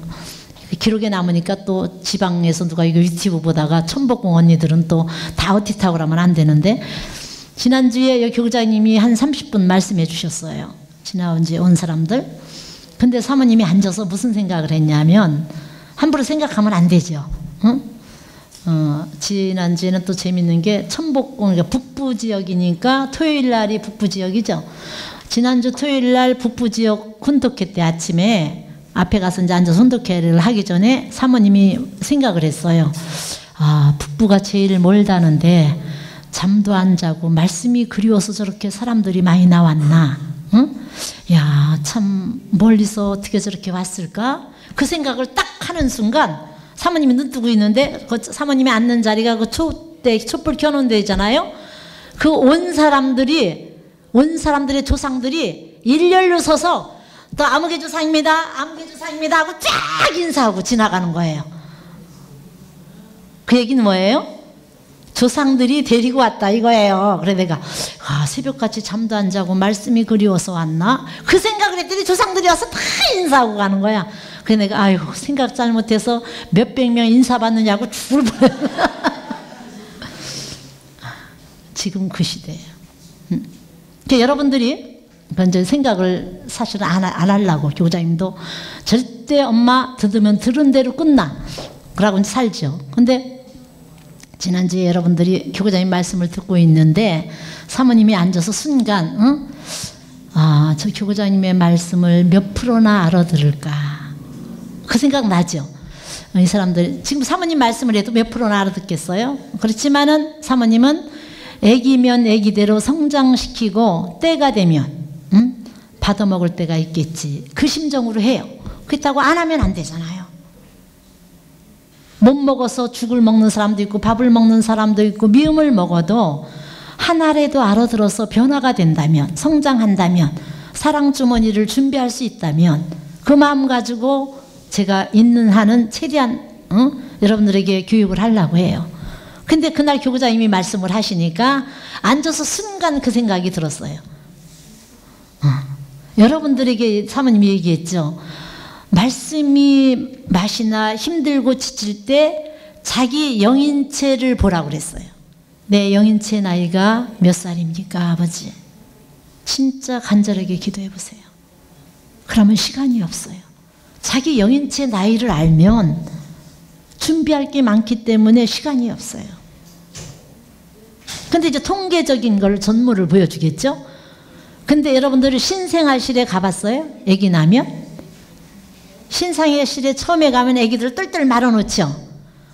기록에 남으니까 또 지방에서 누가 이거 유튜브 보다가 천복궁 언니들은 또 다 어티 타고 그러면 안 되는데 지난주에 여기 교장님이 한 30분 말씀해 주셨어요. 지나온 지온 사람들. 근데 사모님이 앉아서 무슨 생각을 했냐면 함부로 생각하면 안 되죠. 응? 어, 지난주에는 또 재밌는 게 천복궁 그러니까 북부 지역이니까 토요일 날이 북부 지역이죠. 지난주 토요일 날 북부 지역 훈독회 때 아침에 앞에 가서 이제 앉아서 훈독회를 하기 전에 사모님이 생각을 했어요. 아, 북부가 제일 멀다는데 잠도 안 자고 말씀이 그리워서 저렇게 사람들이 많이 나왔나? 응? 야, 참 멀리서 어떻게 저렇게 왔을까? 그 생각을 딱 하는 순간 사모님이 눈 뜨고 있는데 그 사모님이 앉는 자리가 그 촛대 촛불 켜놓은 데잖아요. 그 온 사람들이 온 사람들의 조상들이 일렬로 서서 또 아무개 조상입니다. 아무개 조상입니다 하고 쫙 인사하고 지나가는 거예요. 그 얘기는 뭐예요? 조상들이 데리고 왔다 이거예요. 그래 내가 아 새벽같이 잠도 안 자고 말씀이 그리워서 왔나? 그 생각을 했더니 조상들이 와서 다 인사하고 가는 거야. 그래 내가 아유 생각 잘못해서 몇백 명 인사받느냐고 죽을 뻔 지금 그 시대예요. 여러분들이 먼저 생각을 사실은 안, 안 하려고 교장님도 절대 엄마 들으면 들은 대로 끝나. 그러고 살죠. 근데 지난주에 여러분들이 교장님 말씀을 듣고 있는데 사모님이 앉아서 순간 응? 아, 저 교장님의 말씀을 몇 프로나 알아들을까? 그 생각 나죠? 이 사람들 지금 사모님 말씀을 해도 몇 프로나 알아듣겠어요? 그렇지만은 사모님은 애기면 애기대로 성장시키고 때가 되면 응? 받아 먹을 때가 있겠지. 그 심정으로 해요. 그렇다고 안 하면 안 되잖아요. 못 먹어서 죽을 먹는 사람도 있고 밥을 먹는 사람도 있고 미음을 먹어도 한 알에도 알아들어서 변화가 된다면 성장한다면 사랑 주머니를 준비할 수 있다면 그 마음 가지고 제가 있는 한은 최대한 응? 여러분들에게 교육을 하려고 해요. 근데 그날 교구장님이 말씀을 하시니까 앉아서 순간 그 생각이 들었어요. 어. 여러분들에게 사모님이 얘기했죠. 말씀이 맛이나 힘들고 지칠 때 자기 영인체를 보라고 그랬어요. 내 영인체 나이가 몇 살입니까, 아버지? 진짜 간절하게 기도해 보세요. 그러면 시간이 없어요. 자기 영인체 나이를 알면 준비할 게 많기 때문에 시간이 없어요. 근데 이제 통계적인 걸 전무를 보여주겠죠? 근데 여러분들이 신생아실에 가봤어요? 아기 나면? 신생아실에 처음에 가면 아기들 뜰뜰 말아놓죠?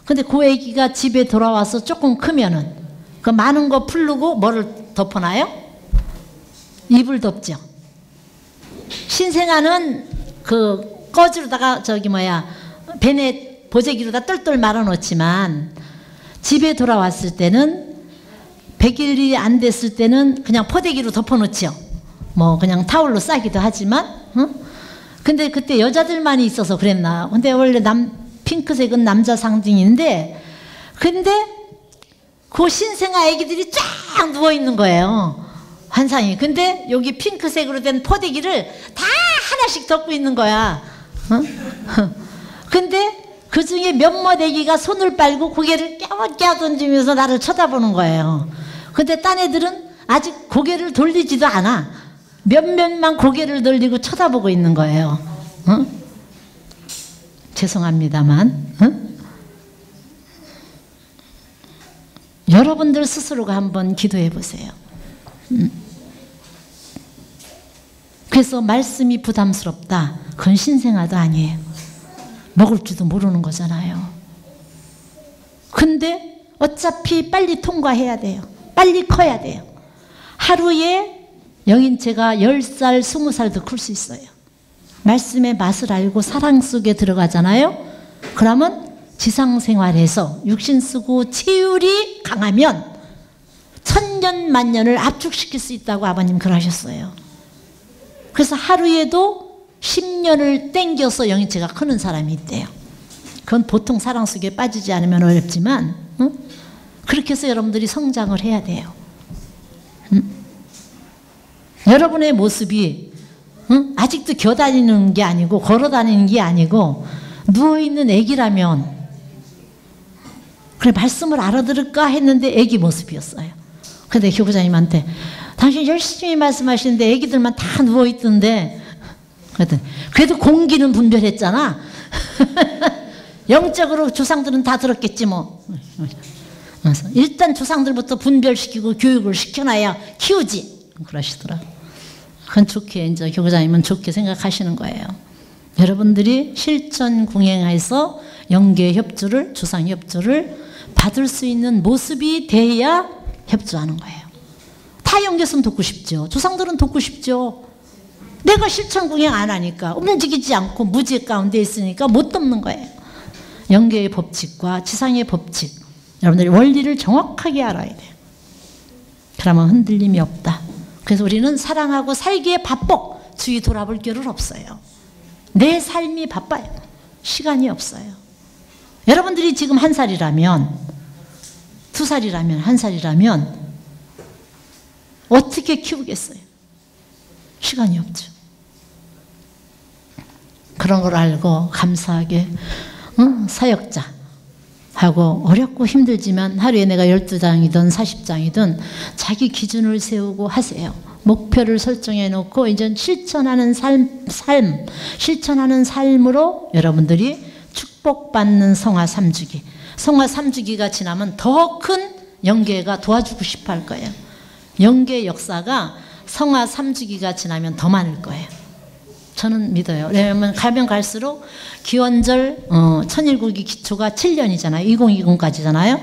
근데 그 아기가 집에 돌아와서 조금 크면은 그 많은 거 풀르고 뭐를 덮어놔요? 입을 덮죠. 신생아는 그 꺼지로다가 저기 뭐야 베네 보재기로다 똘똘 말아놓지만 집에 돌아왔을 때는 100일이 안 됐을 때는 그냥 포대기로 덮어놓죠. 뭐 그냥 타올로 싸기도 하지만 응? 근데 그때 여자들만이 있어서 그랬나. 근데 원래 남, 핑크색은 남자 상징인데, 근데 그 신생아 애기들이 쫙 누워 있는 거예요. 환상이. 근데 여기 핑크색으로 된 포대기를 다 하나씩 덮고 있는 거야. 어? 근데 그 중에 몇몇 애기가 손을 빨고 고개를 깨워깨워 던지면서 나를 쳐다보는 거예요. 근데 딴 애들은 아직 고개를 돌리지도 않아. 몇몇만 고개를 돌리고 쳐다보고 있는 거예요. 어? 죄송합니다만. 어? 여러분들 스스로가 한번 기도해 보세요. 음. 그래서 말씀이 부담스럽다. 그건 신생아도 아니에요. 먹을 줄도 모르는 거잖아요. 근데 어차피 빨리 통과해야 돼요. 빨리 커야 돼요. 하루에 영인체가 10살, 20살도 클 수 있어요. 말씀의 맛을 알고 사랑 속에 들어가잖아요. 그러면 지상생활에서 육신 쓰고 체율이 강하면 천년 만년을 압축시킬 수 있다고 아버님 그러셨어요. 그래서 하루에도 10년을 땡겨서 영인체가 크는 사람이 있대요. 그건 보통 사랑 속에 빠지지 않으면 어렵지만 응? 그렇게 해서 여러분들이 성장을 해야 돼요. 응? 여러분의 모습이 응? 아직도 겨다니는 게 아니고 걸어다니는 게 아니고 누워있는 애기라면 그래 말씀을 알아들을까 했는데 애기 모습이었어요. 근데 교부장님한테 당신 열심히 말씀하시는데 애기들만 다 누워있던데 그랬더니 그래도 공기는 분별했잖아. 영적으로 조상들은 다 들었겠지 뭐. 그래서 일단 조상들부터 분별시키고 교육을 시켜놔야 키우지. 그러시더라. 그건 좋게 이제 교부장님은 좋게 생각하시는 거예요. 여러분들이 실천 공행해서 영계 협조를 조상 협조를 받을 수 있는 모습이 돼야 협조하는 거예요. 다 영계선 돕고 싶죠. 조상들은 돕고 싶죠. 내가 실천 공행 안 하니까 움직이지 않고 무지 가운데 있으니까 못 돕는 거예요. 영계의 법칙과 지상의 법칙 여러분들이 원리를 정확하게 알아야 돼요. 그러면 흔들림이 없다. 그래서 우리는 사랑하고 살기에 바빠. 주위 돌아볼 겨를 없어요. 내 삶이 바빠요. 시간이 없어요. 여러분들이 지금 한 살이라면, 두 살이라면, 한 살이라면, 어떻게 키우겠어요? 시간이 없죠. 그런 걸 알고 감사하게 응? 사역자 하고 어렵고 힘들지만 하루에 내가 12장이든 40장이든 자기 기준을 세우고 하세요. 목표를 설정해 놓고 이제 실천하는 삶, 삶, 실천하는 삶으로 여러분들이 축복받는 성화 삼주기. 성화 삼주기가 지나면 더 큰 영계가 도와주고 싶어 할 거예요. 영계 역사가 성화 삼주기가 지나면 더 많을 거예요. 저는 믿어요. 왜냐하면 가면 갈수록 기원절 어, 천일국이 기초가 7년이잖아요. 2020까지잖아요.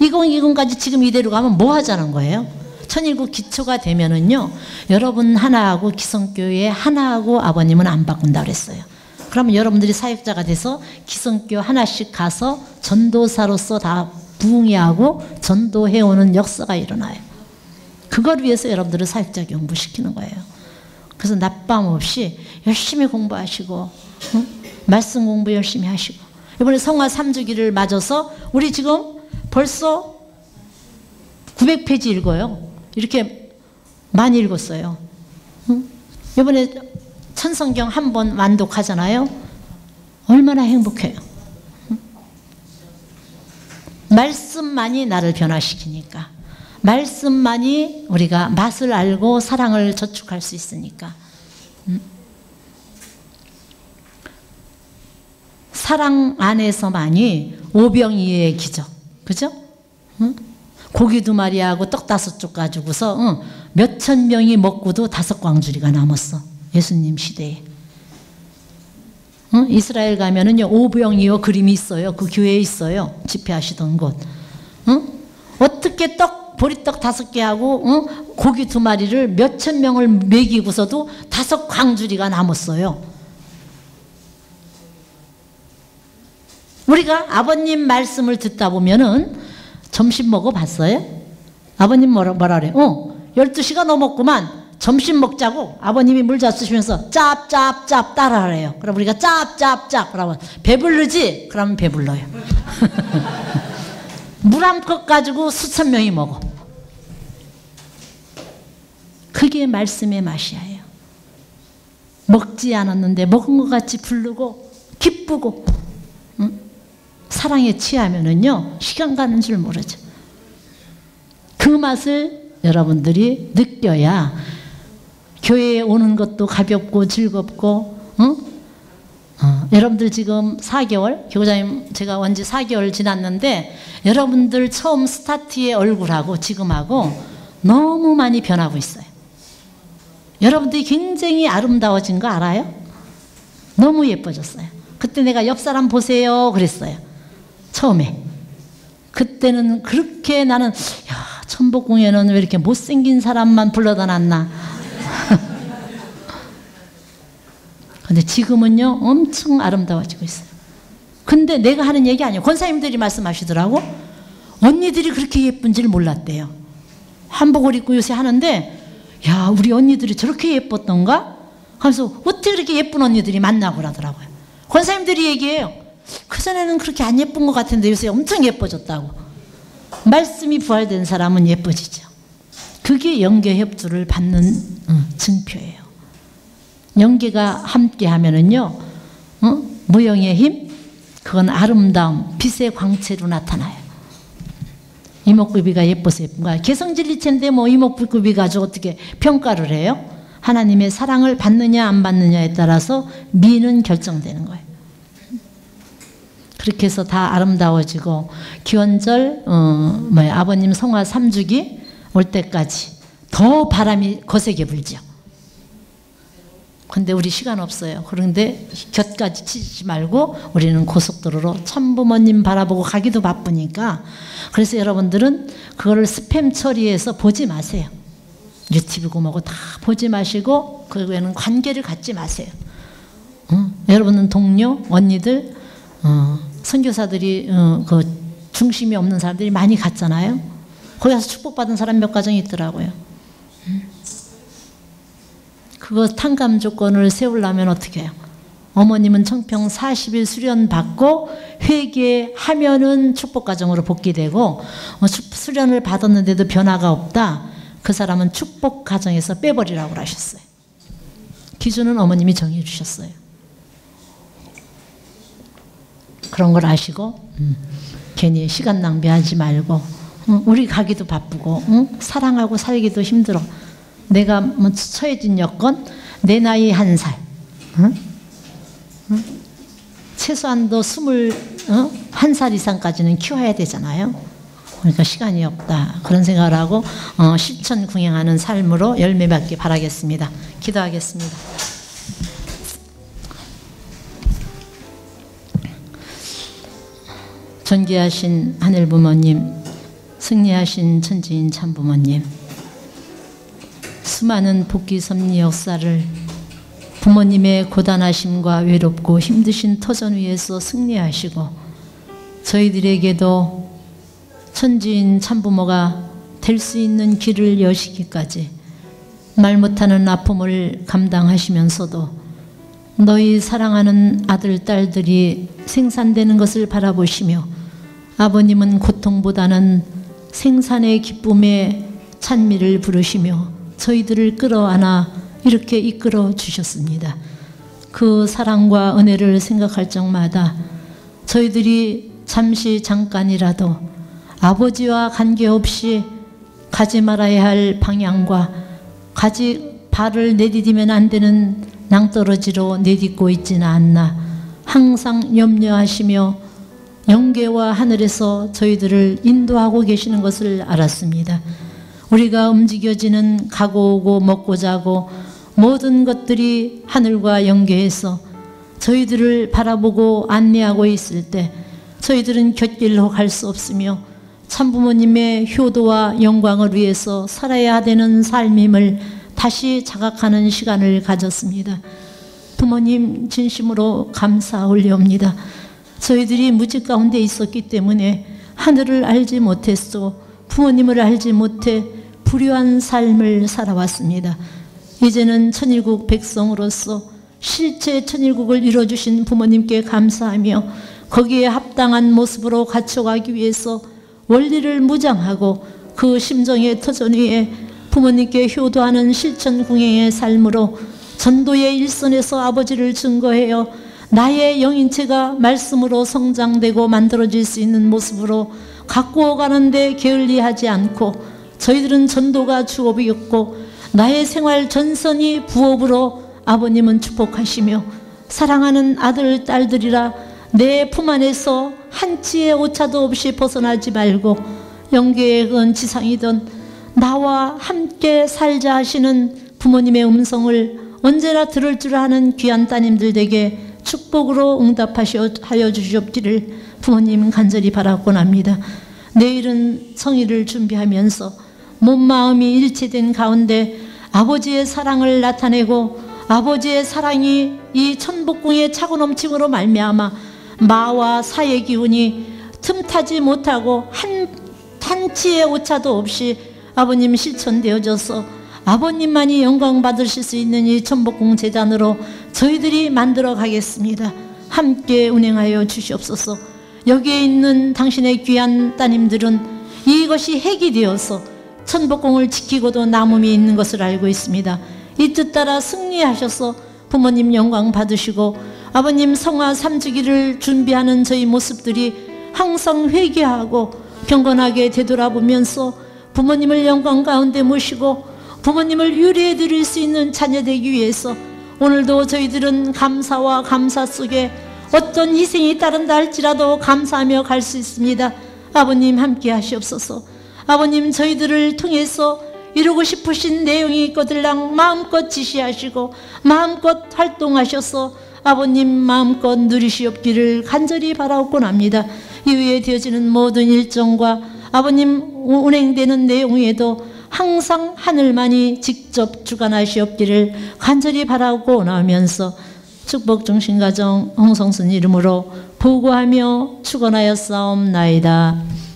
2020까지 지금 이대로 가면 뭐 하자는 거예요? 천일국 기초가 되면은요, 여러분 하나하고 기성교회 하나하고 아버님은 안 바꾼다 그랬어요. 그러면 여러분들이 사역자가 돼서 기성교 하나씩 가서 전도사로서 다 부흥해하고 전도해오는 역사가 일어나요. 그걸 위해서 여러분들을 사역자 공부시키는 거예요. 그래서 낮밤 없이 열심히 공부하시고 응? 말씀 공부 열심히 하시고 이번에 성화 3주기를 맞아서 우리 지금 벌써 900페이지 읽어요. 이렇게 많이 읽었어요. 응? 이번에 천성경 한 번 완독하잖아요. 얼마나 행복해요. 응? 말씀만이 나를 변화시키니까. 말씀만이 우리가 맛을 알고 사랑을 저축할 수 있으니까. 음? 사랑 안에서만이 오병이의 기적. 그죠? 응? 고기 두 마리하고 떡 다섯 쪽 가지고서 응, 몇천 명이 먹고도 다섯 광주리가 남았어. 예수님 시대에. 응? 이스라엘 가면은요, 오병이어 그림이 있어요. 그 교회에 있어요. 집회하시던 곳. 어떻게 떡 보리떡 다섯 개 하고 어? 고기 두 마리를 몇천 명을 먹이고서도 다섯 광주리가 남았어요. 우리가 아버님 말씀을 듣다 보면은 점심 먹어봤어요? 아버님 뭐라, 뭐라 그래? 어, 12시가 넘었구만. 점심 먹자고 아버님이 물 잡수시면서 짭짭짭 따라하래요. 그럼 우리가 짭짭짭 그러면 배불르지? 그러면 배불러요. 물 한 컵 가지고 수천 명이 먹어. 그게 말씀의 맛이에요. 먹지 않았는데 먹은 것 같이 부르고 기쁘고 응? 사랑에 취하면은요 시간 가는 줄 모르죠. 그 맛을 여러분들이 느껴야 교회에 오는 것도 가볍고 즐겁고 여러분들 지금 4개월 교장님 제가 원지 4개월 지났는데 여러분들 처음 스타트의 얼굴하고 지금하고 너무 많이 변하고 있어요. 여러분들이 굉장히 아름다워진 거 알아요? 너무 예뻐졌어요. 그때 내가 옆 사람 보세요 그랬어요. 처음에. 그때는 그렇게 나는 야 천복궁에는 왜 이렇게 못생긴 사람만 불러다 놨나. 근데 지금은요 엄청 아름다워지고 있어요. 근데 내가 하는 얘기 아니에요. 권사님들이 말씀하시더라고. 언니들이 그렇게 예쁜지를 몰랐대요. 한복을 입고 요새 하는데 야 우리 언니들이 저렇게 예뻤던가? 하면서 어떻게 그렇게 예쁜 언니들이 만나고 그러더라고요. 권사님들이 얘기해요. 그전에는 그렇게 안 예쁜 것 같은데 요새 엄청 예뻐졌다고. 말씀이 부활된 사람은 예뻐지죠. 그게 영계 협조를 받는 어, 증표예요. 영계가 함께 하면은요, 어? 무영의 힘, 그건 아름다움, 빛의 광채로 나타나요. 이목구비가 예뻐서 예쁜가? 개성진리체인데 뭐 이목구비 가지고 어떻게 평가를 해요? 하나님의 사랑을 받느냐 안 받느냐에 따라서 미는 결정되는 거예요. 그렇게 해서 다 아름다워지고 기원절 어, 뭐야 아버님 성화 3주기 올 때까지 더 바람이 거세게 불죠. 근데 우리 시간 없어요. 그런데 곁까지 치지 말고 우리는 고속도로로 천부모님 바라보고 가기도 바쁘니까 그래서 여러분들은 그거를 스팸 처리해서 보지 마세요. 유튜브고 뭐고 다 보지 마시고 그거에는 관계를 갖지 마세요. 어? 여러분은 동료, 언니들, 어, 선교사들이 어, 그 중심이 없는 사람들이 많이 갔잖아요. 거기 가서 축복받은 사람 몇 가정이 있더라고요. 음. 그거 탕감 조건을 세우려면 어떻게 해요? 어머님은 청평 40일 수련 받고 회개하면은 축복 가정으로 복귀되고 어, 수련을 받았는데도 변화가 없다. 그 사람은 축복 가정에서 빼버리라고 하셨어요. 기준은 어머님이 정해 주셨어요. 그런 걸 아시고 음, 괜히 시간 낭비하지 말고 음, 우리 가기도 바쁘고 음, 사랑하고 살기도 힘들어. 내가 뭐 처해진 여건 내 나이 한 살. 응? 응? 최소한도 스물 어? 한살 이상까지는 키워야 되잖아요. 그러니까 시간이 없다 그런 생각을 하고 어, 실천 궁행하는 삶으로 열매 맺기 바라겠습니다. 기도하겠습니다. 존귀하신 하늘 부모님, 승리하신 천지인 참 부모님. 수많은 복귀 섭리 역사를 부모님의 고단하심과 외롭고 힘드신 터전 위에서 승리하시고 저희들에게도 천지인 참부모가 될 수 있는 길을 여시기까지 말 못하는 아픔을 감당하시면서도 너희 사랑하는 아들, 딸들이 생산되는 것을 바라보시며 아버님은 고통보다는 생산의 기쁨에 찬미를 부르시며 저희들을 끌어안아 이렇게 이끌어 주셨습니다. 그 사랑과 은혜를 생각할 적마다 저희들이 잠시 잠깐이라도 아버지와 관계없이 가지 말아야 할 방향과 가지 발을 내디디면 안 되는 낭떠러지로 내딛고 있지는 않나 항상 염려하시며 영계와 하늘에서 저희들을 인도하고 계시는 것을 알았습니다. 우리가 움직여지는 가고 오고 먹고 자고 모든 것들이 하늘과 연계해서 저희들을 바라보고 안내하고 있을 때 저희들은 곁길로 갈 수 없으며 참부모님의 효도와 영광을 위해서 살아야 되는 삶임을 다시 자각하는 시간을 가졌습니다. 부모님 진심으로 감사 올려옵니다. 저희들이 무지 가운데 있었기 때문에 하늘을 알지 못했소 부모님을 알지 못해 불효한 삶을 살아왔습니다. 이제는 천일국 백성으로서 실제 천일국을 이뤄주신 부모님께 감사하며 거기에 합당한 모습으로 갖춰가기 위해서 원리를 무장하고 그 심정의 터전 위에 부모님께 효도하는 실천 궁행의 삶으로 전도의 일선에서 아버지를 증거해요. 나의 영인체가 말씀으로 성장되고 만들어질 수 있는 모습으로 갖고 가는데 게을리하지 않고 저희들은 전도가 주업이었고 나의 생활 전선이 부업으로 아버님은 축복하시며 사랑하는 아들 딸들이라 내 품 안에서 한치의 오차도 없이 벗어나지 말고 영계건 지상이든 나와 함께 살자 하시는 부모님의 음성을 언제나 들을 줄 아는 귀한 따님들에게 축복으로 응답하여 주시옵기를 부모님 간절히 바라곤 합니다. 내일은 성의를 준비하면서 몸 마음이 일치된 가운데 아버지의 사랑을 나타내고 아버지의 사랑이 이 천복궁의 차고 넘침으로 말미암아 마와 사의 기운이 틈타지 못하고 한 탄치의 오차도 없이 아버님 실천되어져서 아버님만이 영광 받으실 수 있는 이 천복궁 재단으로 저희들이 만들어 가겠습니다. 함께 운행하여 주시옵소서. 여기에 있는 당신의 귀한 따님들은 이것이 핵이 되어서 천복궁을 지키고도 남음이 있는 것을 알고 있습니다. 이 뜻 따라 승리하셔서 부모님 영광 받으시고 아버님 성화 삼주기를 준비하는 저희 모습들이 항상 회개하고 경건하게 되돌아보면서 부모님을 영광 가운데 모시고 부모님을 유리해 드릴 수 있는 자녀 되기 위해서 오늘도 저희들은 감사와 감사 속에 어떤 희생이 따른다 할지라도 감사하며 갈 수 있습니다. 아버님 함께 하시옵소서. 아버님 저희들을 통해서 이루고 싶으신 내용이 있거들랑 마음껏 지시하시고 마음껏 활동하셔서 아버님 마음껏 누리시옵기를 간절히 바라옵곤 합니다. 이후에 되어지는 모든 일정과 아버님 운행되는 내용에도 항상 하늘만이 직접 주관하시옵기를 간절히 바라고 나오면서 축복중심가정 홍성순 이름으로 보고하며 축원하여 싸움나이다.